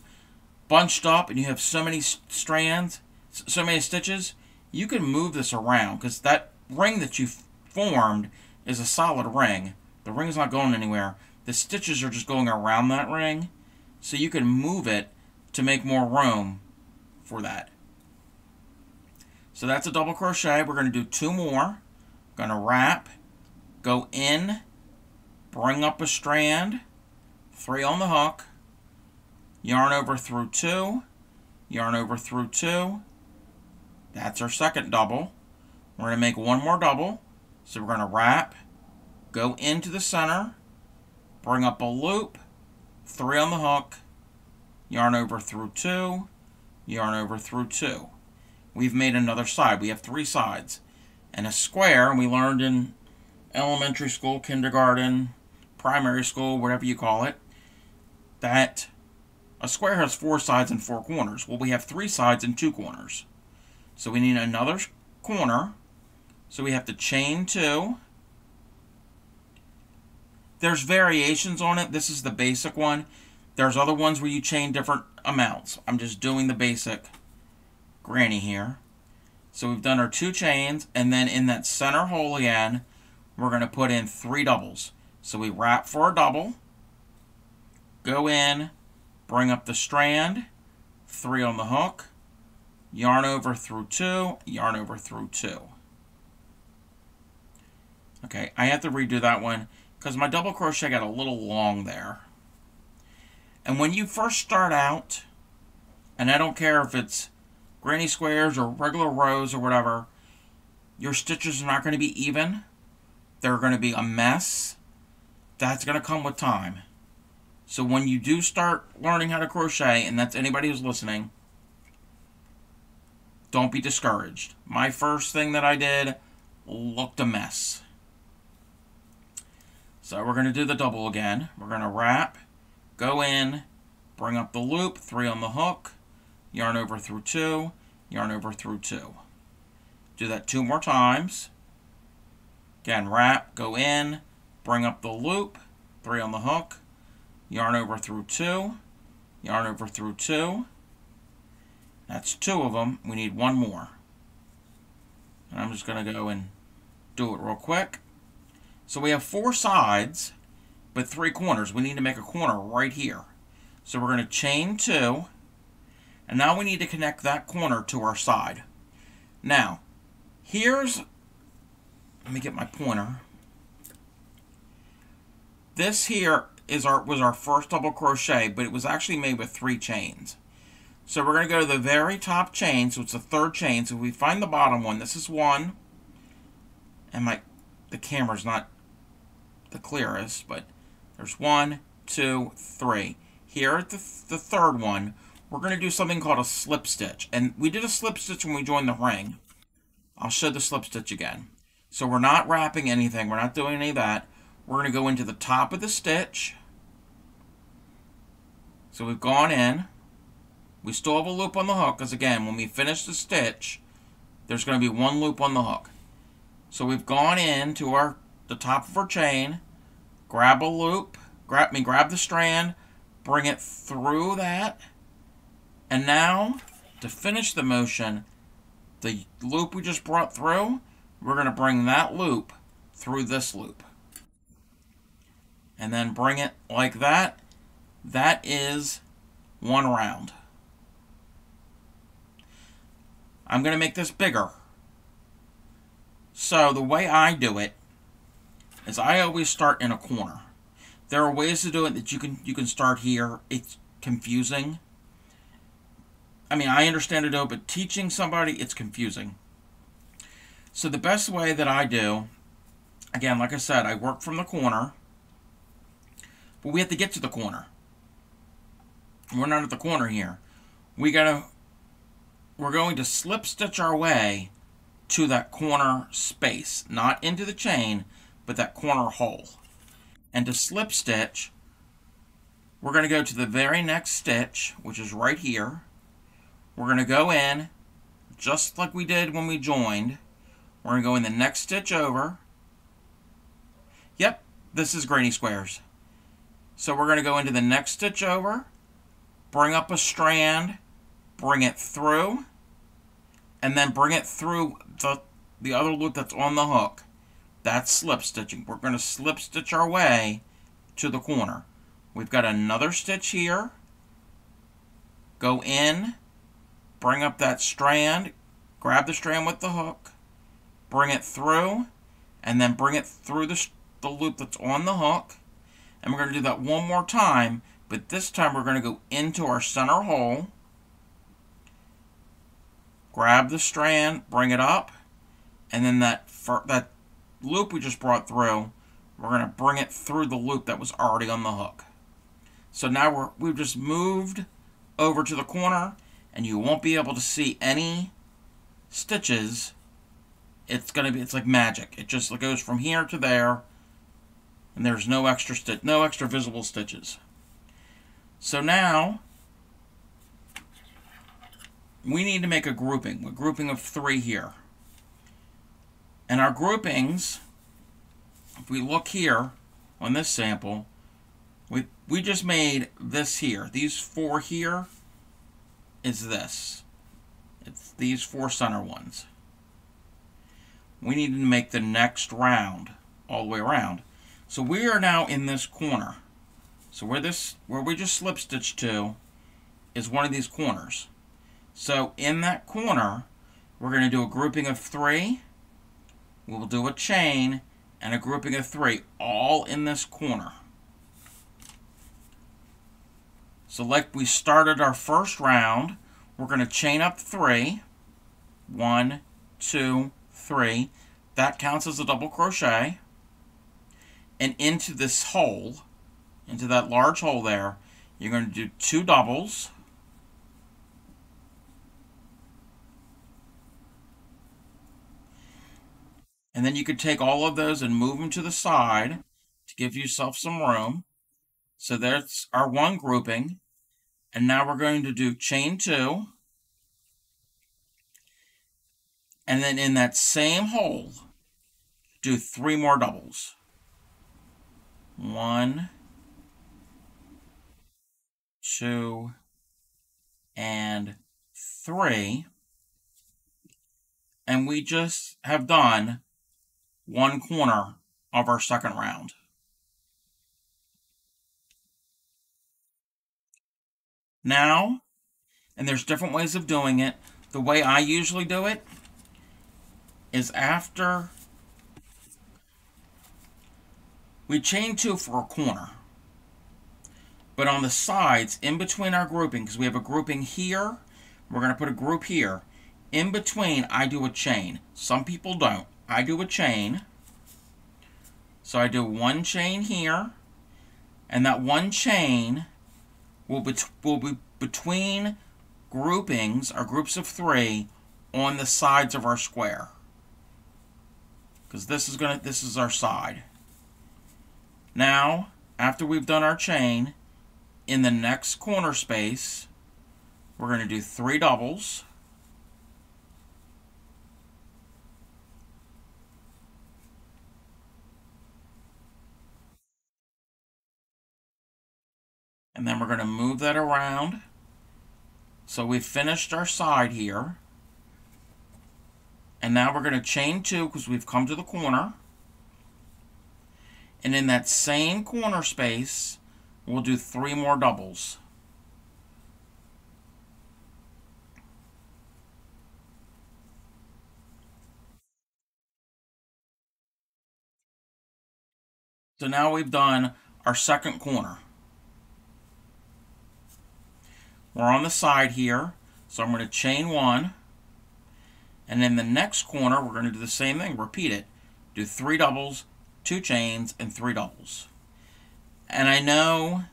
bunched up and you have so many strands, so many stitches, you can move this around because that ring that you formed is a solid ring. The ring is not going anywhere. The stitches are just going around that ring, so you can move it to make more room for that. So that's a double crochet. We're going to do two more. Going to wrap, go in, bring up a strand, three on the hook, yarn over through two, yarn over through two. That's our second double. We're going to make one more double. So we're going to wrap, go into the center, bring up a loop, three on the hook, yarn over through two, yarn over through two we've made another side. We have three sides. And a square, and we learned in elementary school, kindergarten, primary school, whatever you call it, that a square has four sides and four corners. Well, we have three sides and two corners. So we need another corner. So we have to chain two. There's variations on it. This is the basic one. There's other ones where you chain different amounts. I'm just doing the basic granny here. So we've done our two chains, and then in that center hole again, we're going to put in three doubles. So we wrap for a double, go in, bring up the strand, three on the hook, yarn over through two, yarn over through two. Okay, I have to redo that one because my double crochet got a little long there. And when you first start out, and I don't care if it's granny squares or regular rows or whatever, your stitches are not going to be even. They're going to be a mess. That's going to come with time. So when you do start learning how to crochet, and that's anybody who's listening, don't be discouraged. My first thing that I did looked a mess. So we're going to do the double again. We're going to wrap, go in, bring up the loop, three on the hook, yarn over through two, yarn over through two. Do that two more times. Again, wrap, go in, bring up the loop, three on the hook, yarn over through two, yarn over through two. That's two of them. We need one more. And I'm just going to go and do it real quick. So we have four sides, but three corners. We need to make a corner right here. So we're going to chain two, and now we need to connect that corner to our side. Now, here's, let me get my pointer. This here is our was our first double crochet, but it was actually made with three chains. So we're going to go to the very top chain, so it's the third chain. So if we find the bottom one. This is one, and my the camera's not the clearest, but there's one, two, three. Here at the, the third one, we're going to do something called a slip stitch. And we did a slip stitch when we joined the ring. I'll show the slip stitch again. So we're not wrapping anything. We're not doing any of that. We're going to go into the top of the stitch. So we've gone in. We still have a loop on the hook because again, when we finish the stitch, there's going to be one loop on the hook. So we've gone in to our the top of our chain, grab a loop, grab me grab the strand, bring it through that, and now to finish the motion, the loop we just brought through, we're going to bring that loop through this loop. And then bring it like that. That is one round. I'm going to make this bigger. So the way I do it is I always start in a corner. There are ways to do it that you can you can start here. It's confusing. I mean, I understand it, though, but teaching somebody, it's confusing. So the best way that I do, again, like I said, I work from the corner, but we have to get to the corner. We're not at the corner here. We gotta we're going to slip stitch our way to that corner space, not into the chain, but that corner hole. And to slip stitch, we're going to go to the very next stitch, which is right here. We're going to go in, just like we did when we joined. We're going to go in the next stitch over. Yep, this is granny squares. So we're going to go into the next stitch over, bring up a strand, bring it through, and then bring it through the, the other loop that's on the hook. That's slip stitching. We're going to slip stitch our way to the corner. We've got another stitch here. Go in, bring up that strand, grab the strand with the hook, bring it through, and then bring it through the, the loop that's on the hook. And we're going to do that one more time, but this time we're going to go into our center hole grab the strand, bring it up, and then that that loop we just brought through, we're going to bring it through the loop that was already on the hook. So now we're, we've just moved over to the corner, and you won't be able to see any stitches. It's going to be, it's like magic. It just goes from here to there, and there's no extra stitch, no extra visible stitches. So now, we need to make a grouping, a grouping of three here. And our groupings, if we look here on this sample, we, we just made this here. These four here is this. It's these four center ones. We need to make the next round all the way around. So we are now in this corner. So where this where we just slip stitched to, is one of these corners. So in that corner, we're going to do a grouping of three. We will do a chain and a grouping of three, all in this corner. So like we started our first round, we're going to chain up three. One, two, three. That counts as a double crochet. And into this hole, into that large hole there, you're going to do two doubles. And then you could take all of those and move them to the side to give yourself some room. So there's our one grouping. And now we're going to do chain two. And then in that same hole, do three more doubles. One, two, and three. And we just have done one corner of our second round. Now, and there's different ways of doing it. The way I usually do it is after we chain two for a corner. But on the sides, in between our grouping, because we have a grouping here, we're going to put a group here. In between, I do a chain. Some people don't. I do a chain. So I do one chain here, and that one chain will be, will be between groupings, or groups of three, on the sides of our square. Because this is gonna this is our side. Now, after we've done our chain, in the next corner space, we're going to do three doubles. And then we're going to move that around. So we've finished our side here. And now we're going to chain two because we've come to the corner. And in that same corner space, we'll do three more doubles. So now we've done our second corner. We're on the side here, so I'm going to chain one. And in the next corner, we're going to do the same thing, repeat it. Do three doubles, two chains, and three doubles. And I know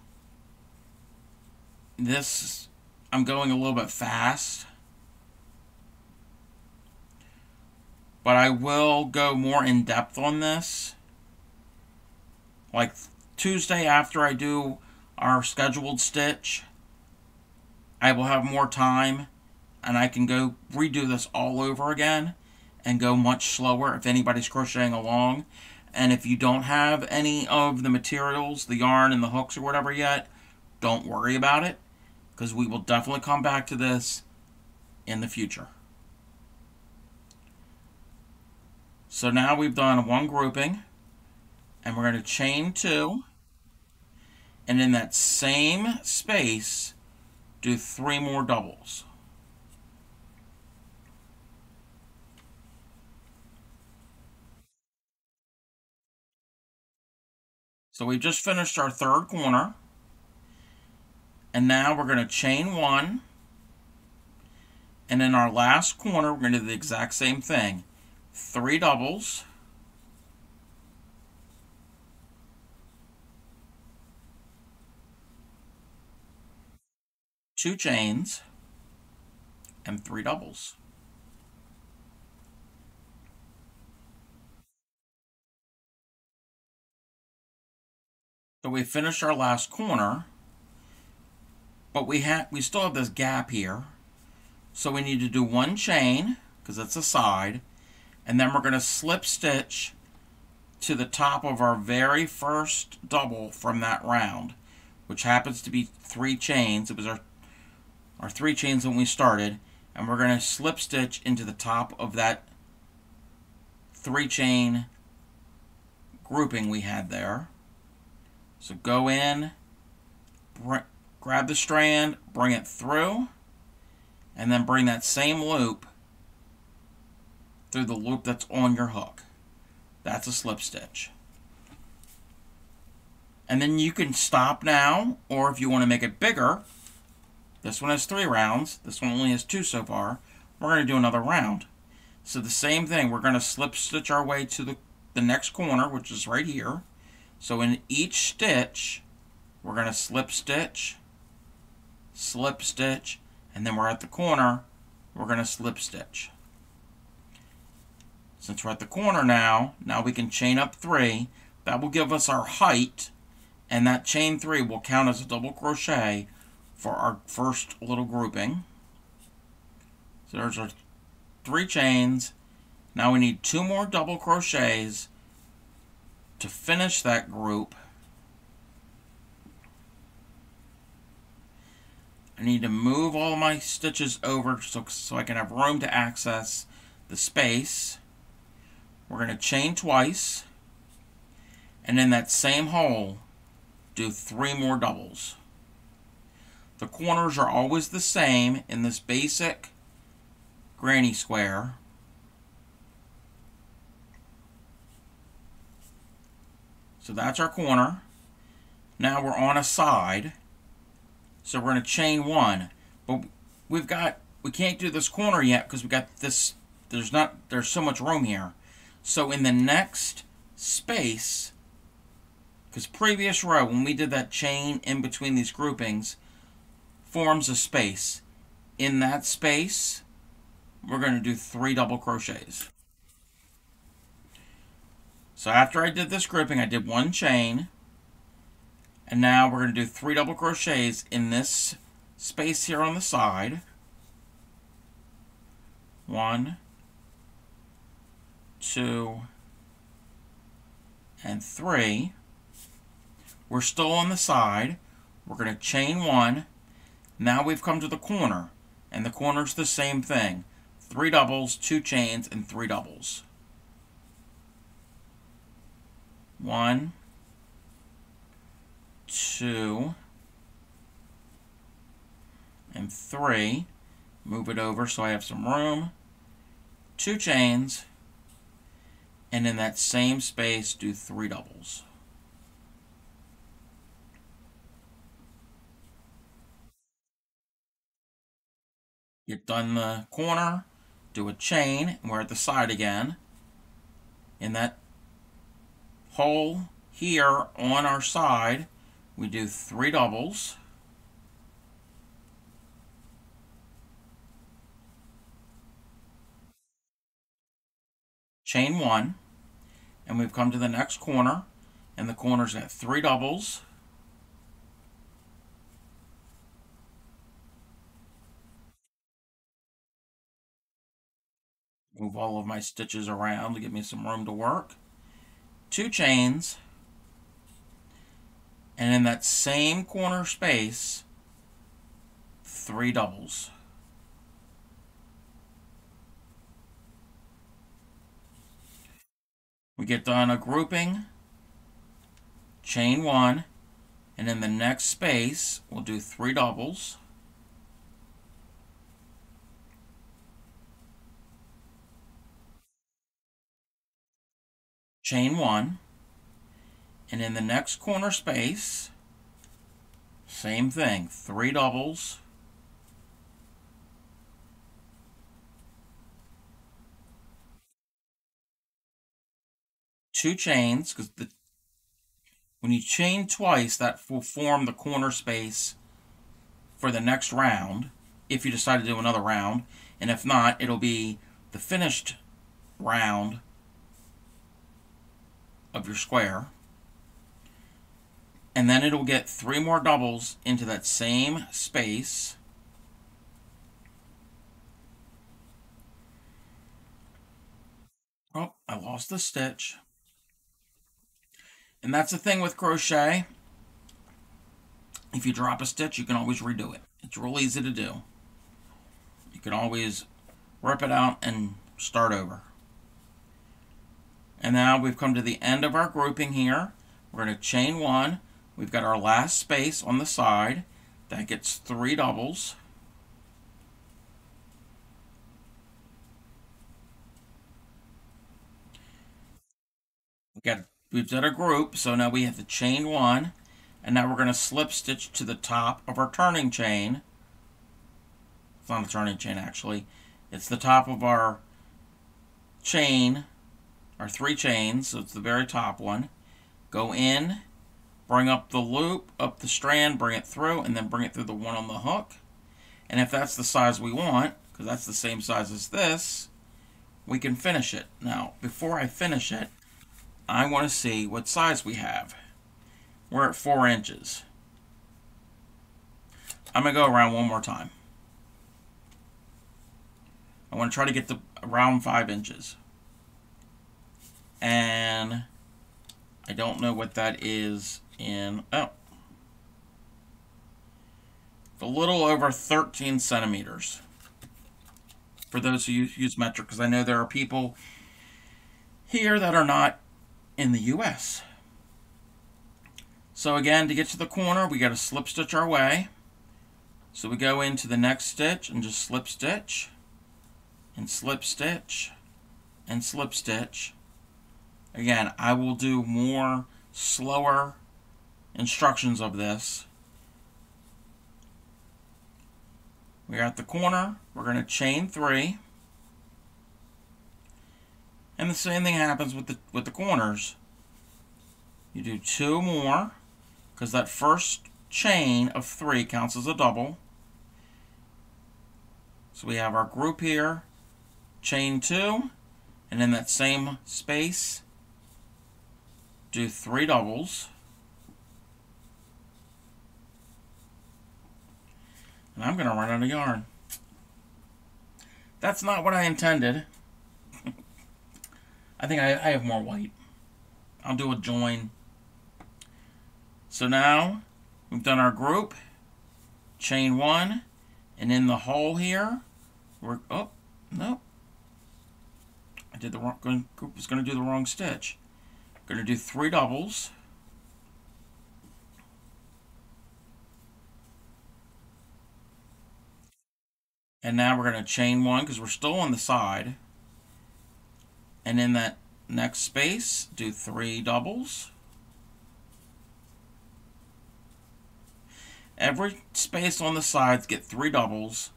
this, I'm going a little bit fast. But I will go more in depth on this. Like Tuesday after I do our scheduled stitch, I will have more time and I can go redo this all over again and go much slower if anybody's crocheting along. And if you don't have any of the materials, the yarn and the hooks or whatever yet, don't worry about it because we will definitely come back to this in the future. So now we've done one grouping and we're going to chain two and in that same space do three more doubles. So we've just finished our third corner. And now we're going to chain one. And in our last corner, we're going to do the exact same thing. Three doubles. Two chains. And three doubles. So we finished our last corner, but we have we still have this gap here. So we need to do one chain, because that's a side, and then we're going to slip stitch to the top of our very first double from that round, which happens to be three chains. It was our, our three chains when we started, and we're going to slip stitch into the top of that three chain grouping we had there. So go in, grab the strand, bring it through, and then bring that same loop through the loop that's on your hook. That's a slip stitch. And then you can stop now, or if you want to make it bigger, this one has three rounds, this one only has two so far, we're going to do another round. So the same thing, we're going to slip stitch our way to the, the next corner, which is right here. So in each stitch, we're going to slip stitch, slip stitch, and then we're at the corner, we're going to slip stitch. Since we're at the corner now, now we can chain up three. That will give us our height, and that chain three will count as a double crochet for our first little grouping. So there's our three chains. Now we need two more double crochets to finish that group. I need to move all my stitches over so, so I can have room to access the space. We're going to chain twice. And in that same hole, do three more doubles. The corners are always the same in this basic granny square. So that's our corner. Now we're on a side. So we're going to chain one. But we've got, we can't do this corner yet because we got this, there's not, there's so much room here. So in the next space, because previous row, when we did that chain in between these groupings, forms a space. In that space, we're going to do three double crochets. So after I did this grouping, I did one chain. And now we're going to do three double crochets in this space here on the side. One, two, and three. We're still on the side. We're going to chain one. Now we've come to the corner. And the corner's the same thing. Three doubles, two chains, and three doubles. One, two, and three. Move it over so I have some room. Two chains, and in that same space do three doubles. Get done the corner, do a chain, and we're at the side again. In that hole here on our side, we do three doubles. chain one, and we've come to the next corner, and the corner's at three doubles. Move all of my stitches around to give me some room to work. Two chains, and in that same corner space, three doubles. We get done a grouping, chain one, and in the next space, we'll do three doubles. Chain one, and in the next corner space, same thing, three doubles. two chains because the when you chain twice that will form the corner space for the next round if you decide to do another round and if not it'll be the finished round of your square and then it'll get three more doubles into that same space oh I lost the stitch and that's the thing with crochet. If you drop a stitch, you can always redo it. It's real easy to do. You can always rip it out and start over. And now we've come to the end of our grouping here. We're going to chain one. We've got our last space on the side. That gets three doubles. We got we've done a group, so now we have to chain one, and now we're going to slip stitch to the top of our turning chain. It's not a turning chain actually. It's the top of our chain, our three chains, so it's the very top one. Go in, bring up the loop, up the strand, bring it through, and then bring it through the one on the hook. And if that's the size we want, because that's the same size as this, we can finish it. Now, before I finish it, I want to see what size we have. We're at four inches. I'm going to go around one more time. I want to try to get to around five inches. And I don't know what that is in, oh, a little over 13 centimeters for those who use metric, because I know there are people here that are not in the U.S. So again, to get to the corner, we got to slip stitch our way. So we go into the next stitch and just slip stitch and slip stitch and slip stitch. Again, I will do more slower instructions of this. We're at the corner. We're going to chain three. And the same thing happens with the with the corners. You do two more because that first chain of three counts as a double. So we have our group here, chain two, and in that same space, do three doubles. And I'm going to run out of yarn. That's not what I intended. I think I, I have more white. I'll do a join. So now we've done our group, chain one, and in the hole here, we're, oh, no. I did the wrong, group was going to do the wrong stitch. Going to do three doubles. And now we're going to chain one because we're still on the side. And in that next space, do three doubles. Every space on the sides get three doubles.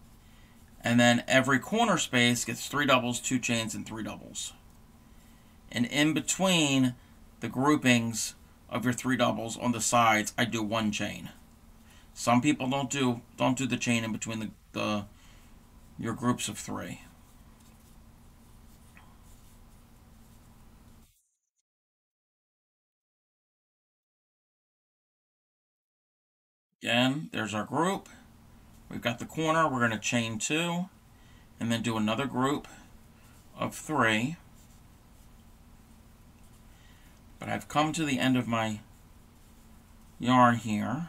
And then every corner space gets three doubles, two chains, and three doubles. And in between the groupings of your three doubles on the sides, I do one chain. Some people don't do don't do the chain in between the, the your groups of three. Again, there's our group. We've got the corner. We're going to chain two and then do another group of three. But I've come to the end of my yarn here.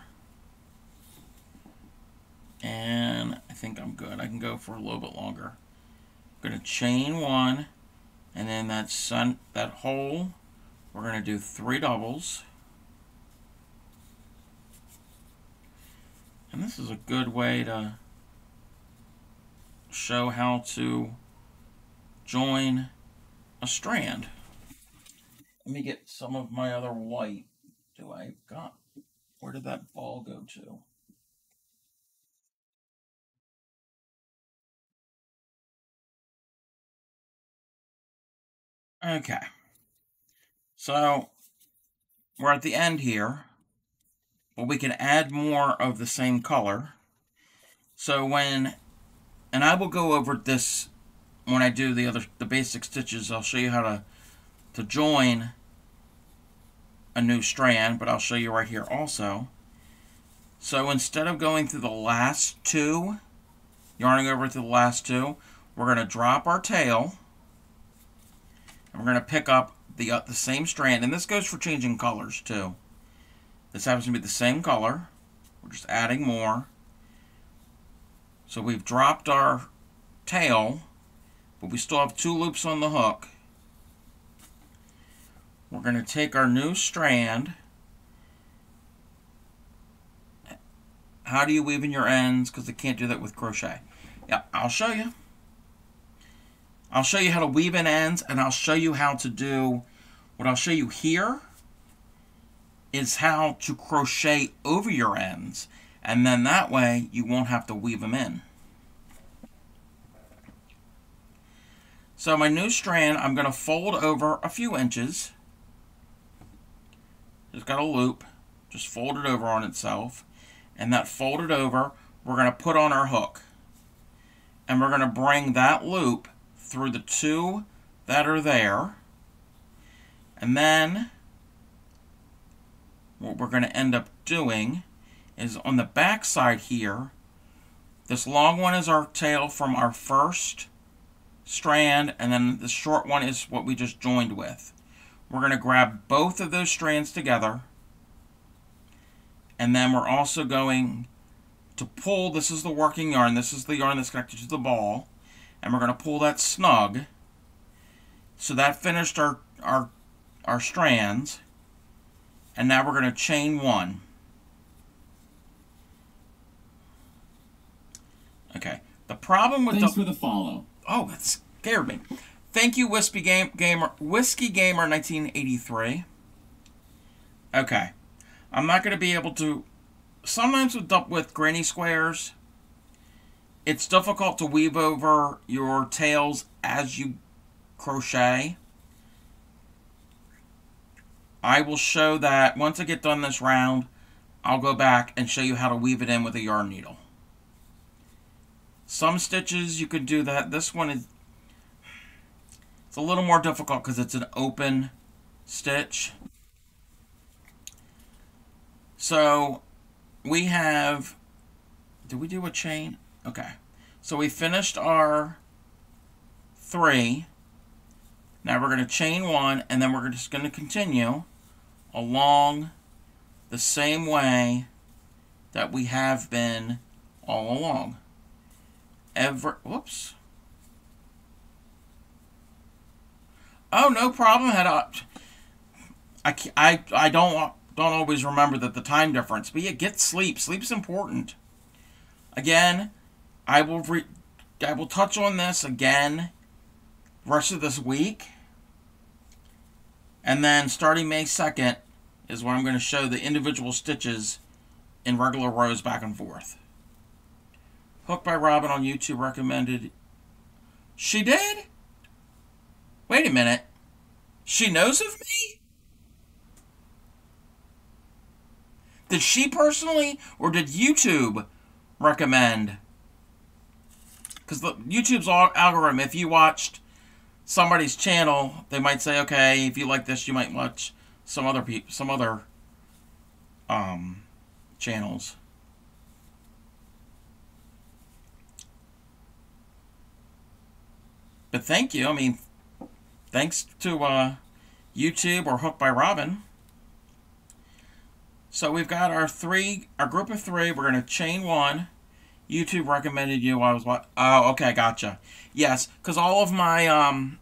And I think I'm good. I can go for a little bit longer. I'm going to chain one, and then that sun, that hole, we're going to do three doubles. And this is a good way to show how to join a strand. Let me get some of my other white. Do I got, where did that ball go to? Okay. So we're at the end here. But we can add more of the same color. So when, and I will go over this when I do the other, the basic stitches. I'll show you how to, to join a new strand, but I'll show you right here also. So instead of going through the last two, yarning over to the last two, we're going to drop our tail and we're going to pick up the, uh, the same strand. And this goes for changing colors too. This happens to be the same color. We're just adding more. So we've dropped our tail, but we still have two loops on the hook. We're going to take our new strand. how do you weave in your ends? Because they can't do that with crochet. Yeah, I'll show you. I'll show you how to weave in ends, and I'll show you how to do, what I'll show you here is how to crochet over your ends, and then that way you won't have to weave them in. So my new strand, I'm going to fold over a few inches. It's got a loop. Just fold it over on itself. And that folded over, we're going to put on our hook. And we're going to bring that loop through the two that are there. And then what we're going to end up doing is on the back side here, this long one is our tail from our first strand, and then the short one is what we just joined with. We're going to grab both of those strands together, and then we're also going to pull, this is the working yarn, this is the yarn that's connected to the ball, and we're going to pull that snug. So that finished our, our, our strands, and now we're going to chain one. Okay. The problem with Thanks the for the follow. Oh, that scared me. Thank you, Whiskey Game Gamer Whiskey Gamer 1983. Okay. I'm not going to be able to sometimes with with granny squares it's difficult to weave over your tails as you crochet. I will show that once I get done this round, I'll go back and show you how to weave it in with a yarn needle. Some stitches you could do that. This one is it's a little more difficult because it's an open stitch. So we have, did we do a chain? Okay. So we finished our three. Now we're going to chain one and then we're just going to continue along the same way that we have been all along ever. Whoops. Oh, no problem. Had I, I, I don't don't always remember that the time difference, but yeah, get sleep. Sleep's important. Again, I will re, I will touch on this again rest of this week. And then starting May 2nd is when I'm going to show the individual stitches in regular rows back and forth. Hooked by Robin on YouTube recommended. She did? Wait a minute. She knows of me? Did she personally, or did YouTube recommend? Because YouTube's algorithm, if you watched somebody's channel, they might say, okay, if you like this, you might watch some other people, some other um, channels. But thank you. I mean, thanks to uh, YouTube or Hooked by Robin. So we've got our three, our group of three. We're going to chain one. YouTube recommended you. I was what? Oh, okay, gotcha. Yes, because all of my um,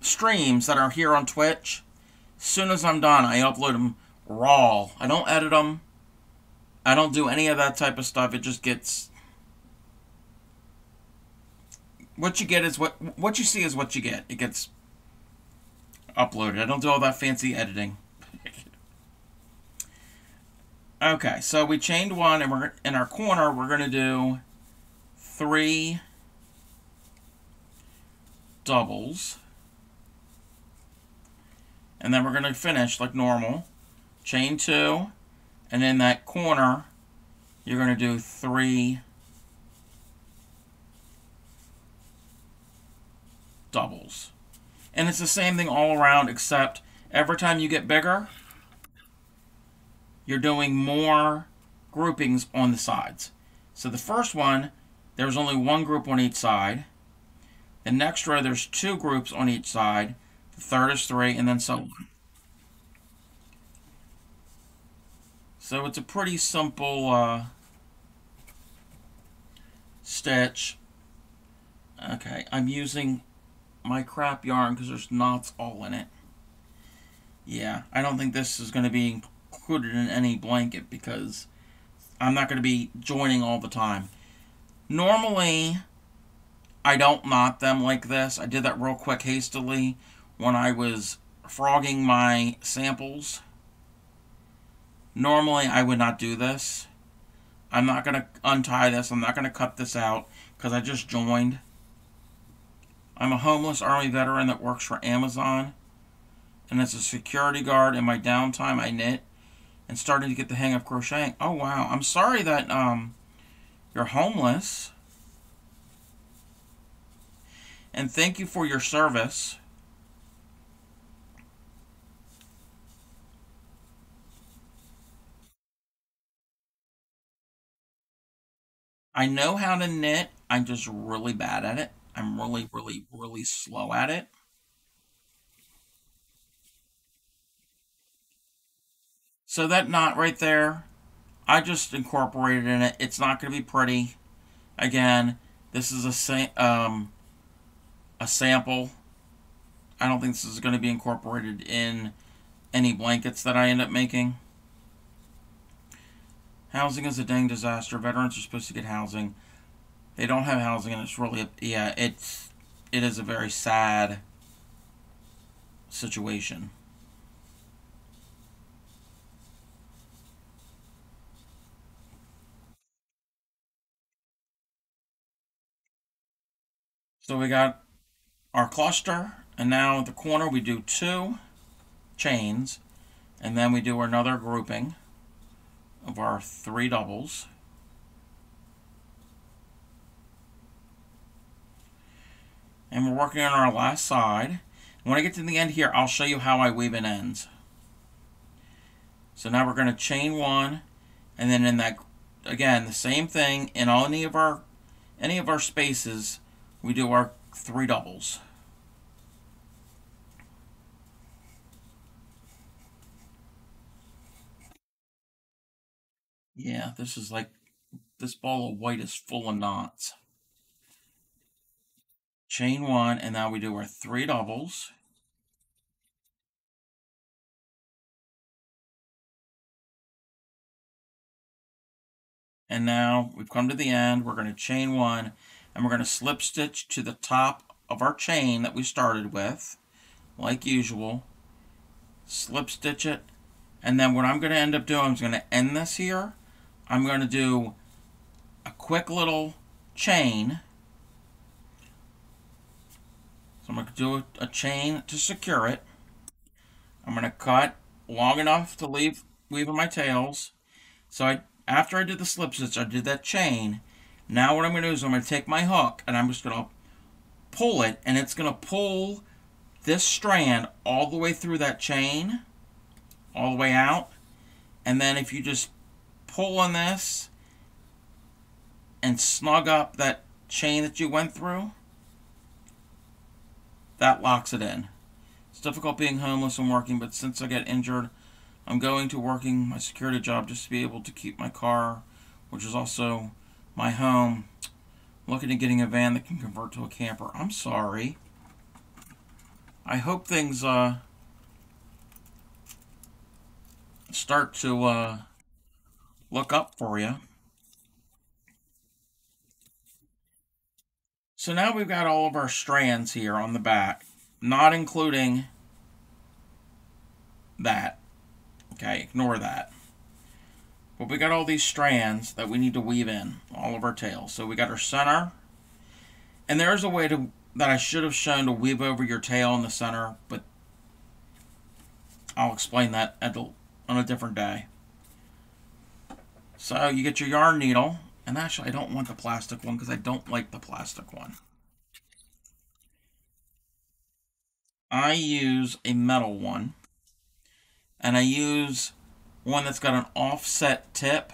streams that are here on Twitch, as soon as I'm done, I upload them raw. I don't edit them. I don't do any of that type of stuff. It just gets what you get is what what you see is what you get. It gets uploaded. I don't do all that fancy editing. okay, so we chained one, and we're in our corner. We're gonna do three doubles, and then we're gonna finish like normal. Chain two, and in that corner, you're gonna do three doubles. And it's the same thing all around, except every time you get bigger, you're doing more groupings on the sides. So the first one, there's only one group on each side. The next row, there's two groups on each side. The third is three, and then so on. So it's a pretty simple uh, stitch. Okay, I'm using my crap yarn because there's knots all in it. Yeah, I don't think this is going to be included in any blanket because I'm not going to be joining all the time. Normally, I don't knot them like this. I did that real quick hastily when I was frogging my samples. Normally, I would not do this. I'm not going to untie this. I'm not going to cut this out because I just joined. I'm a homeless Army veteran that works for Amazon. And as a security guard in my downtime, I knit and starting to get the hang of crocheting. Oh, wow. I'm sorry that um, you're homeless. And thank you for your service. I know how to knit. I'm just really bad at it. I'm really, really, really slow at it. So that knot right there, I just incorporated in it. It's not going to be pretty. Again, this is a um, a sample. I don't think this is going to be incorporated in any blankets that I end up making. Housing is a dang disaster. Veterans are supposed to get housing. They don't have housing, and it's really, yeah, it's, it is a very sad situation. So we got our cluster, and now at the corner we do two chains, and then we do another grouping of our three doubles. And we're working on our last side. When I get to the end here, I'll show you how I weave in ends. So now we're going to chain one, and then in that, again, the same thing in all any of our, any of our spaces, we do our three doubles. Yeah, this is like, this ball of white is full of knots. Chain one, and now we do our three doubles. And now we've come to the end. We're going to chain one, and we're going to slip stitch to the top of our chain that we started with, like usual. Slip stitch it, and then what I'm going to end up doing is going to end this here, I'm going to do a quick little chain. So I'm going to do a, chain to secure it. I'm going to cut long enough to leave weaving my tails. So I, after I did the slip stitch, I did that chain. Now what I'm going to do is I'm going to take my hook and I'm just going to pull it and it's going to pull this strand all the way through that chain, all the way out. And then if you just pull on this and snug up that chain that you went through, that locks it in. It's difficult being homeless and working, but since I get injured, I'm going to working my security job just to be able to keep my car, which is also my home. I'm looking at getting a van that can convert to a camper. I'm sorry. I hope things uh, start to uh, look up for you. So now we've got all of our strands here on the back, not including that. Okay, ignore that. But we got all these strands that we need to weave in, all of our tails. So we got our center, and there's a way to that I should have shown to weave over your tail in the center, but I'll explain that at on a different day. So you get your yarn needle, and actually I don't want the plastic one because I don't like the plastic one. I use a metal one, and I use one that's got an offset tip.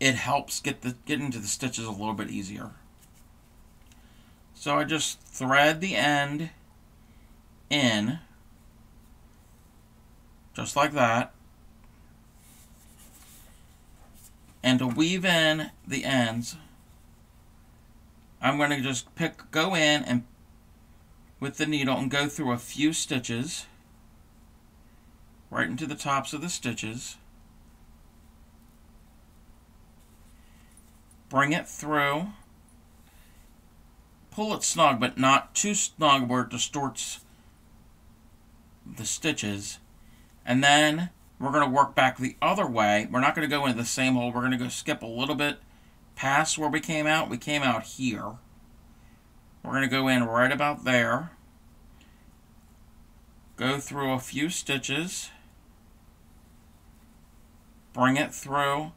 It helps get the get into the stitches a little bit easier. So I just thread the end in, just like that. And to weave in the ends, I'm going to just pick, go in and with the needle and go through a few stitches right into the tops of the stitches. bring it through, pull it snug, but not too snug where it distorts the stitches. And then we're going to work back the other way. We're not going to go into the same hole. We're going to go skip a little bit past where we came out. We came out here. We're going to go in right about there. Go through a few stitches. Bring it through.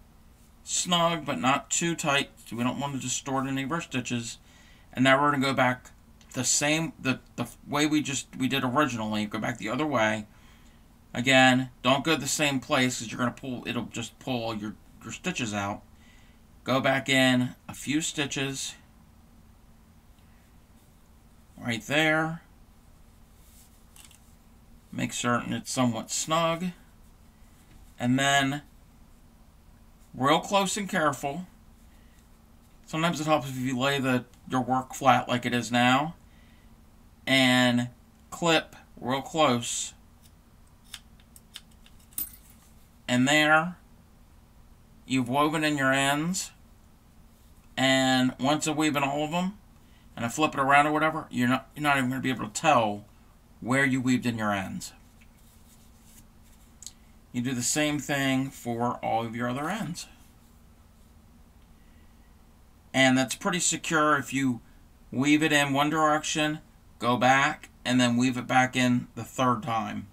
Snug, but not too tight. So we don't want to distort any of our stitches. And now we're going to go back the same, the, the way we just, we did originally. Go back the other way. Again, don't go to the same place because you're going to pull, it'll just pull your, your stitches out. Go back in a few stitches. Right there. Make certain it's somewhat snug. And then, real close and careful. Sometimes it helps if you lay the your work flat like it is now. And clip real close and there you've woven in your ends and once I weave in all of them and I flip it around or whatever you're not you're not even going to be able to tell where you weaved in your ends. You do the same thing for all of your other ends. And that's pretty secure. If you weave it in one direction go back and then weave it back in the third time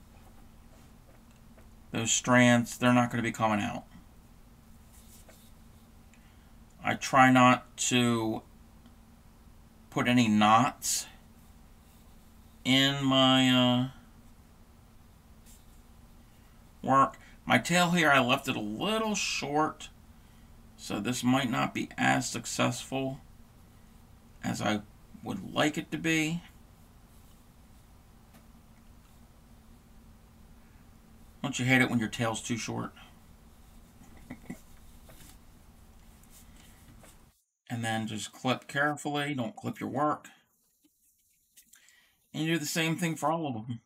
those strands, they're not going to be coming out. I try not to put any knots in my uh, work. My tail here, I left it a little short, so this might not be as successful as I would like it to be. Don't you hate it when your tail's too short? and then just clip carefully. Don't clip your work. And you do the same thing for all of them.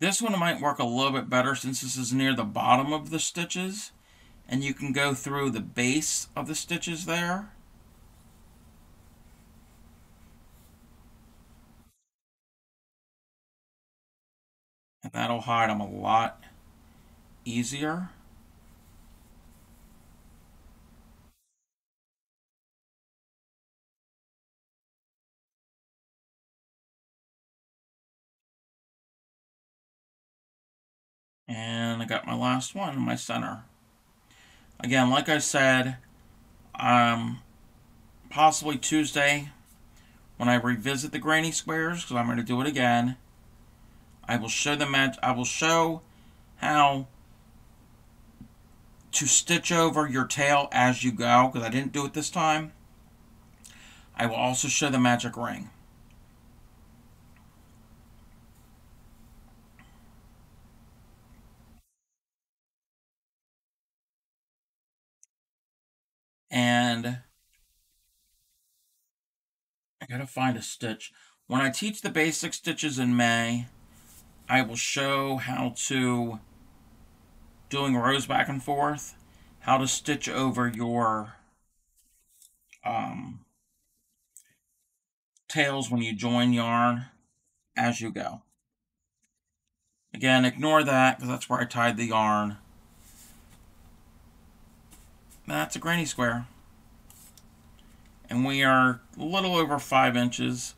This one might work a little bit better since this is near the bottom of the stitches. And you can go through the base of the stitches there. That'll hide them a lot easier. And I got my last one in my center. Again, like I said, um, possibly Tuesday when I revisit the granny squares, because I'm going to do it again. I will show the match. I will show how to stitch over your tail as you go because I didn't do it this time. I will also show the magic ring. And I gotta find a stitch. When I teach the basic stitches in May, I will show how to, doing rows back and forth, how to stitch over your um, tails when you join yarn as you go. Again, ignore that because that's where I tied the yarn. That's a granny square. And we are a little over five inches.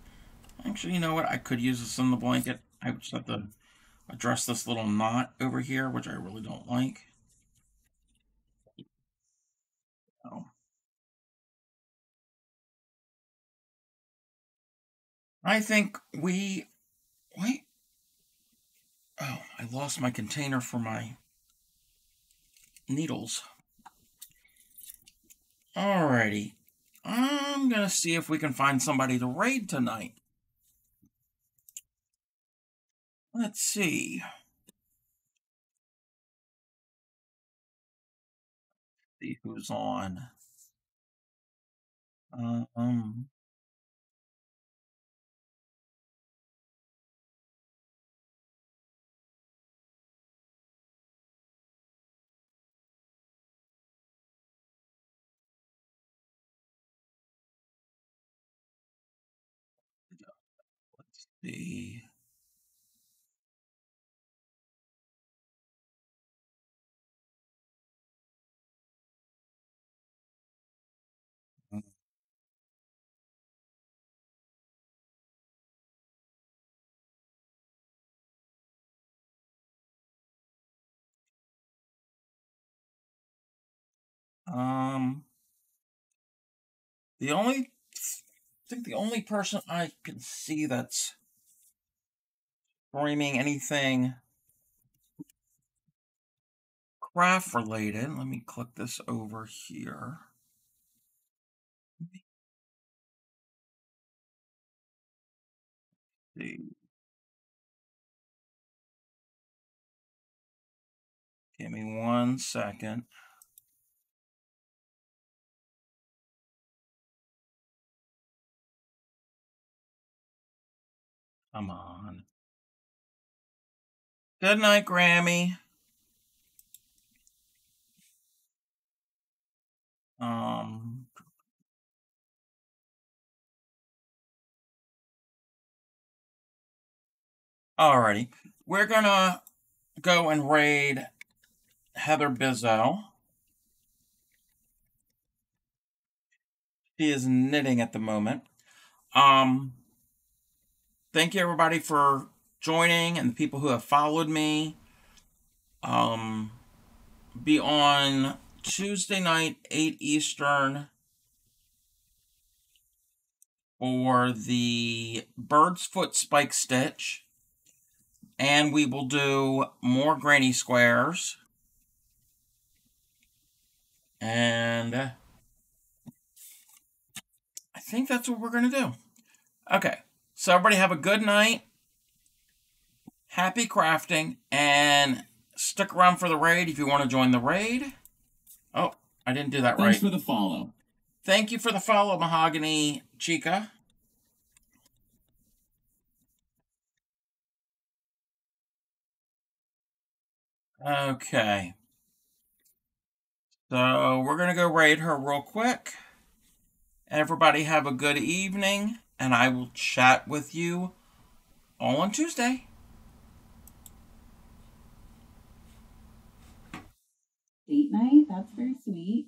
Actually, you know what? I could use this in the blanket. I just have to address this little knot over here, which I really don't like. I think we... Wait. Oh, I lost my container for my needles. Alrighty. I'm going to see if we can find somebody to raid tonight. Let's see. See who's on. Um, see. Um, the only, I think the only person I can see that's streaming anything craft related. Let me click this over here. Give me one second. Come on. Good night, Grammy. Um, alrighty. We're gonna go and raid Heather Bizzo. She is knitting at the moment. Um, thank you everybody for joining and the people who have followed me. Um, be on Tuesday night, 8 Eastern, for the Bird's Foot Spike Stitch. And we will do more granny squares. And I think that's what we're going to do. Okay. So everybody have a good night. Happy crafting. And stick around for the raid if you want to join the raid. Oh, I didn't do that Thanks right. Thanks for the follow. Thank you for the follow, Mahogany Chica. Okay. So we're going to go raid her real quick. Everybody have a good evening, and I will chat with you all on Tuesday. Date night? That's very sweet.